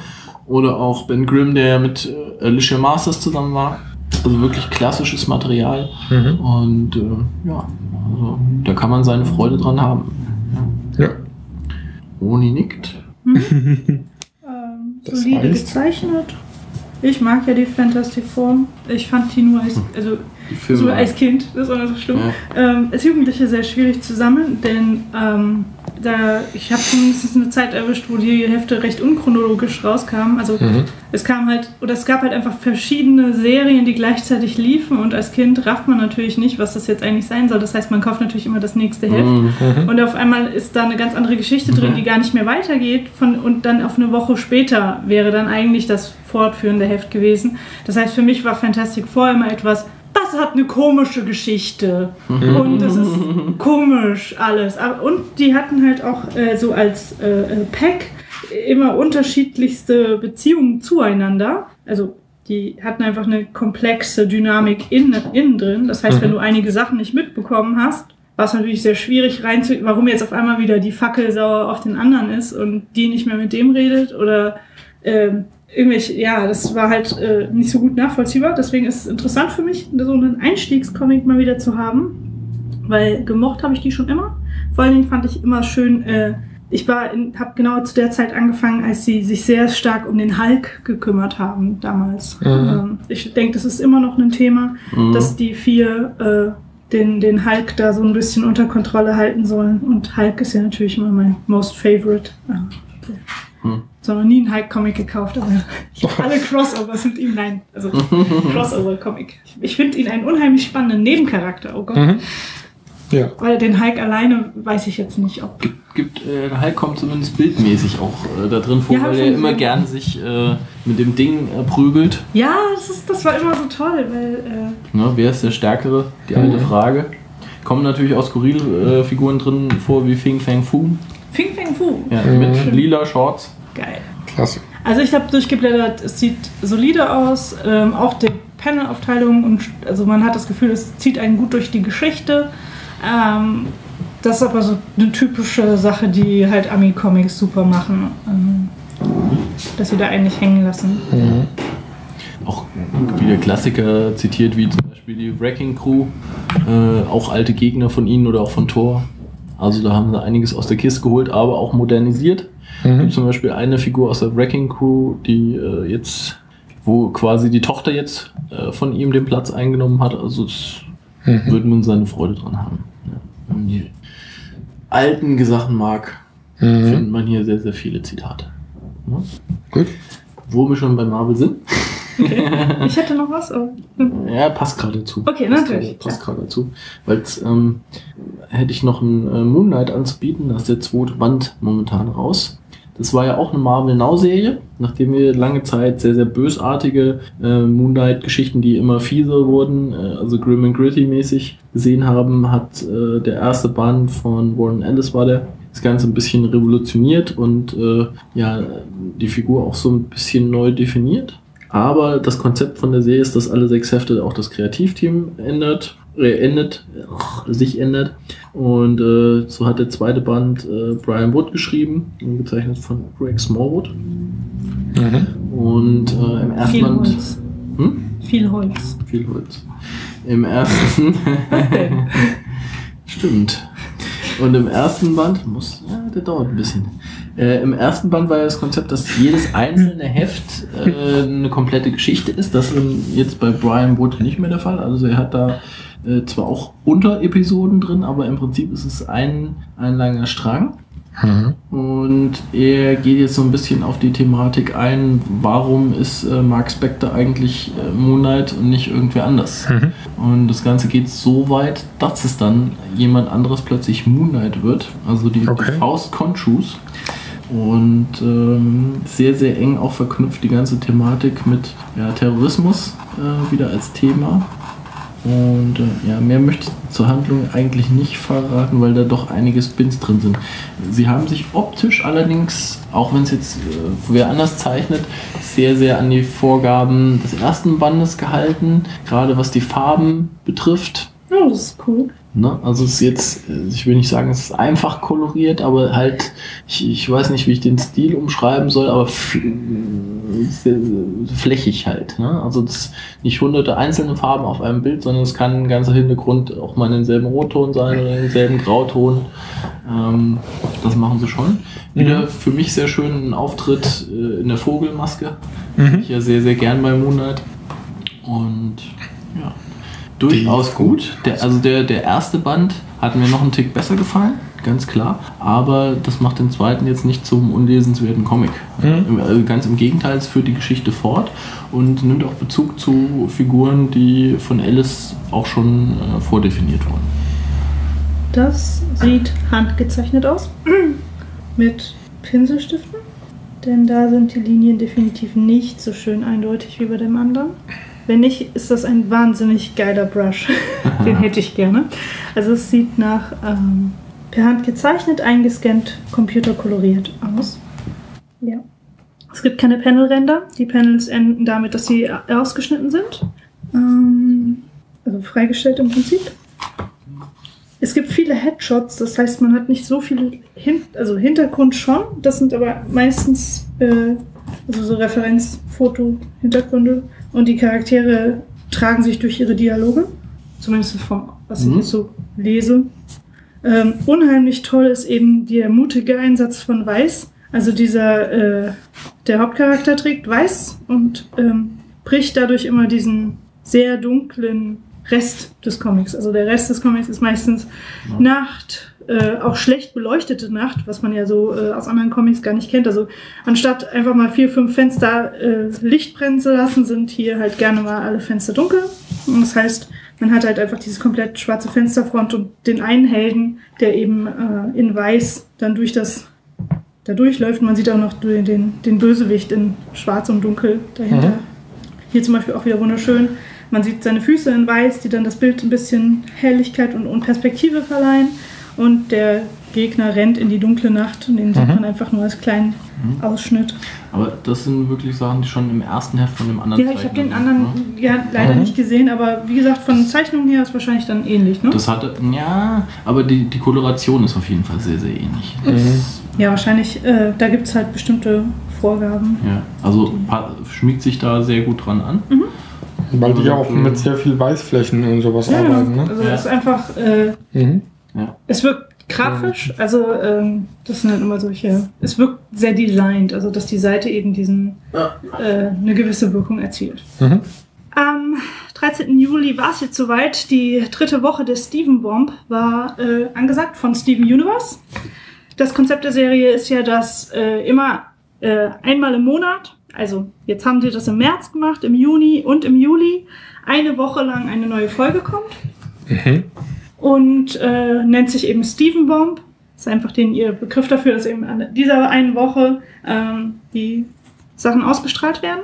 oder auch Ben Grimm, der mit äh, Alicia Masters zusammen war. Also wirklich klassisches Material. Mhm. Und äh, ja, also da kann man seine Freude dran haben. Ja. Oni nickt. Ähm, Das solide heißt? gezeichnet. Ich mag ja die Fantastic Four. Ich fand die nur als, also Die Filme. so als Kind, das war so schlimm. Ähm, als Jugendliche sehr schwierig zusammen, denn ähm, da, ich habe zumindest eine Zeit erwischt, wo die Hefte recht unchronologisch rauskamen. Also Mhm. es kam halt, oder es gab halt einfach verschiedene Serien, die gleichzeitig liefen und als Kind rafft man natürlich nicht, was das jetzt eigentlich sein soll. Das heißt, man kauft natürlich immer das nächste Heft. Mhm. Und auf einmal ist da eine ganz andere Geschichte drin, die gar nicht mehr weitergeht. Von, und dann auf eine Woche später wäre dann eigentlich das fortführende Heft gewesen. Das heißt, für mich war Fantastic Four immer etwas, das hat eine komische Geschichte. Und das ist komisch alles. Und die hatten halt auch äh, so als äh, äh, Pack immer unterschiedlichste Beziehungen zueinander. Also die hatten einfach eine komplexe Dynamik innen, innen drin. Das heißt, wenn du einige Sachen nicht mitbekommen hast, war es natürlich sehr schwierig reinzu, warum jetzt auf einmal wieder die Fackel sauer auf den anderen ist und die nicht mehr mit dem redet oder ähm, irgendwelche, ja, das war halt äh, nicht so gut nachvollziehbar. Deswegen ist es interessant für mich, so einen Einstiegscomic mal wieder zu haben, weil gemocht habe ich die schon immer. Vor allen Dingen fand ich immer schön, äh, ich war, habe genau zu der Zeit angefangen, als sie sich sehr stark um den Hulk gekümmert haben damals. Mhm. Ähm, ich denke, das ist immer noch ein Thema, Mhm. dass die vier äh, den, den Hulk da so ein bisschen unter Kontrolle halten sollen. Und Hulk ist ja natürlich immer mein most favorite. Ja. Ich habe noch nie einen Hulk-Comic gekauft, aber ich alle Crossovers mit ihm. Nein, also Crossover-Comic. Ich, ich finde ihn einen unheimlich spannenden Nebencharakter. Oh Gott. Mhm. Ja. Weil den Hulk alleine weiß ich jetzt nicht, ob. Gibt, gibt äh, der Hulk kommt zumindest bildmäßig auch äh, da drin vor, Ja, weil er immer gesehen. gern sich äh, mit dem Ding äh, prügelt. Ja, das, ist, das war immer so toll, weil. Äh, Ne, wer ist der Stärkere? Die alte Frage. Kommen natürlich auch skurrile äh, Figuren drin vor, wie Fing Fang Fu. Fing Fang Fu. Ja, mit lila Shorts. Geil. Klasse. Also ich habe durchgeblättert, es sieht solide aus, ähm, auch die Panel-Aufteilung und also man hat das Gefühl, es zieht einen gut durch die Geschichte. Ähm, das ist aber so eine typische Sache, die halt Ami-Comics super machen, ähm, dass sie da eigentlich hängen lassen. Auch wieder Klassiker zitiert, wie zum Beispiel die Wrecking Crew. Äh, auch alte Gegner von ihnen oder auch von Thor. Also da haben sie einiges aus der Kiste geholt, aber auch modernisiert. Mhm. Gibt zum Beispiel eine Figur aus der Wrecking Crew, die äh, jetzt, wo quasi die Tochter jetzt äh, von ihm den Platz eingenommen hat. Also es Mhm. würde man seine Freude dran haben. Ja. Wenn man die alten Sachen mag, Mhm. findet man hier sehr, sehr viele Zitate. Ja. Gut. Wo wir schon bei Marvel sind. Ich hätte noch was. aber- Ja, passt gerade dazu. Okay, passt natürlich, Gerade, passt gerade dazu. Weil ähm, hätte ich noch einen äh, Moon Knight anzubieten, da ist der zweite Band momentan raus. Das war ja auch eine Marvel Now-Serie, nachdem wir lange Zeit sehr, sehr bösartige äh, Moon Knight-Geschichten, die immer fieser wurden, äh, also Grim and Gritty-mäßig gesehen haben, hat äh, der erste Band von Warren Ellis war der das Ganze ein bisschen revolutioniert und äh, ja, die Figur auch so ein bisschen neu definiert. Aber das Konzept von der Serie ist, dass alle sechs Hefte auch das Kreativteam ändert, endet, ach, sich ändert. Und äh, so hat der zweite Band äh, Brian Wood geschrieben, gezeichnet von Greg Smallwood. Mhm. Und äh, im ersten Viel Band. Holz. Hm? Viel Holz. Viel Holz. Im ersten. Stimmt. Und im ersten Band muss, ja, der dauert ein bisschen. Äh, Im ersten Band war ja das Konzept, dass jedes einzelne Heft äh, eine komplette Geschichte ist. Das ist jetzt bei Brian Wood nicht mehr der Fall. Also er hat da äh, zwar auch Unterepisoden drin, aber im Prinzip ist es ein, ein langer Strang. Mhm. Und er geht jetzt so ein bisschen auf die Thematik ein, warum ist äh, Mark Spector eigentlich äh, Moon Knight und nicht irgendwer anders. Mhm. Und das Ganze geht so weit, dass es dann jemand anderes plötzlich Moon Knight wird. Also die, Okay. die Faust Conchus. Und ähm, sehr, sehr eng auch verknüpft die ganze Thematik mit ja, Terrorismus äh, wieder als Thema. Und äh, ja, mehr möchte ich zur Handlung eigentlich nicht verraten, weil da doch einige Spins drin sind. Sie haben sich optisch allerdings, auch wenn es jetzt äh, wer anders zeichnet, sehr, sehr an die Vorgaben des ersten Bandes gehalten, gerade was die Farben betrifft. Oh, das ist cool. Ne? Also es ist jetzt, äh, ich will nicht sagen, es ist einfach koloriert, aber halt, ich, ich weiß nicht, wie ich den Stil umschreiben soll, aber flächig halt. Ne? Also das nicht hunderte einzelne Farben auf einem Bild, sondern es kann ein ganzer Hintergrund auch mal in denselben Rotton sein oder in denselben Grauton. Ähm, das machen sie schon. Wieder für mich sehr schön ein Auftritt äh, in der Vogelmaske. Mhm. Ich ja sehr, sehr gern bei Moonlight. Und ja, durchaus gut. Der, also der, der erste Band hat mir noch einen Tick besser gefallen, ganz klar. Aber das macht den zweiten jetzt nicht zum unlesenswerten Comic. Mhm. Also ganz im Gegenteil, es führt die Geschichte fort und nimmt auch Bezug zu Figuren, die von Alice auch schon äh, vordefiniert wurden. Das sieht handgezeichnet aus. Mit Pinselstiften. Denn da sind die Linien definitiv nicht so schön eindeutig wie bei dem anderen. Wenn nicht, ist das ein wahnsinnig geiler Brush. Den hätte ich gerne. Also es sieht nach ähm, per Hand gezeichnet, eingescannt, computerkoloriert aus. Ja. Es gibt keine Panelränder. Die Panels enden damit, dass sie ausgeschnitten sind. Ähm, also freigestellt im Prinzip. Es gibt viele Headshots, das heißt, man hat nicht so viel Hin also Hintergrund schon. Das sind aber meistens äh, also so Referenzfoto-Hintergründe und die Charaktere tragen sich durch ihre Dialoge. Zumindest vom, was ich Mhm. jetzt so lese. Ähm, unheimlich toll ist eben der mutige Einsatz von Weiß. Also dieser, äh, der Hauptcharakter trägt Weiß und ähm, bricht dadurch immer diesen sehr dunklen Rest des Comics. Also der Rest des Comics ist meistens Ja. Nacht, äh, auch schlecht beleuchtete Nacht, was man ja so äh, aus anderen Comics gar nicht kennt. Also anstatt einfach mal vier, fünf Fenster äh, Licht brennen zu lassen, sind hier halt gerne mal alle Fenster dunkel. Und das heißt, man hat halt einfach dieses komplett schwarze Fensterfront und den einen Helden, der eben äh, in weiß dann durch das da durchläuft. Man sieht auch noch den, den, den Bösewicht in schwarz und dunkel dahinter. Mhm. Hier zum Beispiel auch wieder wunderschön. Man sieht seine Füße in weiß, die dann das Bild ein bisschen Helligkeit und, und Perspektive verleihen. Und der Gegner rennt in die dunkle Nacht und den sieht Mhm. man einfach nur als kleinen Ausschnitt. Aber das sind wirklich Sachen, die schon im ersten Heft von dem anderen Ja, ich habe den anderen ne? ja leider Mhm. nicht gesehen, aber wie gesagt, von Zeichnungen her ist wahrscheinlich dann ähnlich, ne? Das hatte, ja, aber die, die Koloration ist auf jeden Fall sehr, sehr ähnlich. Das, Ja, wahrscheinlich, äh, da gibt es halt bestimmte Vorgaben. ja, also schmiegt sich da sehr gut dran an. Weil die ja auch mit sehr viel Weißflächen und sowas Ja, arbeiten. Ne? also Ja. es ist einfach, äh, Mhm. Ja. es wirkt grafisch, also ähm, das sind halt immer solche, es wirkt sehr designt, also dass die Seite eben diesen, äh, eine gewisse Wirkung erzielt. Mhm. Am 13. Juli war es jetzt soweit. Die dritte Woche der Steven Bomb war äh, angesagt von Steven Universe. Das Konzept der Serie ist ja, dass äh, immer äh, einmal im Monat, also jetzt haben sie das im März gemacht, im Juni und im Juli, eine Woche lang eine neue Folge kommt. Und äh, nennt sich eben Steven Bomb. Ist einfach den ihr Begriff dafür, dass eben an dieser einen Woche ähm, die Sachen ausgestrahlt werden.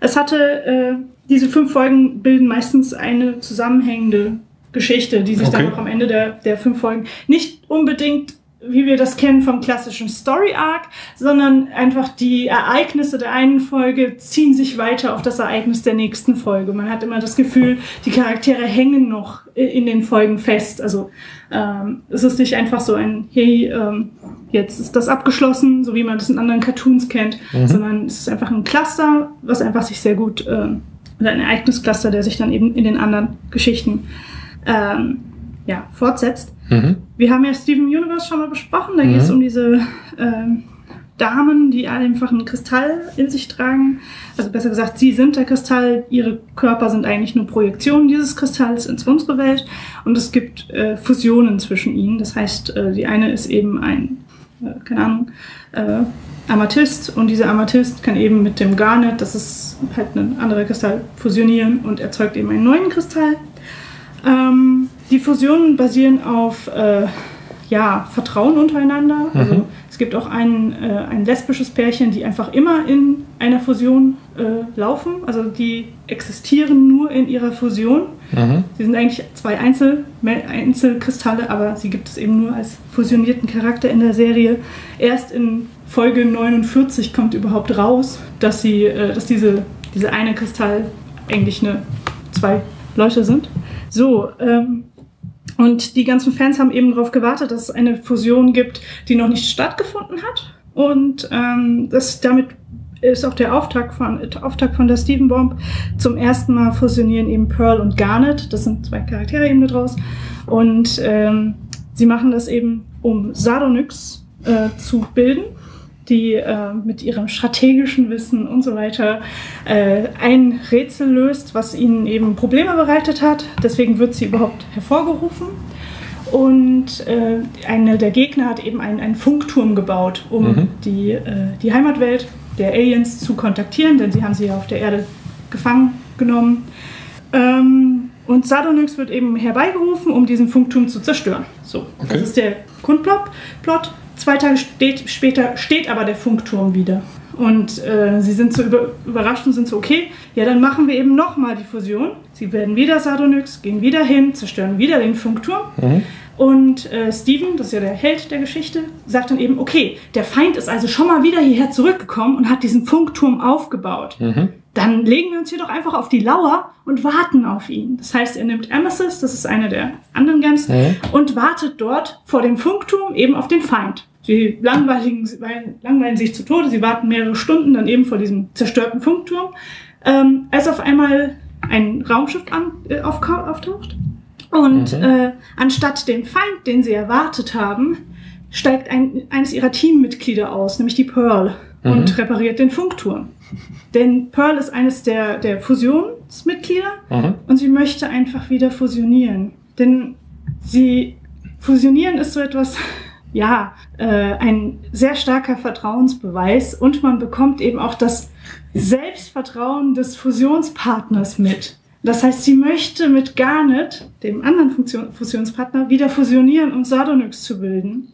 Es hatte, äh, diese fünf Folgen bilden meistens eine zusammenhängende Geschichte, die sich dann Okay. auch am Ende der, der fünf Folgen nicht unbedingt, wie wir das kennen vom klassischen Story Arc, sondern einfach die Ereignisse der einen Folge ziehen sich weiter auf das Ereignis der nächsten Folge. Man hat immer das Gefühl, die Charaktere hängen noch in den Folgen fest. Also ähm, es ist nicht einfach so ein, hey, ähm, jetzt ist das abgeschlossen, so wie man das in anderen Cartoons kennt, sondern es ist einfach ein Cluster, was einfach sich sehr gut, ähm, oder ein Ereigniscluster, der sich dann eben in den anderen Geschichten ähm, ja, fortsetzt. Mhm. Wir haben ja Steven Universe schon mal besprochen, da geht es um diese ähm, Damen, die einfach einen Kristall in sich tragen. Also besser gesagt, sie sind der Kristall, ihre Körper sind eigentlich nur Projektionen dieses Kristalls ins unsere Welt. Und es gibt äh, Fusionen zwischen ihnen. Das heißt, äh, die eine ist eben ein, äh, keine Ahnung, äh, Amethyst und dieser Amethyst kann eben mit dem Garnet, das ist halt ein anderer Kristall, fusionieren und erzeugt eben einen neuen Kristall. Ähm, die Fusionen basieren auf äh, ja, Vertrauen untereinander. Also es gibt auch ein, äh, ein lesbisches Pärchen, die einfach immer in einer Fusion äh, laufen. Also die existieren nur in ihrer Fusion. Mhm. Sie sind eigentlich zwei Einzel Einzelkristalle, aber sie gibt es eben nur als fusionierten Charakter in der Serie. Erst in Folge 49 kommt überhaupt raus, dass, sie, äh, dass diese, diese eine Kristall eigentlich eine, zwei Leute sind. So, ähm, und die ganzen Fans haben eben darauf gewartet, dass es eine Fusion gibt, die noch nicht stattgefunden hat. Und ähm, das, damit ist auch der Auftakt von, der Auftakt von der Steven Bomb. Zum ersten Mal fusionieren eben Pearl und Garnet. Das sind zwei Charaktere eben draus. Und ähm, sie machen das eben, um Sardonyx äh, zu bilden die äh, mit ihrem strategischen Wissen und so weiter äh, ein Rätsel löst, was ihnen eben Probleme bereitet hat. Deswegen wird sie überhaupt hervorgerufen. Und äh, einer der Gegner hat eben einen, einen Funkturm gebaut, um Mhm. die, äh, die Heimatwelt der Aliens zu kontaktieren, denn sie haben sie ja auf der Erde gefangen genommen. Ähm, und Sardonyx wird eben herbeigerufen, um diesen Funkturm zu zerstören. So, Okay. das ist der Grundplot. Plot. Zwei Tage steht, später steht aber der Funkturm wieder. Und äh, sie sind so über, überrascht und sind so, okay, ja, dann machen wir eben nochmal die Fusion. Sie werden wieder Sardonyx, gehen wieder hin, zerstören wieder den Funkturm. Und äh, Steven, das ist ja der Held der Geschichte, sagt dann eben, okay, der Feind ist also schon mal wieder hierher zurückgekommen und hat diesen Funkturm aufgebaut. Dann legen wir uns hier doch einfach auf die Lauer und warten auf ihn. Das heißt, er nimmt Amethyst, das ist eine der anderen Gems, und wartet dort vor dem Funkturm eben auf den Feind. Sie langweiligen, langweilen sich zu Tode, sie warten mehrere Stunden dann eben vor diesem zerstörten Funkturm, ähm, als auf einmal ein Raumschiff an, äh, auftaucht. Und äh, anstatt dem Feind, den sie erwartet haben, steigt ein, eines ihrer Teammitglieder aus, nämlich die Pearl, und repariert den Funkturm. Denn Pearl ist eines der, der Fusionsmitglieder Mhm. und sie möchte einfach wieder fusionieren. Denn sie fusionieren ist so etwas, ja, äh, ein sehr starker Vertrauensbeweis und man bekommt eben auch das Selbstvertrauen des Fusionspartners mit. Das heißt, sie möchte mit Garnet, dem anderen Funktion Fusionspartner, wieder fusionieren, um Sardonyx zu bilden.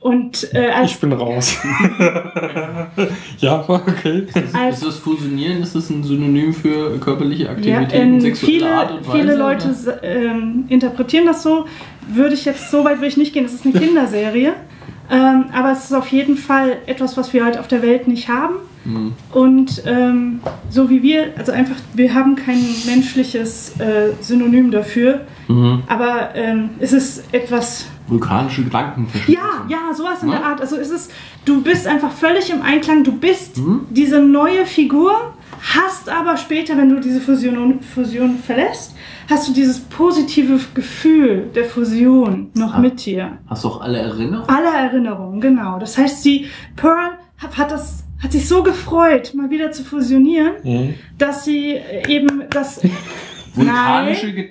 Und äh, als, Ich bin raus. ja, okay. als Ist das Fusionieren, ist das ein Synonym für körperliche Ja, Aktivitäten, ähm, sexuelle viele, Art und Weise? viele? Leute ähm, interpretieren das so. Würde ich jetzt so weit würde ich nicht gehen. Das ist eine Kinderserie. Ähm, aber es ist auf jeden Fall etwas, was wir halt auf der Welt nicht haben. Mhm. Und ähm, so wie wir, also einfach, wir haben kein menschliches äh, Synonym dafür. Mhm. Aber ähm, es ist etwas Vulkanische Gedankenverschmutzung. ja, ja, sowas in Ja. der Art. Also es ist, du bist einfach völlig im Einklang, du bist Mhm. diese neue Figur, hast aber später, wenn du diese Fusion, Fusion verlässt, hast du dieses positive Gefühl der Fusion noch Ah. mit dir. Hast du auch alle Erinnerungen? Alle Erinnerungen, genau. Das heißt, sie, Pearl hat, das, hat sich so gefreut, mal wieder zu fusionieren, Mhm. dass sie eben das. Vulkanische.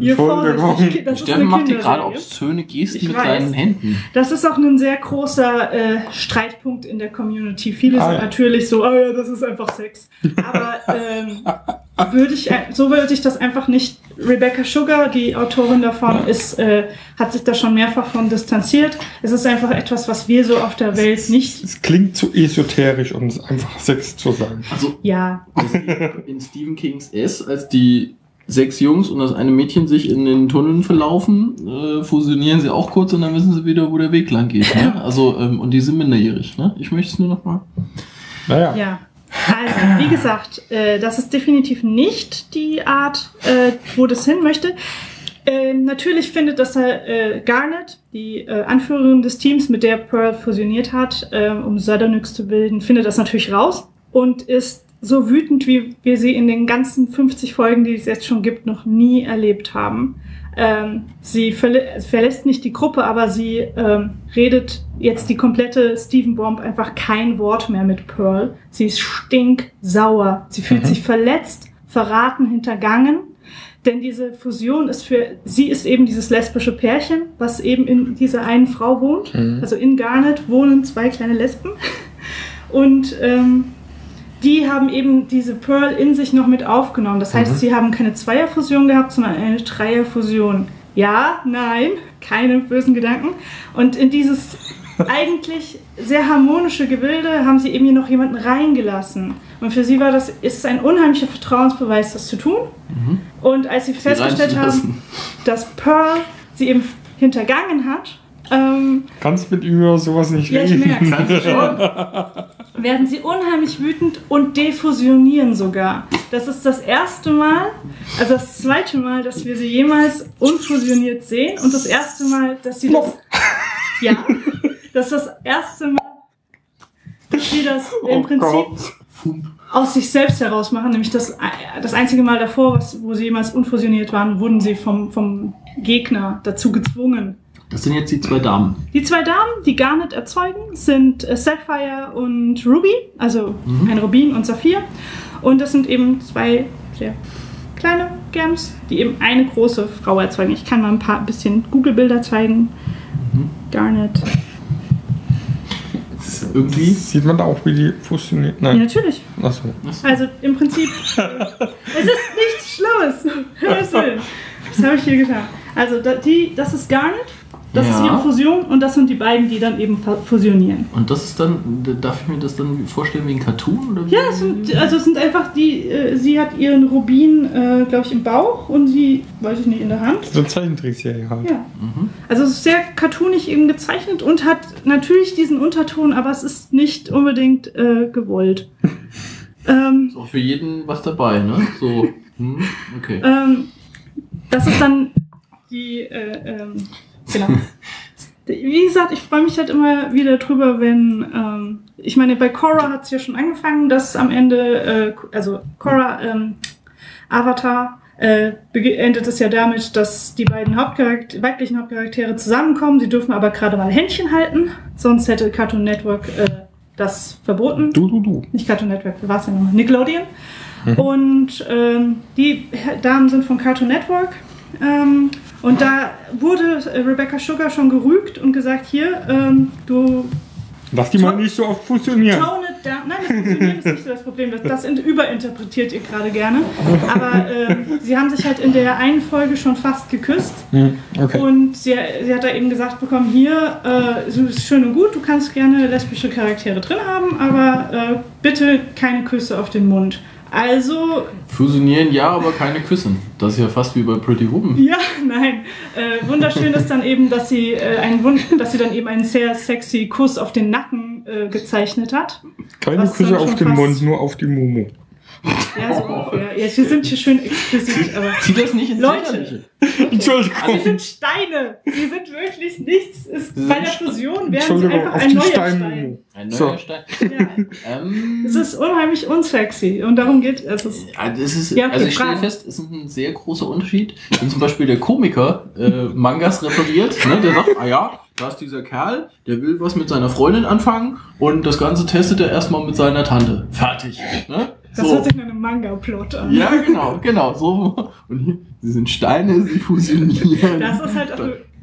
Ihr Entschuldigung. vorsichtig, das ist Steffen macht hier gerade obszöne Gesten Ich mit weiß. seinen Händen. Das ist auch ein sehr großer äh, Streitpunkt in der Community. Viele Ah, sind ja. natürlich so, oh ja, das ist einfach Sex. Aber ähm, würde ich, äh, so würde ich das einfach nicht. Rebecca Sugar, die Autorin davon, ist, äh, hat sich da schon mehrfach von distanziert. Es ist einfach etwas, was wir so auf der Welt nicht. Es klingt zu esoterisch, um es einfach Sex zu sagen. Also Ja, in Stephen Kings S, als die sechs Jungs und das eine Mädchen sich in den Tunneln verlaufen, äh, fusionieren sie auch kurz und dann wissen sie wieder, wo der Weg lang geht. Ne? Also, ähm, und die sind minderjährig. Ne? Ich möchte es nur noch mal. Naja. ja. Also, wie gesagt, äh, das ist definitiv nicht die Art, äh, wo das hin möchte. Ähm, natürlich findet das äh, Garnet, die äh, Anführerin des Teams, mit der Pearl fusioniert hat, ähm, um Sardonyx zu bilden, findet das natürlich raus und ist so wütend, wie wir sie in den ganzen 50 Folgen, die es jetzt schon gibt, noch nie erlebt haben. Ähm, sie verlä verlässt nicht die Gruppe, aber sie ähm, redet jetzt die komplette Stephen Bomb einfach kein Wort mehr mit Pearl. Sie ist stinksauer. Sie fühlt Mhm. sich verletzt, verraten, hintergangen. Denn diese Fusion ist für sie ist eben dieses lesbische Pärchen, was eben in dieser einen Frau wohnt. Mhm. Also in Garnet wohnen zwei kleine Lesben. Und ähm, die haben eben diese Pearl in sich noch mit aufgenommen. Das heißt, Mhm. sie haben keine Zweierfusion gehabt, sondern eine Dreierfusion. Ja, nein, keine bösen Gedanken. Und in dieses eigentlich sehr harmonische Gebilde haben sie eben hier noch jemanden reingelassen. Und für sie war das, ist es ein unheimlicher Vertrauensbeweis, das zu tun. Und als sie festgestellt haben, dass Pearl sie eben hintergangen hat, ähm, Kannst mit über sowas nicht ja, ich reden. merke werden sie unheimlich wütend und defusionieren sogar. Das ist das erste Mal, also das zweite Mal, dass wir sie jemals unfusioniert sehen und das erste Mal, dass sie das, ja, das ist das erste Mal, dass sie das im Oh Prinzip Gott. aus sich selbst heraus machen, nämlich das, das einzige Mal davor, was, wo sie jemals unfusioniert waren, wurden sie vom, vom Gegner dazu gezwungen, Das sind jetzt die zwei Damen. die zwei Damen, die Garnet erzeugen, sind äh, Sapphire und Ruby, also Mhm. ein Rubin und Saphir. Und das sind eben zwei sehr kleine Gems, die eben eine große Frau erzeugen. Ich kann mal ein paar bisschen Google-Bilder zeigen. Mhm. Garnet. Irgendwie. Sieht man da auch, wie die fusioniert? Ja, Nein. natürlich. Achso. Also im Prinzip, es ist nichts Schlimmes. Was habe ich hier getan? Also die, das ist Garnet, das ist Ja. ihre Fusion und das sind die beiden, die dann eben fu- fusionieren. Und das ist dann, darf ich mir das dann vorstellen wie ein Cartoon? Oder wie? Ja, es sind, also es sind einfach die, äh, sie hat ihren Rubin, äh, glaube ich, im Bauch und sie, weiß ich nicht, in der Hand. So eine Zeichentrickserie halt. Ja. Also es ist sehr cartoonig eben gezeichnet und hat natürlich diesen Unterton, aber es ist nicht unbedingt äh, gewollt. ähm, Ist auch für jeden was dabei, ne? So, hm, okay. ähm, das ist dann die, äh, ähm, genau. Wie gesagt, ich freue mich halt immer wieder drüber, wenn, ähm, ich meine, bei Korra hat es ja schon angefangen, dass am Ende, äh, also Korra, ähm, Avatar, äh, endet es ja damit, dass die beiden Hauptcharakter weiblichen Hauptcharaktere zusammenkommen. Sie dürfen aber gerade mal Händchen halten, sonst hätte Cartoon Network äh, das verboten Du, du, du. nicht Cartoon Network, war es ja noch? Nickelodeon. Und ähm, die Damen sind von Cartoon Network. Ähm, und da wurde äh, Rebecca Sugar schon gerügt und gesagt, hier, ähm, du Lass die mal nicht so oft fusionieren. tone it nein, das Fusionieren ist nicht so das Problem. Das, das in- überinterpretiert ihr gerade gerne. Aber ähm, sie haben sich halt in der einen Folge schon fast geküsst. Hm, okay. Und sie, sie hat da eben gesagt bekommen, hier, äh, es ist schön und gut, du kannst gerne lesbische Charaktere drin haben, aber äh, bitte keine Küsse auf den Mund. Also, Fusionieren ja, aber keine Küssen. Das ist ja fast wie bei Pretty Woman. ja, nein. Äh, wunderschön ist dann eben, dass sie, äh, einen Wund dass sie dann eben einen sehr sexy Kuss auf den Nacken äh, gezeichnet hat. Keine Küsse auf den Mund, nur auf die Mumu. Ja, so ungefähr. Ja, wir sind hier schön explizit, aber. Zieh das nicht ins Leute. Lächerliche. Sie Entschuldigung. sind Steine. Sie sind wirklich nichts. Ist, bei der Fusion wären sie Entschuldigung, einfach ein neuer Steinmumu. Stein. Ein So. neuer Stein. Ja. Ähm, Es ist unheimlich unsexy und darum geht es. Ist, Ja, das ist, Ja, okay, also ich stelle fest, es ist ein sehr großer Unterschied. Wenn zum Beispiel der Komiker äh, Mangas referiert, ne, der sagt, ah ja, da ist dieser Kerl, der will was mit seiner Freundin anfangen und das Ganze testet er erstmal mit seiner Tante. Fertig. Ne? Das So. hört sich nach einem Manga-Plot an. Ja, genau, genau. So. Und hier, sie sind Steine, sie fusionieren. Das ist halt auch,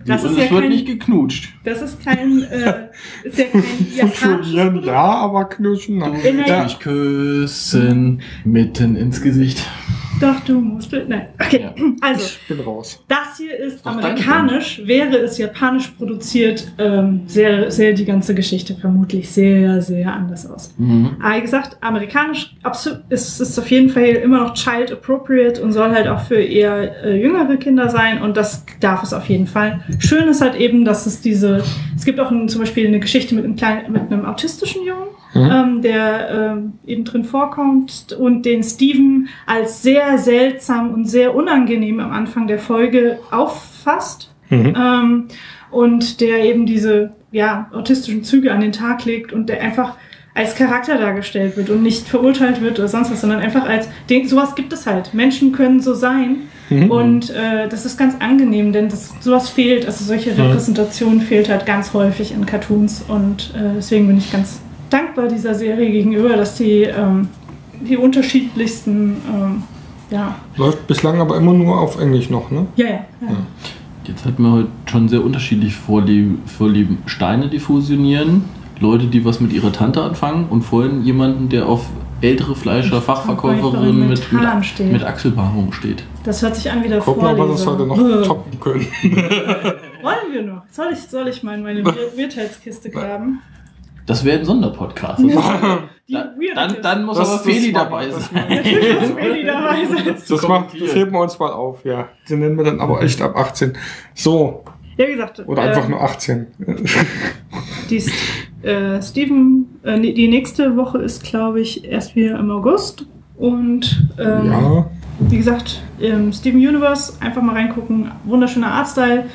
das und ist es ja wird kein, nicht geknutscht. das ist kein, äh, ist ja kein Fusionieren ja, aber knutschen nein. In der- Ja. Dich küssen, mitten ins Gesicht. Doch, du musst, nein. Okay, Ja. also. Ich bin raus. Das hier ist Ach, danke. amerikanisch, wäre es japanisch produziert, ähm, sähe, sähe die ganze Geschichte vermutlich sehr, sehr anders aus. Mhm. Aber wie gesagt, amerikanisch ist es auf jeden Fall immer noch child appropriate und soll halt auch für eher äh, jüngere Kinder sein und das darf es auf jeden Fall. Schön ist halt eben, dass es diese, es gibt auch ein, zum Beispiel eine Geschichte mit einem, kleinen, mit einem autistischen Jungen, ähm, der ähm, eben drin vorkommt und den Steven als sehr seltsam und sehr unangenehm am Anfang der Folge auffasst. Mhm. Ähm, und der eben diese ja, autistischen Züge an den Tag legt und der einfach als Charakter dargestellt wird und nicht verurteilt wird oder sonst was, sondern einfach als, den, sowas gibt es halt. Menschen können so sein und äh, das ist ganz angenehm, denn das, sowas fehlt, also solche Repräsentation fehlt halt ganz häufig in Cartoons und äh, deswegen bin ich ganz dankbar dieser Serie gegenüber, dass die ähm, die unterschiedlichsten, ähm, ja, Läuft bislang aber immer nur auf Englisch noch, ne? ja, ja, ja. Jetzt hatten wir heute schon sehr unterschiedlich Vorlieben, Vorlieben. Steine, die fusionieren, Leute, die was mit ihrer Tante anfangen und vorhin jemanden, der auf ältere Fleischer, Fachverkäuferin Verkäuferin mit, mit mit, mit Achselbehaarung steht. Das hört sich an wie der Guck mal, was wir heute noch toppen können. Wollen wir noch? Soll ich, soll ich mal in meine Wirtheitskiste graben? Das wäre ein Sonderpodcast. Die dann, dann, dann muss Das- aber das Feli dabei das sein. Dabei sein. Das, macht, das heben wir uns mal auf, ja. Den nennen wir dann aber echt ab 18. So, Ja, wie gesagt. oder äh, einfach nur 18. Die äh, Steven, äh, die nächste Woche ist, glaube ich, erst wieder im August. Und ähm, Ja, wie gesagt, im Steven Universe einfach mal reingucken. Wunderschöner Artstyle,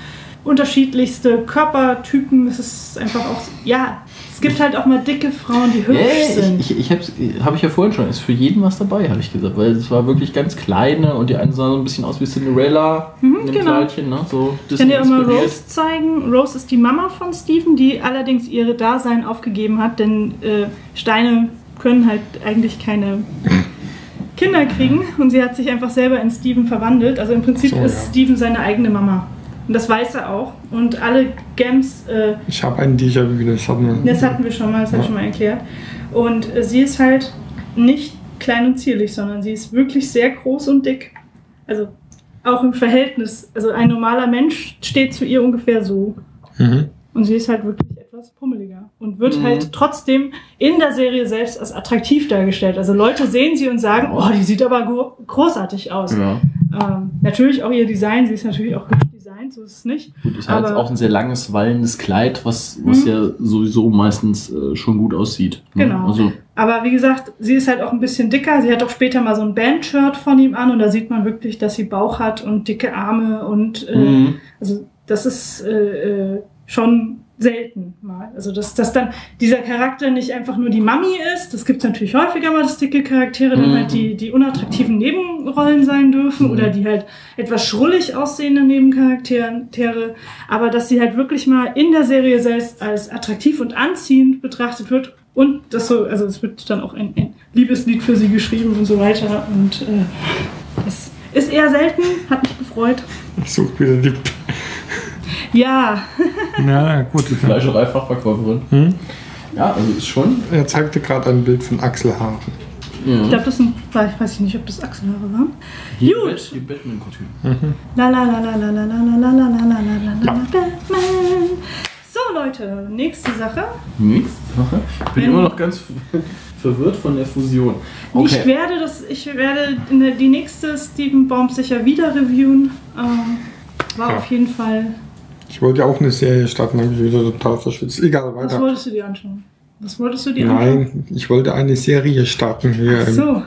unterschiedlichste Körpertypen. Es ist einfach auch, ja, es gibt halt auch mal dicke Frauen, die hübsch Ja, sind. ich, ich, ich habe ich ja vorhin schon, ist für jeden was dabei, habe ich gesagt, weil es war wirklich ganz kleine und die eine sah so ein bisschen aus wie Cinderella Mhm, in dem genau. Kleidchen, ne? So Ich kann dir auch mal. Rose zeigen. Rose ist die Mama von Steven, die allerdings ihre Dasein aufgegeben hat, denn äh, Steine können halt eigentlich keine Kinder kriegen und sie hat sich einfach selber in Steven verwandelt. Also im Prinzip So, ist ja. Steven seine eigene Mama. Und das weiß er auch. Und alle Gems, äh, ich habe einen Déjà-vu, das hatten wir. das hatten wir schon mal, das habe ich Ja. schon mal erklärt. Und äh, sie ist halt nicht klein und zierlich, sondern sie ist wirklich sehr groß und dick. Also auch im Verhältnis. Also ein normaler Mensch steht zu ihr ungefähr so. Mhm. Und sie ist halt wirklich etwas pummeliger und wird Mhm. halt trotzdem in der Serie selbst als attraktiv dargestellt. Also Leute sehen sie und sagen, oh, die sieht aber gro- großartig aus. Ja, Ähm, natürlich auch ihr Design, sie ist natürlich auch hübsch designt, so ist es nicht. gut, ist halt auch ein sehr langes, wallendes Kleid, was, was Mhm. ja sowieso meistens äh, schon gut aussieht. ne? Genau. Also, Aber wie gesagt, sie ist halt auch ein bisschen dicker. Sie hat auch später mal so ein Bandshirt von ihm an und da sieht man wirklich, dass sie Bauch hat und dicke Arme und äh, mhm. Also das ist äh, äh, schon selten mal. Also dass, dass dann dieser Charakter nicht einfach nur die Mami ist. Das gibt es natürlich häufiger mal, dass dicke Charaktere dann Mhm. halt die, die unattraktiven Nebenrollen sein dürfen Mhm. oder die halt etwas schrullig aussehende Nebencharaktere. Aber dass sie halt wirklich mal in der Serie selbst als attraktiv und anziehend betrachtet wird. Und das so, also es wird dann auch ein, ein Liebeslied für sie geschrieben und so weiter. Und äh, das ist eher selten, hat mich gefreut. Ich suche wieder die. Ja, Ja, gut. Fleischereifachverkäuferin. Hm? Ja, also ist schon. Er zeigte gerade ein Bild von Axel Haaren. Ich Ja. glaube, das sind, weiß weiß ich nicht, ob das Achselhaare waren. Hier Gut. Die Batman-Kostüm. La la la la la la la la la la la la la la Batman. So Leute, nächste Sache. Nächste Sache. Ich bin immer noch ganz verwirrt von der Fusion. Ich werde das, ich werde die nächste Steven Baum sicher wieder reviewen. Ähm, war Ja. auf jeden Fall. Ich wollte ja auch eine Serie starten, habe ich wieder total verschwitzt. Egal, Was weiter. wolltest du dir anschauen? Was wolltest du dir anschauen? Nein, ich wollte eine Serie starten hier Ach so.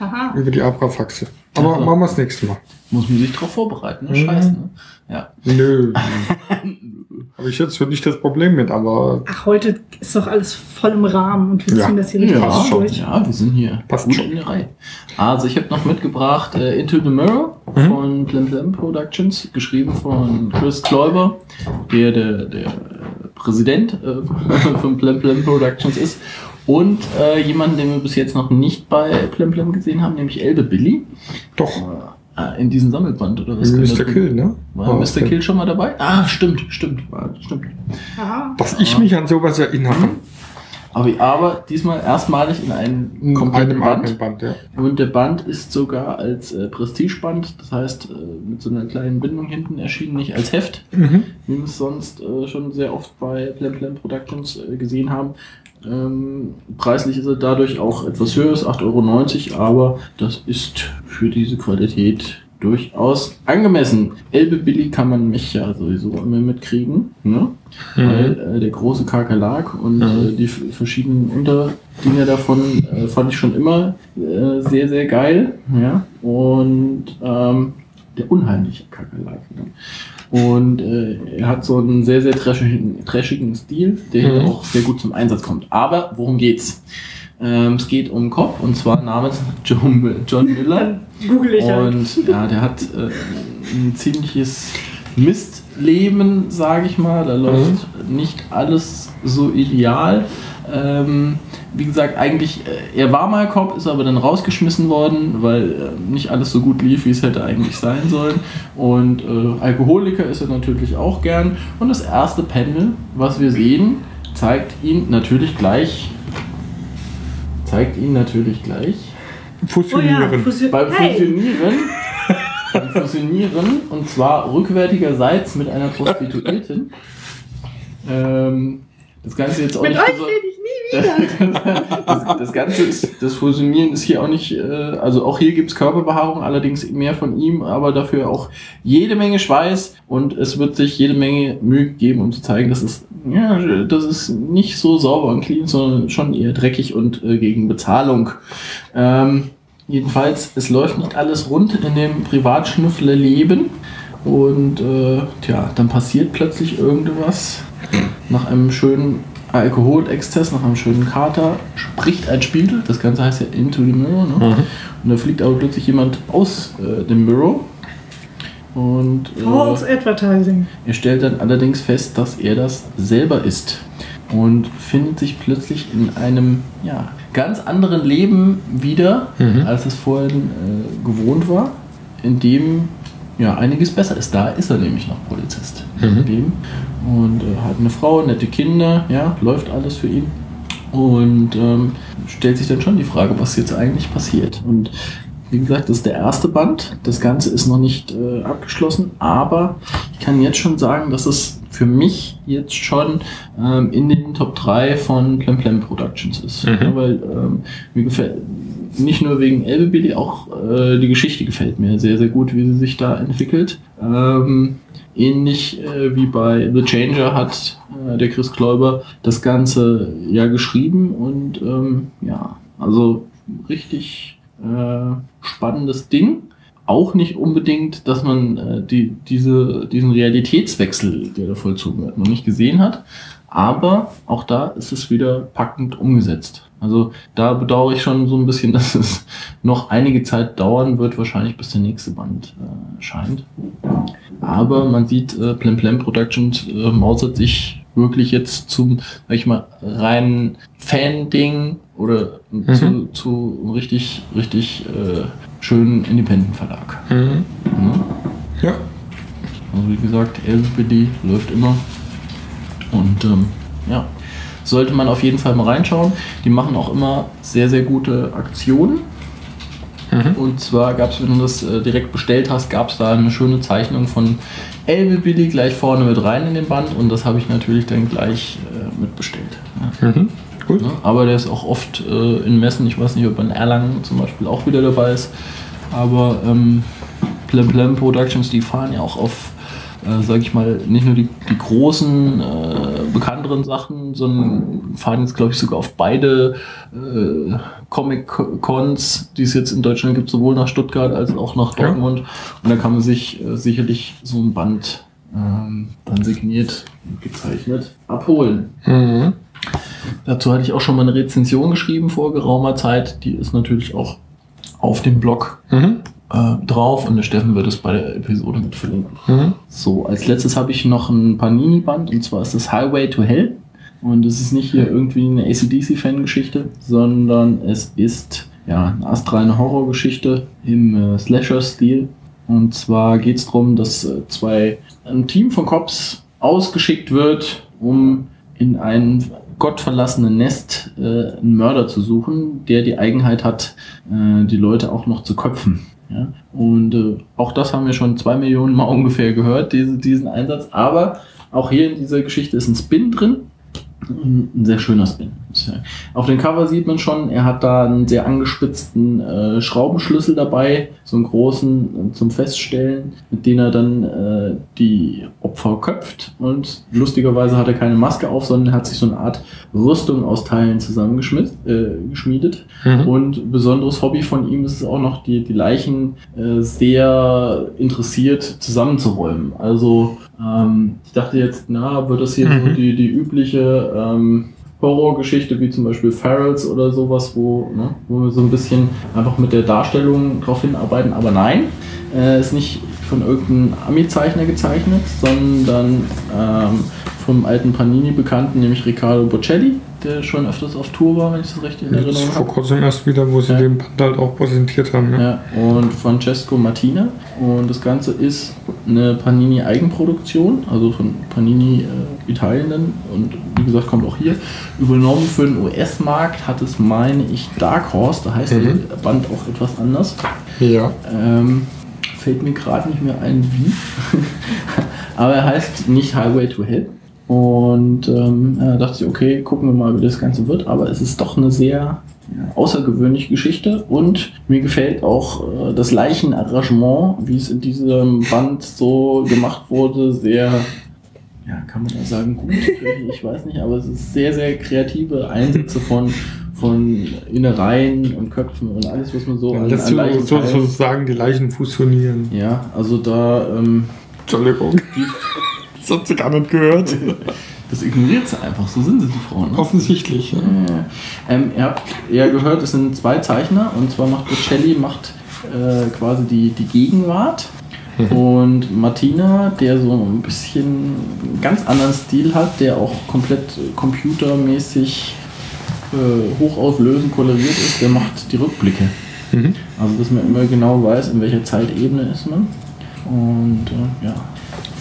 Haha. über die Abrafaxe. Aber Ja. machen wir das nächste Mal. Muss man sich drauf vorbereiten, ne? Mhm. Scheiße, ne? Ja. Nö. habe ich jetzt nicht das Problem mit, aber Ach, heute ist doch alles voll im Rahmen und wir Ja. ziehen das hier richtig passt schon. durch. Ja, wir sind hier Passt gut schon. in der Reihe. Also ich habe noch mitgebracht äh, Into the Mirror Mhm. von Plim Plim Productions, geschrieben von Chris Kläuber, der der, der Präsident äh, von Plim Plim Productions ist. Und äh, jemanden, den wir bis jetzt noch nicht bei Plim Plim gesehen haben, nämlich Elbe Billy. doch. Äh, in diesem Sammelband oder was? Mr. das- Kill, ne? War Oh, Mr. okay. Kill schon mal dabei? Ah, stimmt, stimmt, stimmt. Aha. Dass ich mich an sowas erinnere. Aber, aber diesmal erstmalig in einem In kompletten Band. Band, ja. Und der Band ist sogar als äh, Prestigeband, das heißt äh, mit so einer kleinen Bindung hinten erschienen, nicht als Heft, Mhm. wie wir es sonst äh, schon sehr oft bei Plam Plam Productions äh, gesehen haben. Ähm, preislich ist er dadurch auch etwas höher, ist 8,90 Euro, aber das ist für diese Qualität durchaus angemessen. Elbe Billy kann man mich ja sowieso immer mitkriegen, ne? weil äh, der große Kakerlak und Mhm. äh, die verschiedenen Unterdinge davon äh, fand ich schon immer äh, sehr, sehr geil. Ja? Und ähm, der unheimliche Kakerlak. Ne? Und äh, er hat so einen sehr, sehr trashigen, trashigen Stil, der Mhm. auch sehr gut zum Einsatz kommt. Aber worum geht's? Ähm, es geht um Kopf und zwar namens John, John Miller. Google ich halt. Und ja, der hat äh, ein ziemliches Mistleben, sage ich mal. Da läuft nicht alles so ideal. Ähm, wie gesagt, eigentlich, äh, er war mal Cop, ist aber dann rausgeschmissen worden, weil äh, nicht alles so gut lief, wie es hätte eigentlich sein sollen. Und äh, Alkoholiker ist er natürlich auch gern. Und das erste Panel, was wir sehen, zeigt ihn natürlich gleich. Zeigt ihn natürlich gleich Oh ja, Fusionieren. Fusion beim hey. Fusionieren, beim Fusionieren und zwar rückwärtigerseits mit einer Prostituierten. Ähm, das Ganze jetzt auch Mit nicht euch rede ich nie wieder. das, das Ganze ist, das Fusionieren ist hier auch nicht, äh, also auch hier gibt's Körperbehaarung, allerdings mehr von ihm, aber dafür auch jede Menge Schweiß und es wird sich jede Menge Mühe geben, um zu zeigen, dass es, ja, das ist nicht so sauber und clean, sondern schon eher dreckig und äh, gegen Bezahlung. Ähm, jedenfalls, es läuft nicht alles rund in dem Privatschnüffler-Leben und äh, tja, dann passiert plötzlich irgendwas nach einem schönen Alkoholexzess, nach einem schönen Kater, spricht ein Spiegel. Das Ganze heißt ja Into the Mirror. Ne? Und da fliegt aber plötzlich jemand aus äh, dem Mirror. Und False äh, Advertising. er stellt dann allerdings fest, dass er das selber ist. Und findet sich plötzlich in einem ja, ganz anderen Leben wieder, Mhm. als es vorhin äh, gewohnt war, in dem ja, einiges besser ist. Da ist er nämlich noch Polizist. Mhm. Und äh, hat eine Frau, nette Kinder, ja, läuft alles für ihn. Und ähm, stellt sich dann schon die Frage, was jetzt eigentlich passiert. Und wie gesagt, das ist der erste Band. Das Ganze ist noch nicht äh, abgeschlossen, aber ich kann jetzt schon sagen, dass es für mich jetzt schon ähm, in den Top 3 von Plem Plem Productions ist. Mhm. Ja, weil ähm, mir gefällt nicht nur wegen Elbe Billy, auch äh, die Geschichte gefällt mir sehr, sehr gut, wie sie sich da entwickelt. Ähm, ähnlich äh, wie bei The Changer hat äh, der Chris Kläuber das Ganze ja geschrieben und ähm, ja, also richtig äh, spannendes Ding. Auch nicht unbedingt, dass man äh, die, diese, diesen Realitätswechsel, der da vollzogen wird, noch nicht gesehen hat. Aber auch da ist es wieder packend umgesetzt. Also da bedauere ich schon so ein bisschen, dass es noch einige Zeit dauern wird, wahrscheinlich bis der nächste Band äh, erscheint. Aber man sieht, äh, Plem Plem Productions äh, mausert sich wirklich jetzt zum, sag ich mal, reinen Fan-Ding oder zu, zu einem richtig, richtig äh, schönen Independent-Verlag. Mhm. Ne? Ja. Also wie gesagt, LBD läuft immer. Und ähm, ja, sollte man auf jeden Fall mal reinschauen. Die machen auch immer sehr, sehr gute Aktionen. Und zwar gab es, wenn du das äh, direkt bestellt hast, gab es da eine schöne Zeichnung von Elbe Billy gleich vorne mit rein in den Band und das habe ich natürlich dann gleich äh, mitbestellt. Ja. Mhm. Gut. Ne? Aber der ist auch oft äh, in Messen, ich weiß nicht, ob in Erlangen zum Beispiel auch wieder dabei ist. Aber ähm, Plem Plem Productions, die fahren ja auch auf, äh, sag ich mal, nicht nur die, die großen, äh, bekannteren Sachen, sondern fahren jetzt, glaube ich, sogar auf beide äh, Comic-Cons, die es jetzt in Deutschland gibt, sowohl nach Stuttgart als auch nach Ja. Dortmund. Und da kann man sich äh, sicherlich so ein Band ähm, dann signiert und gezeichnet abholen. Mhm. Dazu hatte ich auch schon mal eine Rezension geschrieben vor geraumer Zeit. Die ist natürlich auch auf dem Blog Mhm. Äh, drauf und der Steffen wird es bei der Episode mit verlinken. Mhm. So, als letztes habe ich noch ein Panini-Band und zwar ist das Highway to Hell. Und es ist nicht hier irgendwie eine ACDC-Fangeschichte, sondern es ist ja eine astreine Horrorgeschichte im äh, Slasher-Stil. Und zwar geht es darum, dass äh, zwei, ein Team von Cops ausgeschickt wird, um in ein gottverlassenen Nest äh, einen Mörder zu suchen, der die Eigenheit hat, äh, die Leute auch noch zu köpfen. Ja? Und äh, auch das haben wir schon zwei Millionen Mal ungefähr gehört, diese, diesen Einsatz. Aber auch hier in dieser Geschichte ist ein Spin drin. Ein sehr schöner Spin. Auf dem Cover sieht man schon, er hat da einen sehr angespitzten äh, Schraubenschlüssel dabei, so einen großen äh, zum Feststellen, mit dem er dann äh, die Opfer köpft. Und lustigerweise hat er keine Maske auf, sondern hat sich so eine Art Rüstung aus Teilen zusammengeschmiedet. Äh. Mhm. Und besonderes Hobby von ihm ist es auch noch, die, die Leichen äh, sehr interessiert zusammenzuräumen. Also ähm, ich dachte jetzt, na, wird das hier so Mhm. die, die übliche ähm, Horrorgeschichte wie zum Beispiel Ferals oder sowas, wo, ne, wo wir so ein bisschen einfach mit der Darstellung drauf hinarbeiten. Aber nein, äh, ist nicht von irgendeinem Ami-Zeichner gezeichnet, sondern ähm, vom alten Panini-Bekannten, nämlich Riccardo Bocelli, der schon öfters auf Tour war, wenn ich das recht in Erinnerung vor habe. kurzem erst wieder, wo sie Ja. den Band halt auch präsentiert haben. Ne? Ja, und Francesco Martina. Und das Ganze ist eine Panini-Eigenproduktion, also von Panini äh, Italien dann. Und wie gesagt, kommt auch hier. Übernommen für den US-Markt hat es, meine ich, Dark Horse. Da heißt Mhm. der Band auch etwas anders. Ja. Ähm, fällt mir gerade nicht mehr ein, wie. Aber er heißt nicht Highway to Hell. Und ähm, da dachte ich, okay, gucken wir mal, wie das Ganze wird. Aber es ist doch eine sehr ja, außergewöhnliche Geschichte. Und mir gefällt auch äh, das Leichenarrangement, wie es in diesem Band so gemacht wurde, sehr, ja, kann man ja sagen, gut. Ich weiß nicht, aber es ist sehr, sehr kreative Einsätze von von Innereien und Köpfen und alles, was man so Ja, an, an Leichen so, sozusagen die Leichen fusionieren. Ja, also da, ähm, Entschuldigung. Das hat sie gar nicht gehört. das ignoriert sie einfach. So sind sie, die Frauen. Ne? Offensichtlich. Ja. Ähm, ihr habt ja gehört, es sind zwei Zeichner und zwar macht Bocelli macht äh, quasi die, die Gegenwart und Martina, der so ein bisschen einen ganz anderen Stil hat, der auch komplett computermäßig äh, hochauflösend koloriert ist, der macht die Rückblicke. Mhm. Also dass man immer genau weiß, in welcher Zeitebene ist man. Und äh, ja,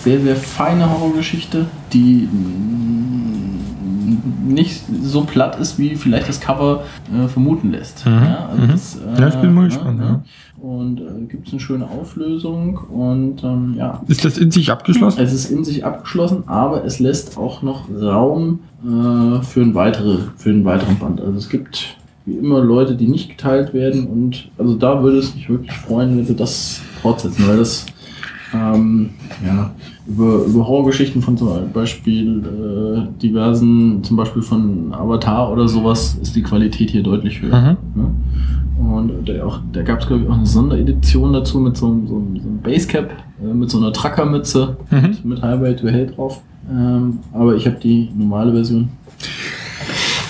sehr, sehr feine Horrorgeschichte, die mm, nicht so platt ist, wie vielleicht das Cover äh, vermuten lässt. Mhm. Ja, also Mhm. das, äh, Ja, ich bin mal ne, gespannt, ne? ja. Und äh, gibt es eine schöne Auflösung und ähm, ja, Ist das in sich abgeschlossen? es ist in sich abgeschlossen, aber es lässt auch noch Raum äh, für, ein weitere, für einen weiteren Band. Also es gibt wie immer Leute, die nicht geteilt werden und also da würde es mich wirklich freuen, wenn sie das fortsetzen, weil das ähm, ja, über, über Horrorgeschichten von zum Beispiel äh, diversen, zum Beispiel von Avatar oder sowas, ist die Qualität hier deutlich höher. Mhm. Ne? Und der auch, da gab es glaube ich auch eine Sonderedition dazu mit so, einem- so, einem- so einem Basecap, äh, mit so einer Truckermütze, Mhm. mit, mit Highway to Hell drauf. Ähm, aber ich habe die normale Version.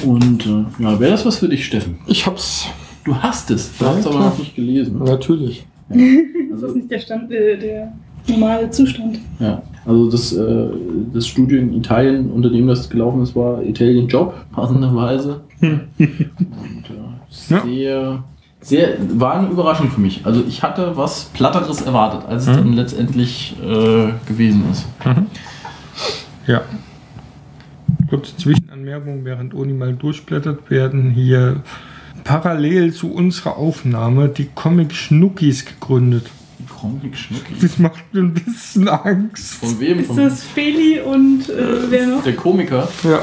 Und äh, ja, wäre das was für dich, Steffen? Ich hab's. Du hast es, du Ja, hast es aber noch nicht gelesen. Natürlich. Das ist nicht der Stand, äh, der normale Zustand. Ja, also das, äh, das Studio in Italien, unter dem das gelaufen ist, war Italian Job, passenderweise. Und, äh, Ja. sehr, sehr, war eine Überraschung für mich. Also ich hatte was Platteres erwartet, als es Mhm. dann letztendlich äh, gewesen ist. Ja. Ich glaube, die Zwischenanmerkung während Oni mal durchblättert, werden hier parallel zu unserer Aufnahme die Comic Schnuckis gegründet. Comic Schnucki. Das macht mir ein bisschen Angst. Von wem? Ist Von das Feli und äh, wer noch? der Komiker. Ja.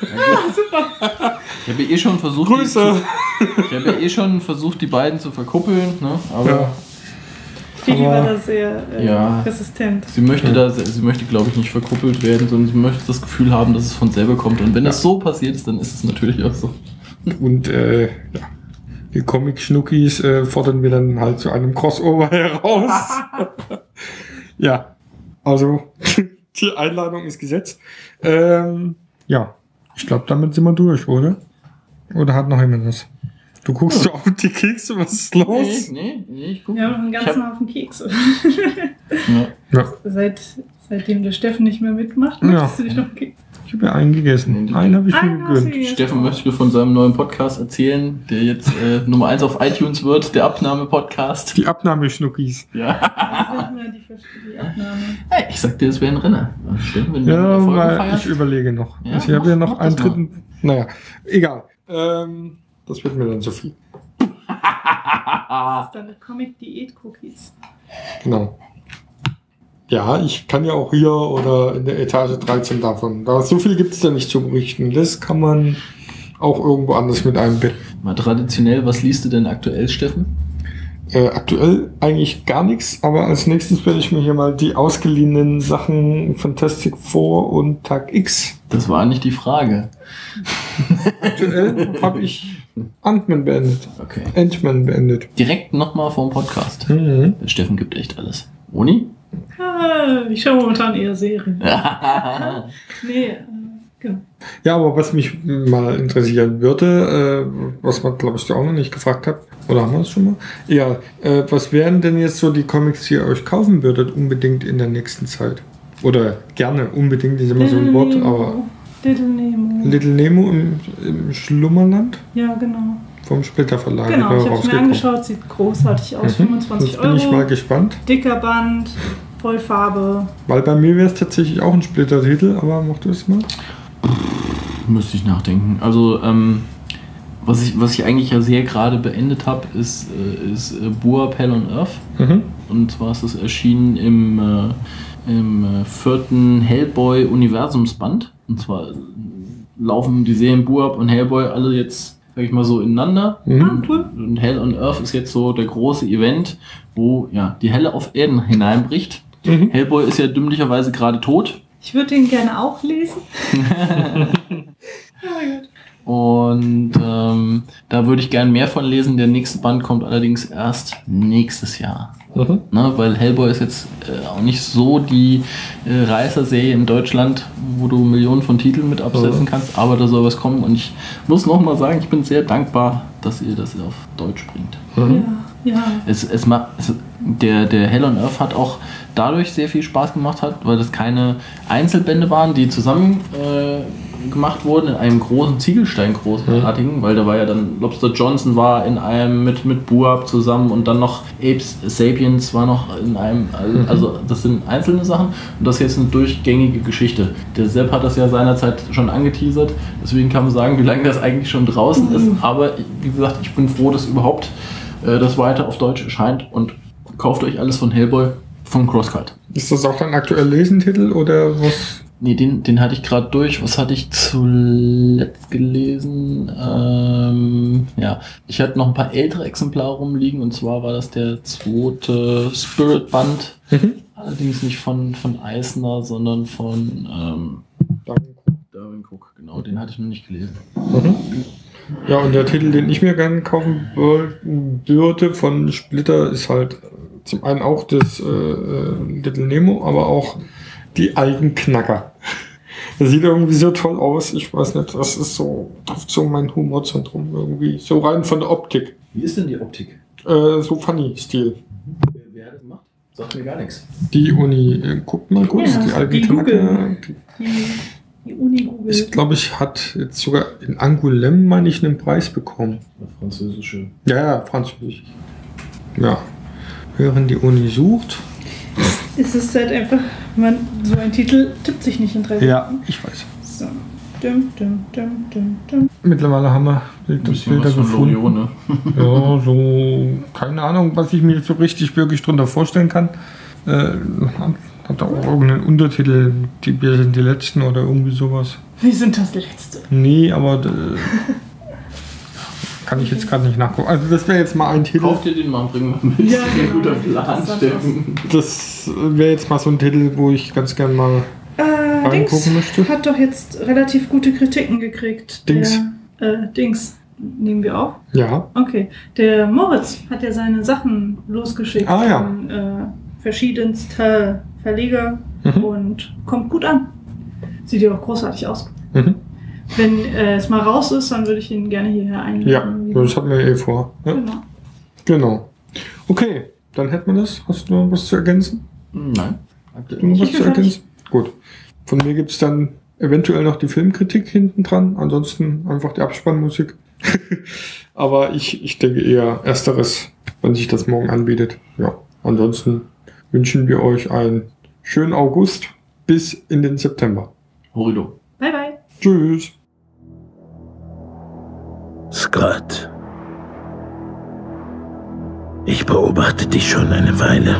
Super. Ich habe ja eh schon versucht, die Grüße. zu, ich habe ja eh schon versucht, die beiden zu verkuppeln, ne? aber Ja. Feli war da sehr äh, Ja. resistent. sie möchte da, sie möchte, glaube ich, nicht verkuppelt werden, sondern sie möchte das Gefühl haben, dass es von selber kommt. Und wenn das so passiert ist, dann ist es natürlich auch so. Und äh, ja. Die Comic Schnuckis äh, fordern wir dann halt zu einem Crossover heraus. ja. Also, die Einladung ist gesetzt. Ähm, ja. Ich glaube, damit sind wir durch, oder? Oder hat noch jemand was? Du guckst so auf die Kekse, was ist los? nee, nee, ich guck. Wir haben noch einen Ich ganzen hab- Haufen Kekse. Ja. Ja, Seit, seitdem der Steffen nicht mehr mitmacht, Ja. möchtest du dich noch Kekse? Ich habe ja einen gegessen. Einen habe ich mir gegönnt. Steffen möchte von seinem neuen Podcast erzählen, der jetzt äh, Nummer 1 auf iTunes wird, der Abnahme-Podcast. Die Abnahmeschnuckis. Ja. Die, Abnahme. Hey, ich sagte, es wäre ein Renner. Steffen, wenn du Ja, weil feierst. ich überlege noch. Ja, ich habe ja noch einen das mal. dritten. Naja, egal. Ähm, das wird mir dann zu viel. Das ist dann Comic-Diät-Cookies. Genau. Ja, ich kann ja auch hier oder in der Etage 13 davon. Da so viel gibt es da nicht zu berichten. Das kann man auch irgendwo anders mit einbetten. Mal traditionell, was liest du denn aktuell, Steffen? Äh, aktuell eigentlich gar nichts, aber als nächstes werde ich mir hier mal die ausgeliehenen Sachen Fantastic Four und Tag X. Das war nicht die Frage. Aktuell habe ich Ant-Man beendet. Okay. Ant-Man beendet. Direkt nochmal vor dem Podcast. Mhm. Der Steffen gibt echt alles. Uni? Ah, ich schaue momentan eher Serien. Nee, äh, genau. Ja, aber was mich mal interessieren würde, äh, was man glaube ich auch noch nicht gefragt hat, oder haben wir es schon mal? Ja, äh, was wären denn jetzt so die Comics, die ihr euch kaufen würdet, unbedingt in der nächsten Zeit? Oder gerne, unbedingt ist immer so ein Wort, aber Little Nemo. Little Nemo im, im Schlummerland ja, genau. Vom Splitter Verlag Genau, ich habe es mir angeschaut, sieht großartig aus. Mhm. 25 Jetzt bin ich mal Euro. gespannt, Dicker Band, Vollfarbe. weil bei mir wäre es tatsächlich auch ein Splitter-Titel, aber mach du es mal. Müsste ich nachdenken. Also, ähm, was ich, was ich eigentlich ja sehr gerade beendet habe, ist, äh, ist äh, Boa Pell on Earth. Mhm. Und zwar ist es erschienen im, äh, im äh, vierten Hellboy-Universumsband. Und zwar laufen die Serien Buab und Hellboy alle jetzt, sag ich mal so, ineinander. Mhm. Ah, cool. Und Hell on Earth ist jetzt so der große Event, wo ja die Helle auf Erden hineinbricht. Mhm. Hellboy ist ja dümmlicherweise gerade tot. Ich würde den gerne auch lesen. oh mein Gott. Und ähm, da würde ich gern mehr von lesen. Der nächste Band kommt allerdings erst nächstes Jahr. Mhm. Ne, weil Hellboy ist jetzt äh, auch nicht so die äh, Reißerserie in Deutschland, wo du Millionen von Titeln mit absetzen Mhm. kannst, aber da soll was kommen. Und ich muss noch mal sagen, ich bin sehr dankbar, dass ihr das auf Deutsch bringt. Mhm. Ja, ja. Es, es, der, der Hell on Earth hat auch dadurch sehr viel Spaß gemacht hat, weil das keine Einzelbände waren, die zusammen äh, gemacht wurden in einem großen Ziegelstein großartigen, weil da war ja dann Lobster Johnson war in einem mit mit Buab zusammen und dann noch Apes Sapiens war noch in einem also das sind einzelne Sachen und das ist jetzt eine durchgängige Geschichte. Der Sepp hat das ja seinerzeit schon angeteasert, deswegen kann man sagen, wie lange das eigentlich schon draußen ist, aber wie gesagt, ich bin froh, dass überhaupt äh, das weiter auf Deutsch erscheint und kauft euch alles von Hellboy von Crosscut. Ist das auch dein aktuell Lesentitel oder was? Nee, den, den hatte ich gerade durch. Was hatte ich zuletzt gelesen? Ähm, ja, ich hatte noch ein paar ältere Exemplare rumliegen und zwar war das der zweite Spirit Band. Mhm. Allerdings nicht von, von Eisner, sondern von ähm, Danke. Darwin Cook. Genau, den hatte ich noch nicht gelesen. Mhm. Ja, und der Titel, den ich mir gerne kaufen würde von Splitter, ist halt zum einen auch das äh, äh, Little Nemo, aber auch die alten Knacker. Das sieht irgendwie so toll aus. Ich weiß nicht, das ist so, trifft so mein Humorzentrum irgendwie. So rein von der Optik. Wie ist denn die Optik? Äh, so Funny-Stil. Wer, wer hat das gemacht? Sagt mir gar nichts. Die Uni, äh, guckt mal kurz, Ja, die alten die Knacker. Google. Die, Die, die Uni-Google. ich glaube, ich hat jetzt sogar in Angoulême, meine ich, einen Preis bekommen. Eine französische. Ja, ja, Französisch. Ja. Während die Uni sucht. Es ist halt einfach, man, so ein Titel tippt sich nicht in drei Ja, Sekunden. ich weiß. So. dum, dum, dum, dum, dum. Mittlerweile haben wir Ein das bisschen Bilder was von gefunden. Loriot, ne? Ja, so, keine Ahnung, was ich mir jetzt so richtig wirklich drunter vorstellen kann. Äh, hat- hat auch irgendeinen Untertitel, die wir sind die Letzten oder irgendwie sowas. Wir sind das Letzte. Nee, aber äh, kann ich jetzt gerade nicht nachgucken. Also das wäre jetzt mal ein Titel. Kauf dir den mal und bring mal mit. Ja, genau. guter Plan, Steffen. Das wäre jetzt mal so ein Titel, wo ich ganz gern mal Äh, Dings reingucken möchte. hat doch jetzt relativ gute Kritiken gekriegt. Dings. Der, äh, Dings. Nehmen wir auf? Ja, Okay. Der Moritz hat ja seine Sachen losgeschickt Ah, ja. an äh, verschiedenste Verleger Mhm. und kommt gut an. Sieht ja auch großartig aus. mhm. Wenn äh, es mal raus ist, dann würde ich ihn gerne hierher einladen. ja, das hatten wir eh vor. Ja, Genau. genau. Okay, dann hätten wir das. Hast du noch was zu ergänzen? Nein. Du noch was zu ergänzen? Gut. Von mir gibt es dann eventuell noch die Filmkritik hinten dran. Ansonsten einfach die Abspannmusik. Aber ich, ich denke eher ersteres, wenn sich das morgen anbietet. Ja. Ansonsten wünschen wir euch einen schönen August bis in den September. Horrido. Bye, bye. Tschüss. Scott. Ich beobachte dich schon eine Weile.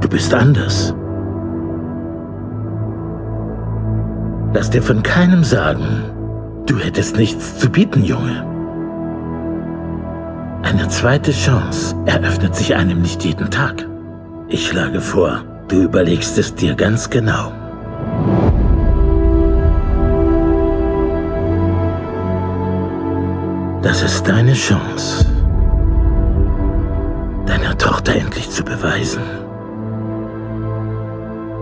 Du bist anders. Lass dir von keinem sagen, du hättest nichts zu bieten, Junge. Eine zweite Chance eröffnet sich einem nicht jeden Tag. Ich schlage vor, du überlegst es dir ganz genau. Das ist deine Chance, deiner Tochter endlich zu beweisen,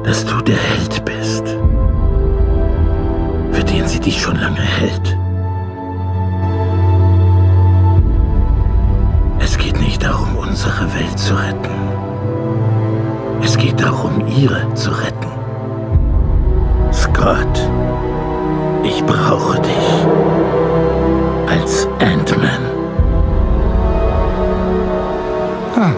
dass du der Held bist, für den sie dich schon lange hält. Es geht nicht darum, unsere Welt zu retten. Es geht darum, ihre zu retten. Scott, ich brauche dich als Ant-Man. Ah.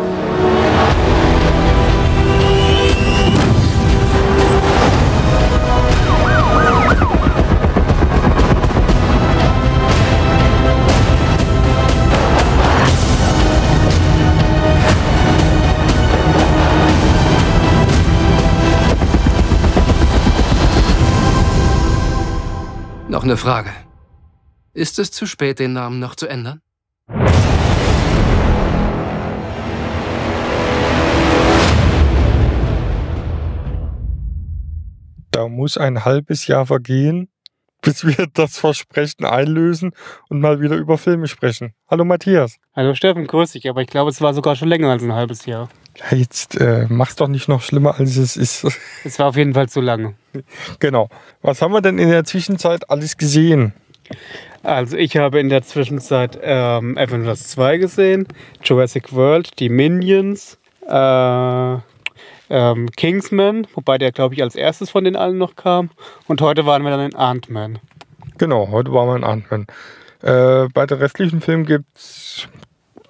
Noch eine Frage. Ist es zu spät, den Namen noch zu ändern? Da muss ein halbes Jahr vergehen, bis wir das Versprechen einlösen und mal wieder über Filme sprechen. Hallo Matthias. Hallo Steffen, grüß dich, aber ich glaube, es war sogar schon länger als ein halbes Jahr. Ja, jetzt äh, mach's doch nicht noch schlimmer, als es ist. Es war auf jeden Fall zu lange. genau. Was haben wir denn in der Zwischenzeit alles gesehen? Also ich habe in der Zwischenzeit ähm, Avengers 2 gesehen, Jurassic World, die Minions, äh, ähm, Kingsman, wobei der, glaube ich, als erstes von den allen noch kam. Und heute waren wir dann in Ant-Man. Genau, heute waren wir in Ant-Man. Äh, bei den restlichen Filmen gibt's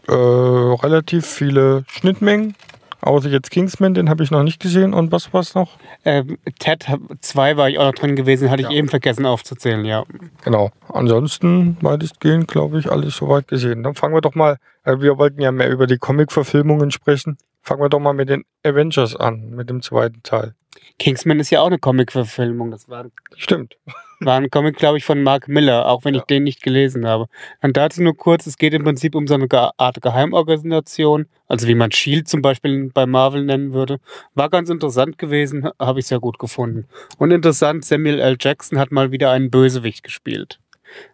äh, relativ viele Schnittmengen. Außer jetzt Kingsman, den habe ich noch nicht gesehen. Und was war's noch? Ähm, Ted 2 war ich auch noch drin gewesen, hatte ich Ja. eben vergessen aufzuzählen, ja. Genau. Ansonsten weitestgehend, glaube ich, alles soweit gesehen. Dann fangen wir doch mal, äh, wir wollten ja mehr über die Comic-Verfilmungen sprechen. Fangen wir doch mal mit den Avengers an, mit dem zweiten Teil. Kingsman ist ja auch eine Comic-Verfilmung. Das war, Stimmt. War ein Comic, glaube ich, von Mark Miller, auch wenn ich Ja. den nicht gelesen habe. Dann dazu nur kurz, es geht im Prinzip um so eine Art Geheimorganisation, also wie man Shield zum Beispiel bei Marvel nennen würde. War ganz interessant gewesen, ha- habe ich sehr gut gefunden. Und interessant, Samuel L. Jackson hat mal wieder einen Bösewicht gespielt.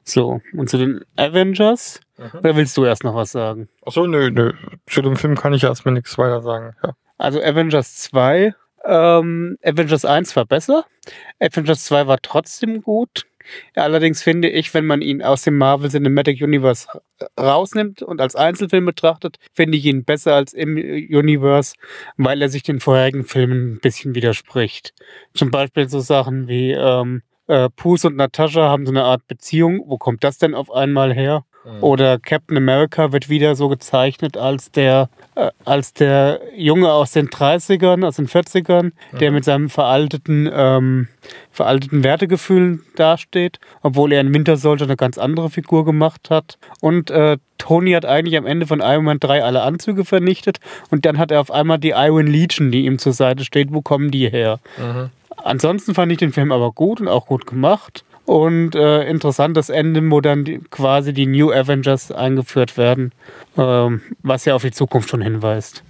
So, und zu den Avengers, oder willst du erst noch was sagen? Achso, nö, nö. Zu dem Film kann ich erstmal nichts weiter sagen. Ja. Also Avengers 2, ähm, Avengers 1 war besser. Avengers 2 war trotzdem gut. Allerdings finde ich, wenn man ihn aus dem Marvel Cinematic Universe rausnimmt und als Einzelfilm betrachtet, finde ich ihn besser als im Universe, weil er sich den vorherigen Filmen ein bisschen widerspricht. Zum Beispiel so Sachen wie ähm, äh, Puss und Natascha haben so eine Art Beziehung. Wo kommt das denn auf einmal her? Oder Captain America wird wieder so gezeichnet als der, äh, als der Junge aus den 30ern, aus den 40ern, der mit seinem veralteten, ähm, veralteten Wertegefühlen dasteht, obwohl er in Winter Soldier eine ganz andere Figur gemacht hat. Und äh, Tony hat eigentlich am Ende von Iron Man 3 alle Anzüge vernichtet und dann hat er auf einmal die Iron Legion, die ihm zur Seite steht. Wo kommen die her? Ansonsten fand ich den Film aber gut und auch gut gemacht. Und äh, interessant das Ende, wo dann quasi die New Avengers eingeführt werden, ähm, was ja auf die Zukunft schon hinweist.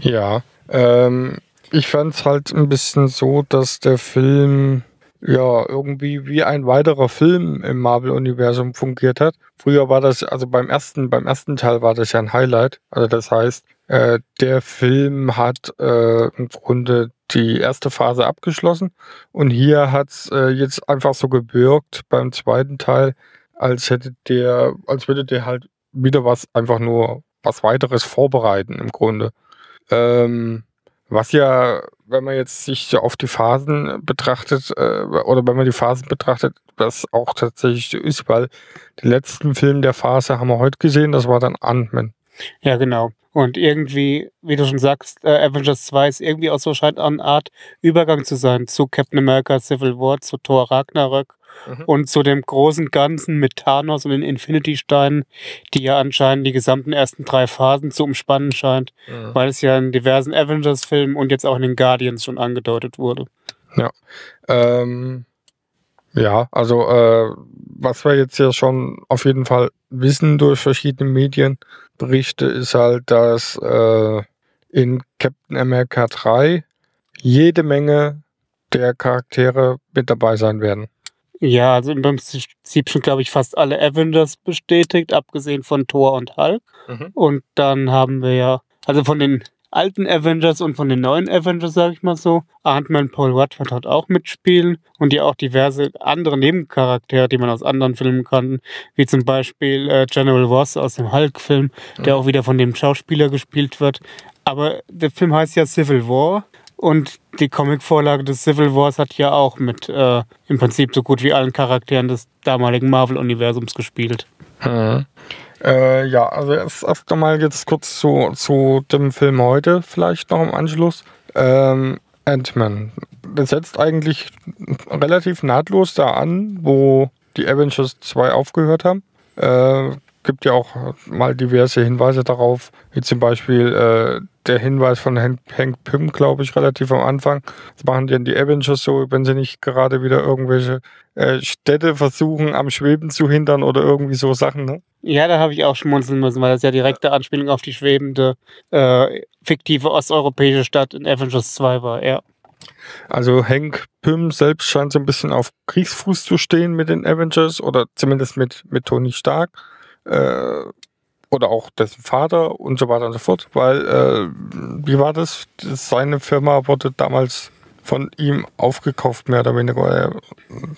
Ja, ähm, ich fand es halt ein bisschen so, dass der Film ja irgendwie wie ein weiterer Film im Marvel-Universum fungiert hat. Früher war das, also beim ersten, beim ersten Teil war das ja ein Highlight. Also das heißt, äh, der Film hat äh, im Grunde die erste Phase abgeschlossen und hier hat's äh, jetzt einfach so gewirkt beim zweiten Teil, als hätte der, als würde der halt wieder was einfach nur was weiteres vorbereiten im Grunde. Ähm, was ja, wenn man jetzt sich so auf die Phasen betrachtet, äh, oder wenn man die Phasen betrachtet, das auch tatsächlich so ist, weil den letzten Film der Phase haben wir heute gesehen, das war dann Ant-Man. Ja, genau. Und irgendwie, wie du schon sagst, äh, Avengers 2 ist irgendwie auch so scheint eine Art Übergang zu sein zu Captain America Civil War, zu Thor Ragnarök Mhm. und zu dem großen Ganzen mit Thanos und den Infinity-Steinen, die ja anscheinend die gesamten ersten drei Phasen zu umspannen scheint, Mhm. weil es ja in diversen Avengers-Filmen und jetzt auch in den Guardians schon angedeutet wurde. Ja. Ähm, ja, also äh, was wir jetzt ja schon auf jeden Fall wissen durch verschiedene Medienberichte, ist halt, dass äh, in Captain America 3 jede Menge der Charaktere mit dabei sein werden. Ja, also im Prinzip schon, glaube ich, fast alle Avengers bestätigt, abgesehen von Thor und Hulk. Mhm. Und dann haben wir ja, also von den alten Avengers und von den neuen Avengers, sage ich mal so, Ant-Man Paul Rudd dort auch mitspielen und ja auch diverse andere Nebencharaktere, die man aus anderen Filmen kannten, wie zum Beispiel äh, General Ross aus dem Hulk-Film, der auch wieder von dem Schauspieler gespielt wird. Aber der Film heißt ja Civil War und die Comicvorlage des Civil Wars hat ja auch mit äh, im Prinzip so gut wie allen Charakteren des damaligen Marvel-Universums gespielt. Mhm. Äh, ja, also erst, einmal jetzt kurz zu, zu dem Film heute, vielleicht noch im Anschluss. Ähm, Ant-Man. Das setzt eigentlich relativ nahtlos da an, wo die Avengers 2 aufgehört haben. Äh, gibt ja auch mal diverse Hinweise darauf, wie zum Beispiel äh, der Hinweis von Hank, Hank Pym, glaube ich, relativ am Anfang. Das machen denn die Avengers so, wenn sie nicht gerade wieder irgendwelche äh, Städte versuchen, am Schweben zu hindern oder irgendwie so Sachen, ne? Ja, da habe ich auch schmunzeln müssen, weil das ja direkte Anspielung auf die schwebende, äh, fiktive osteuropäische Stadt in Avengers 2 war, ja. Also Hank Pym selbst scheint so ein bisschen auf Kriegsfuß zu stehen mit den Avengers oder zumindest mit, mit Tony Stark. Äh, oder auch dessen Vater und so weiter und so fort. Weil, äh, wie war das? Seine Firma wurde damals von ihm aufgekauft, mehr oder weniger. Äh,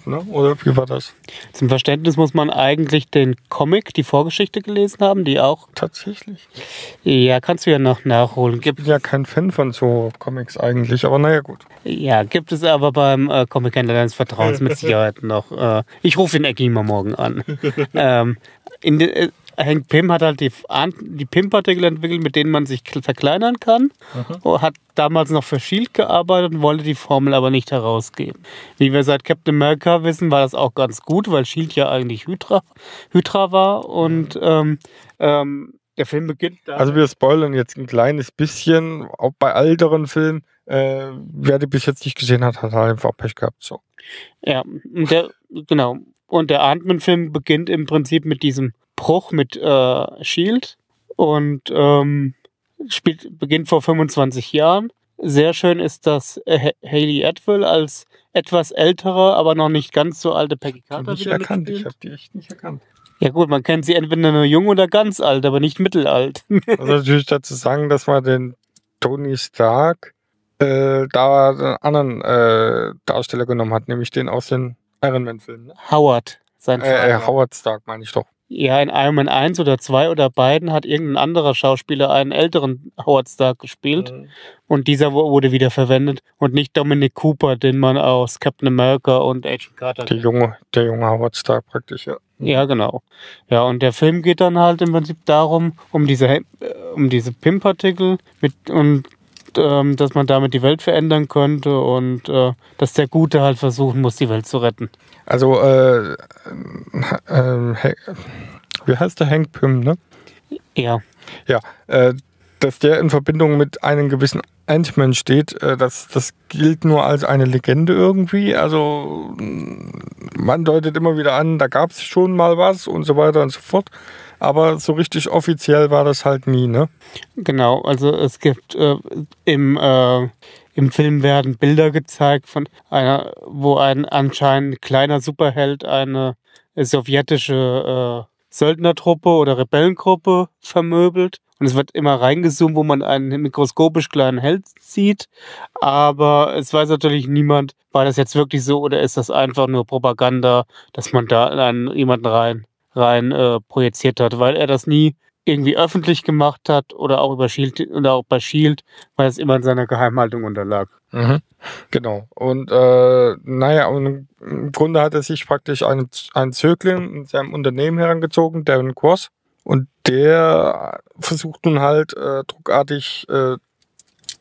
Ne? Oder wie war das? Zum Verständnis muss man eigentlich den Comic, die Vorgeschichte gelesen haben, die auch. Tatsächlich. Ja, kannst du ja noch nachholen. Gibt, Ich bin ja kein Fan von so Comics eigentlich, aber naja, gut. ja, gibt es aber beim äh, Comic-Händler deines Vertrauens mit Sicherheit noch. Äh, ich rufe den Ecki mal morgen an. ähm, in den, äh, Hank Pym hat halt die, die Pym-Partikel entwickelt, mit denen man sich kl- verkleinern kann. Oh, Hat damals noch für Shield gearbeitet und wollte die Formel aber nicht herausgeben. Wie wir seit Captain America wissen, war das auch ganz gut, weil Shield ja eigentlich Hydra, Hydra war und ähm, ähm, der Film beginnt da. Also wir spoilern jetzt ein kleines bisschen, auch bei älteren Filmen. Äh, wer die bis jetzt nicht gesehen hat, hat halt einfach Pech gehabt. So. Ja, der, genau. Und der Ant-Man-Film beginnt im Prinzip mit diesem Bruch mit äh, Shield und ähm, spielt, beginnt vor 25 Jahren. Sehr schön ist, dass äh, Ha- Hayley Atwell als etwas ältere, aber noch nicht ganz so alte Peggy Carter ich wieder erkannt, ich mitspielt. habe die echt nicht erkannt. Ja gut, man kennt sie entweder nur jung oder ganz alt, aber nicht mittelalt. Also natürlich dazu sagen, dass man den Tony Stark äh, da einen anderen äh, Darsteller genommen hat, nämlich den aus den Iron Man Filmen. Ne? Howard, sein Äh, äh, Vater. Howard Stark meine ich doch. Ja, in Iron Man 1 oder 2 oder beiden hat irgendein anderer Schauspieler einen älteren Howard Stark gespielt. Und dieser wurde wieder verwendet und nicht Dominic Cooper, den man aus Captain America und Agent Carter Der junge, der junge Howard Stark praktisch, ja. Ja, genau. Ja, und der Film geht dann halt im Prinzip darum, um diese, äh, um diese PIM-Partikel mit und ähm, dass man damit die Welt verändern könnte und äh, dass der Gute halt versuchen muss, die Welt zu retten. Also, äh, äh, äh, wie heißt der Hank Pym, ne? Ja. Ja, äh, dass der in Verbindung mit einem gewissen Ant-Man steht, äh, das, das gilt nur als eine Legende irgendwie. Also man deutet immer wieder an, da gab es schon mal was und so weiter und so fort. Aber so richtig offiziell war das halt nie, ne? Genau, also es gibt äh, im, äh, im Film werden Bilder gezeigt von einer, wo ein anscheinend kleiner Superheld eine sowjetische äh, Söldnertruppe oder Rebellengruppe vermöbelt. Und es wird immer reingezoomt, wo man einen mikroskopisch kleinen Held sieht. Aber es weiß natürlich niemand, war das jetzt wirklich so oder ist das einfach nur Propaganda, dass man da einen, jemanden rein, rein äh, projiziert hat, weil er das nie irgendwie öffentlich gemacht hat oder auch über Shield oder auch bei Shield, weil es immer in seiner Geheimhaltung unterlag. Mhm. Genau. Und äh, naja, und im Grunde hat er sich praktisch einen, einen Zögling in seinem Unternehmen herangezogen, Darren Cross. Und der versucht nun halt äh, druckartig äh,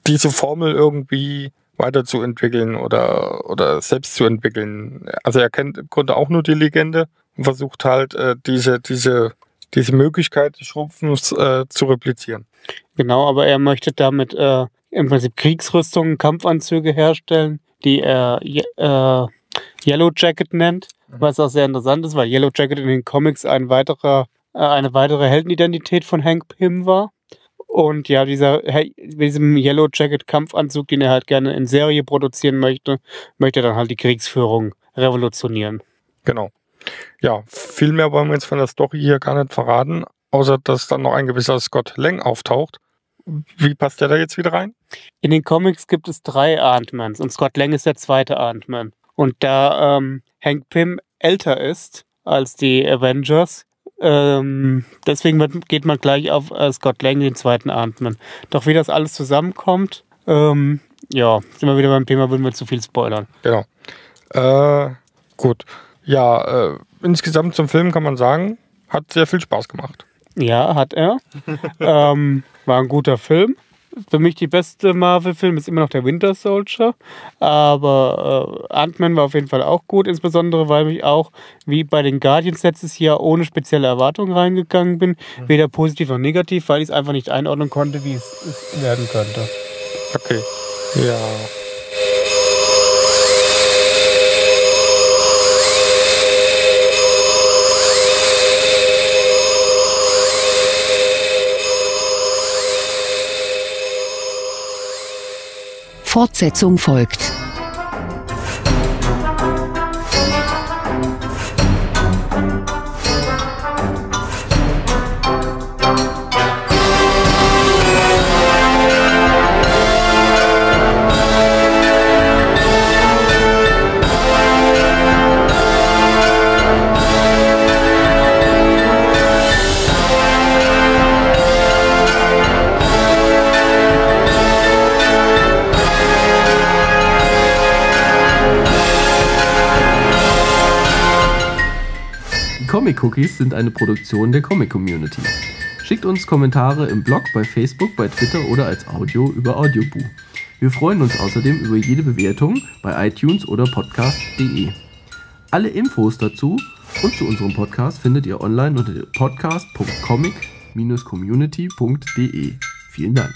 diese Formel irgendwie weiterzuentwickeln oder, oder selbst zu entwickeln. Also er kennt im Grunde auch nur die Legende und versucht halt äh, diese, diese diese Möglichkeit des Schrumpfens äh, zu replizieren. Genau, aber er möchte damit äh, im Prinzip Kriegsrüstungen, Kampfanzüge herstellen, die er äh, Yellow Jacket nennt, mhm. was auch sehr interessant ist, weil Yellow Jacket in den Comics ein weiterer, äh, eine weitere Heldenidentität von Hank Pym war. Und ja, dieser, diesem Yellow Jacket Kampfanzug, den er halt gerne in Serie produzieren möchte, möchte dann halt die Kriegsführung revolutionieren. Genau. Ja, viel mehr wollen wir jetzt von der Story hier gar nicht verraten, außer dass dann noch ein gewisser Scott Lang auftaucht. Wie passt der da jetzt wieder rein? In den Comics gibt es drei Ant-Mans und Scott Lang ist der zweite Ant-Man. Und da ähm, Hank Pym älter ist als die Avengers, ähm, deswegen geht man gleich auf äh, Scott Lang, den zweiten Ant-Man. Doch wie das alles zusammenkommt, ähm, ja, sind wir wieder beim Thema, würden wir zu viel spoilern. Genau. Äh, gut. Ja, äh, insgesamt zum Film kann man sagen, hat sehr viel Spaß gemacht. Ja, hat er. ähm, war ein guter Film. Für mich die beste Marvel-Film ist immer noch der Winter Soldier. Aber äh, Ant-Man war auf jeden Fall auch gut, insbesondere weil ich auch, wie bei den Guardians letztes Jahr, ohne spezielle Erwartungen reingegangen bin. Mhm. Weder positiv noch negativ, weil ich es einfach nicht einordnen konnte, wie es werden könnte. Okay. Ja. Fortsetzung folgt. Comic Cookies sind eine Produktion der Comic Community. Schickt uns Kommentare im Blog, bei Facebook, bei Twitter oder als Audio über Audioboo. Wir freuen uns außerdem über jede Bewertung bei iTunes oder podcast.de. Alle Infos dazu und zu unserem Podcast findet ihr online unter podcast.comic-community.de. Vielen Dank.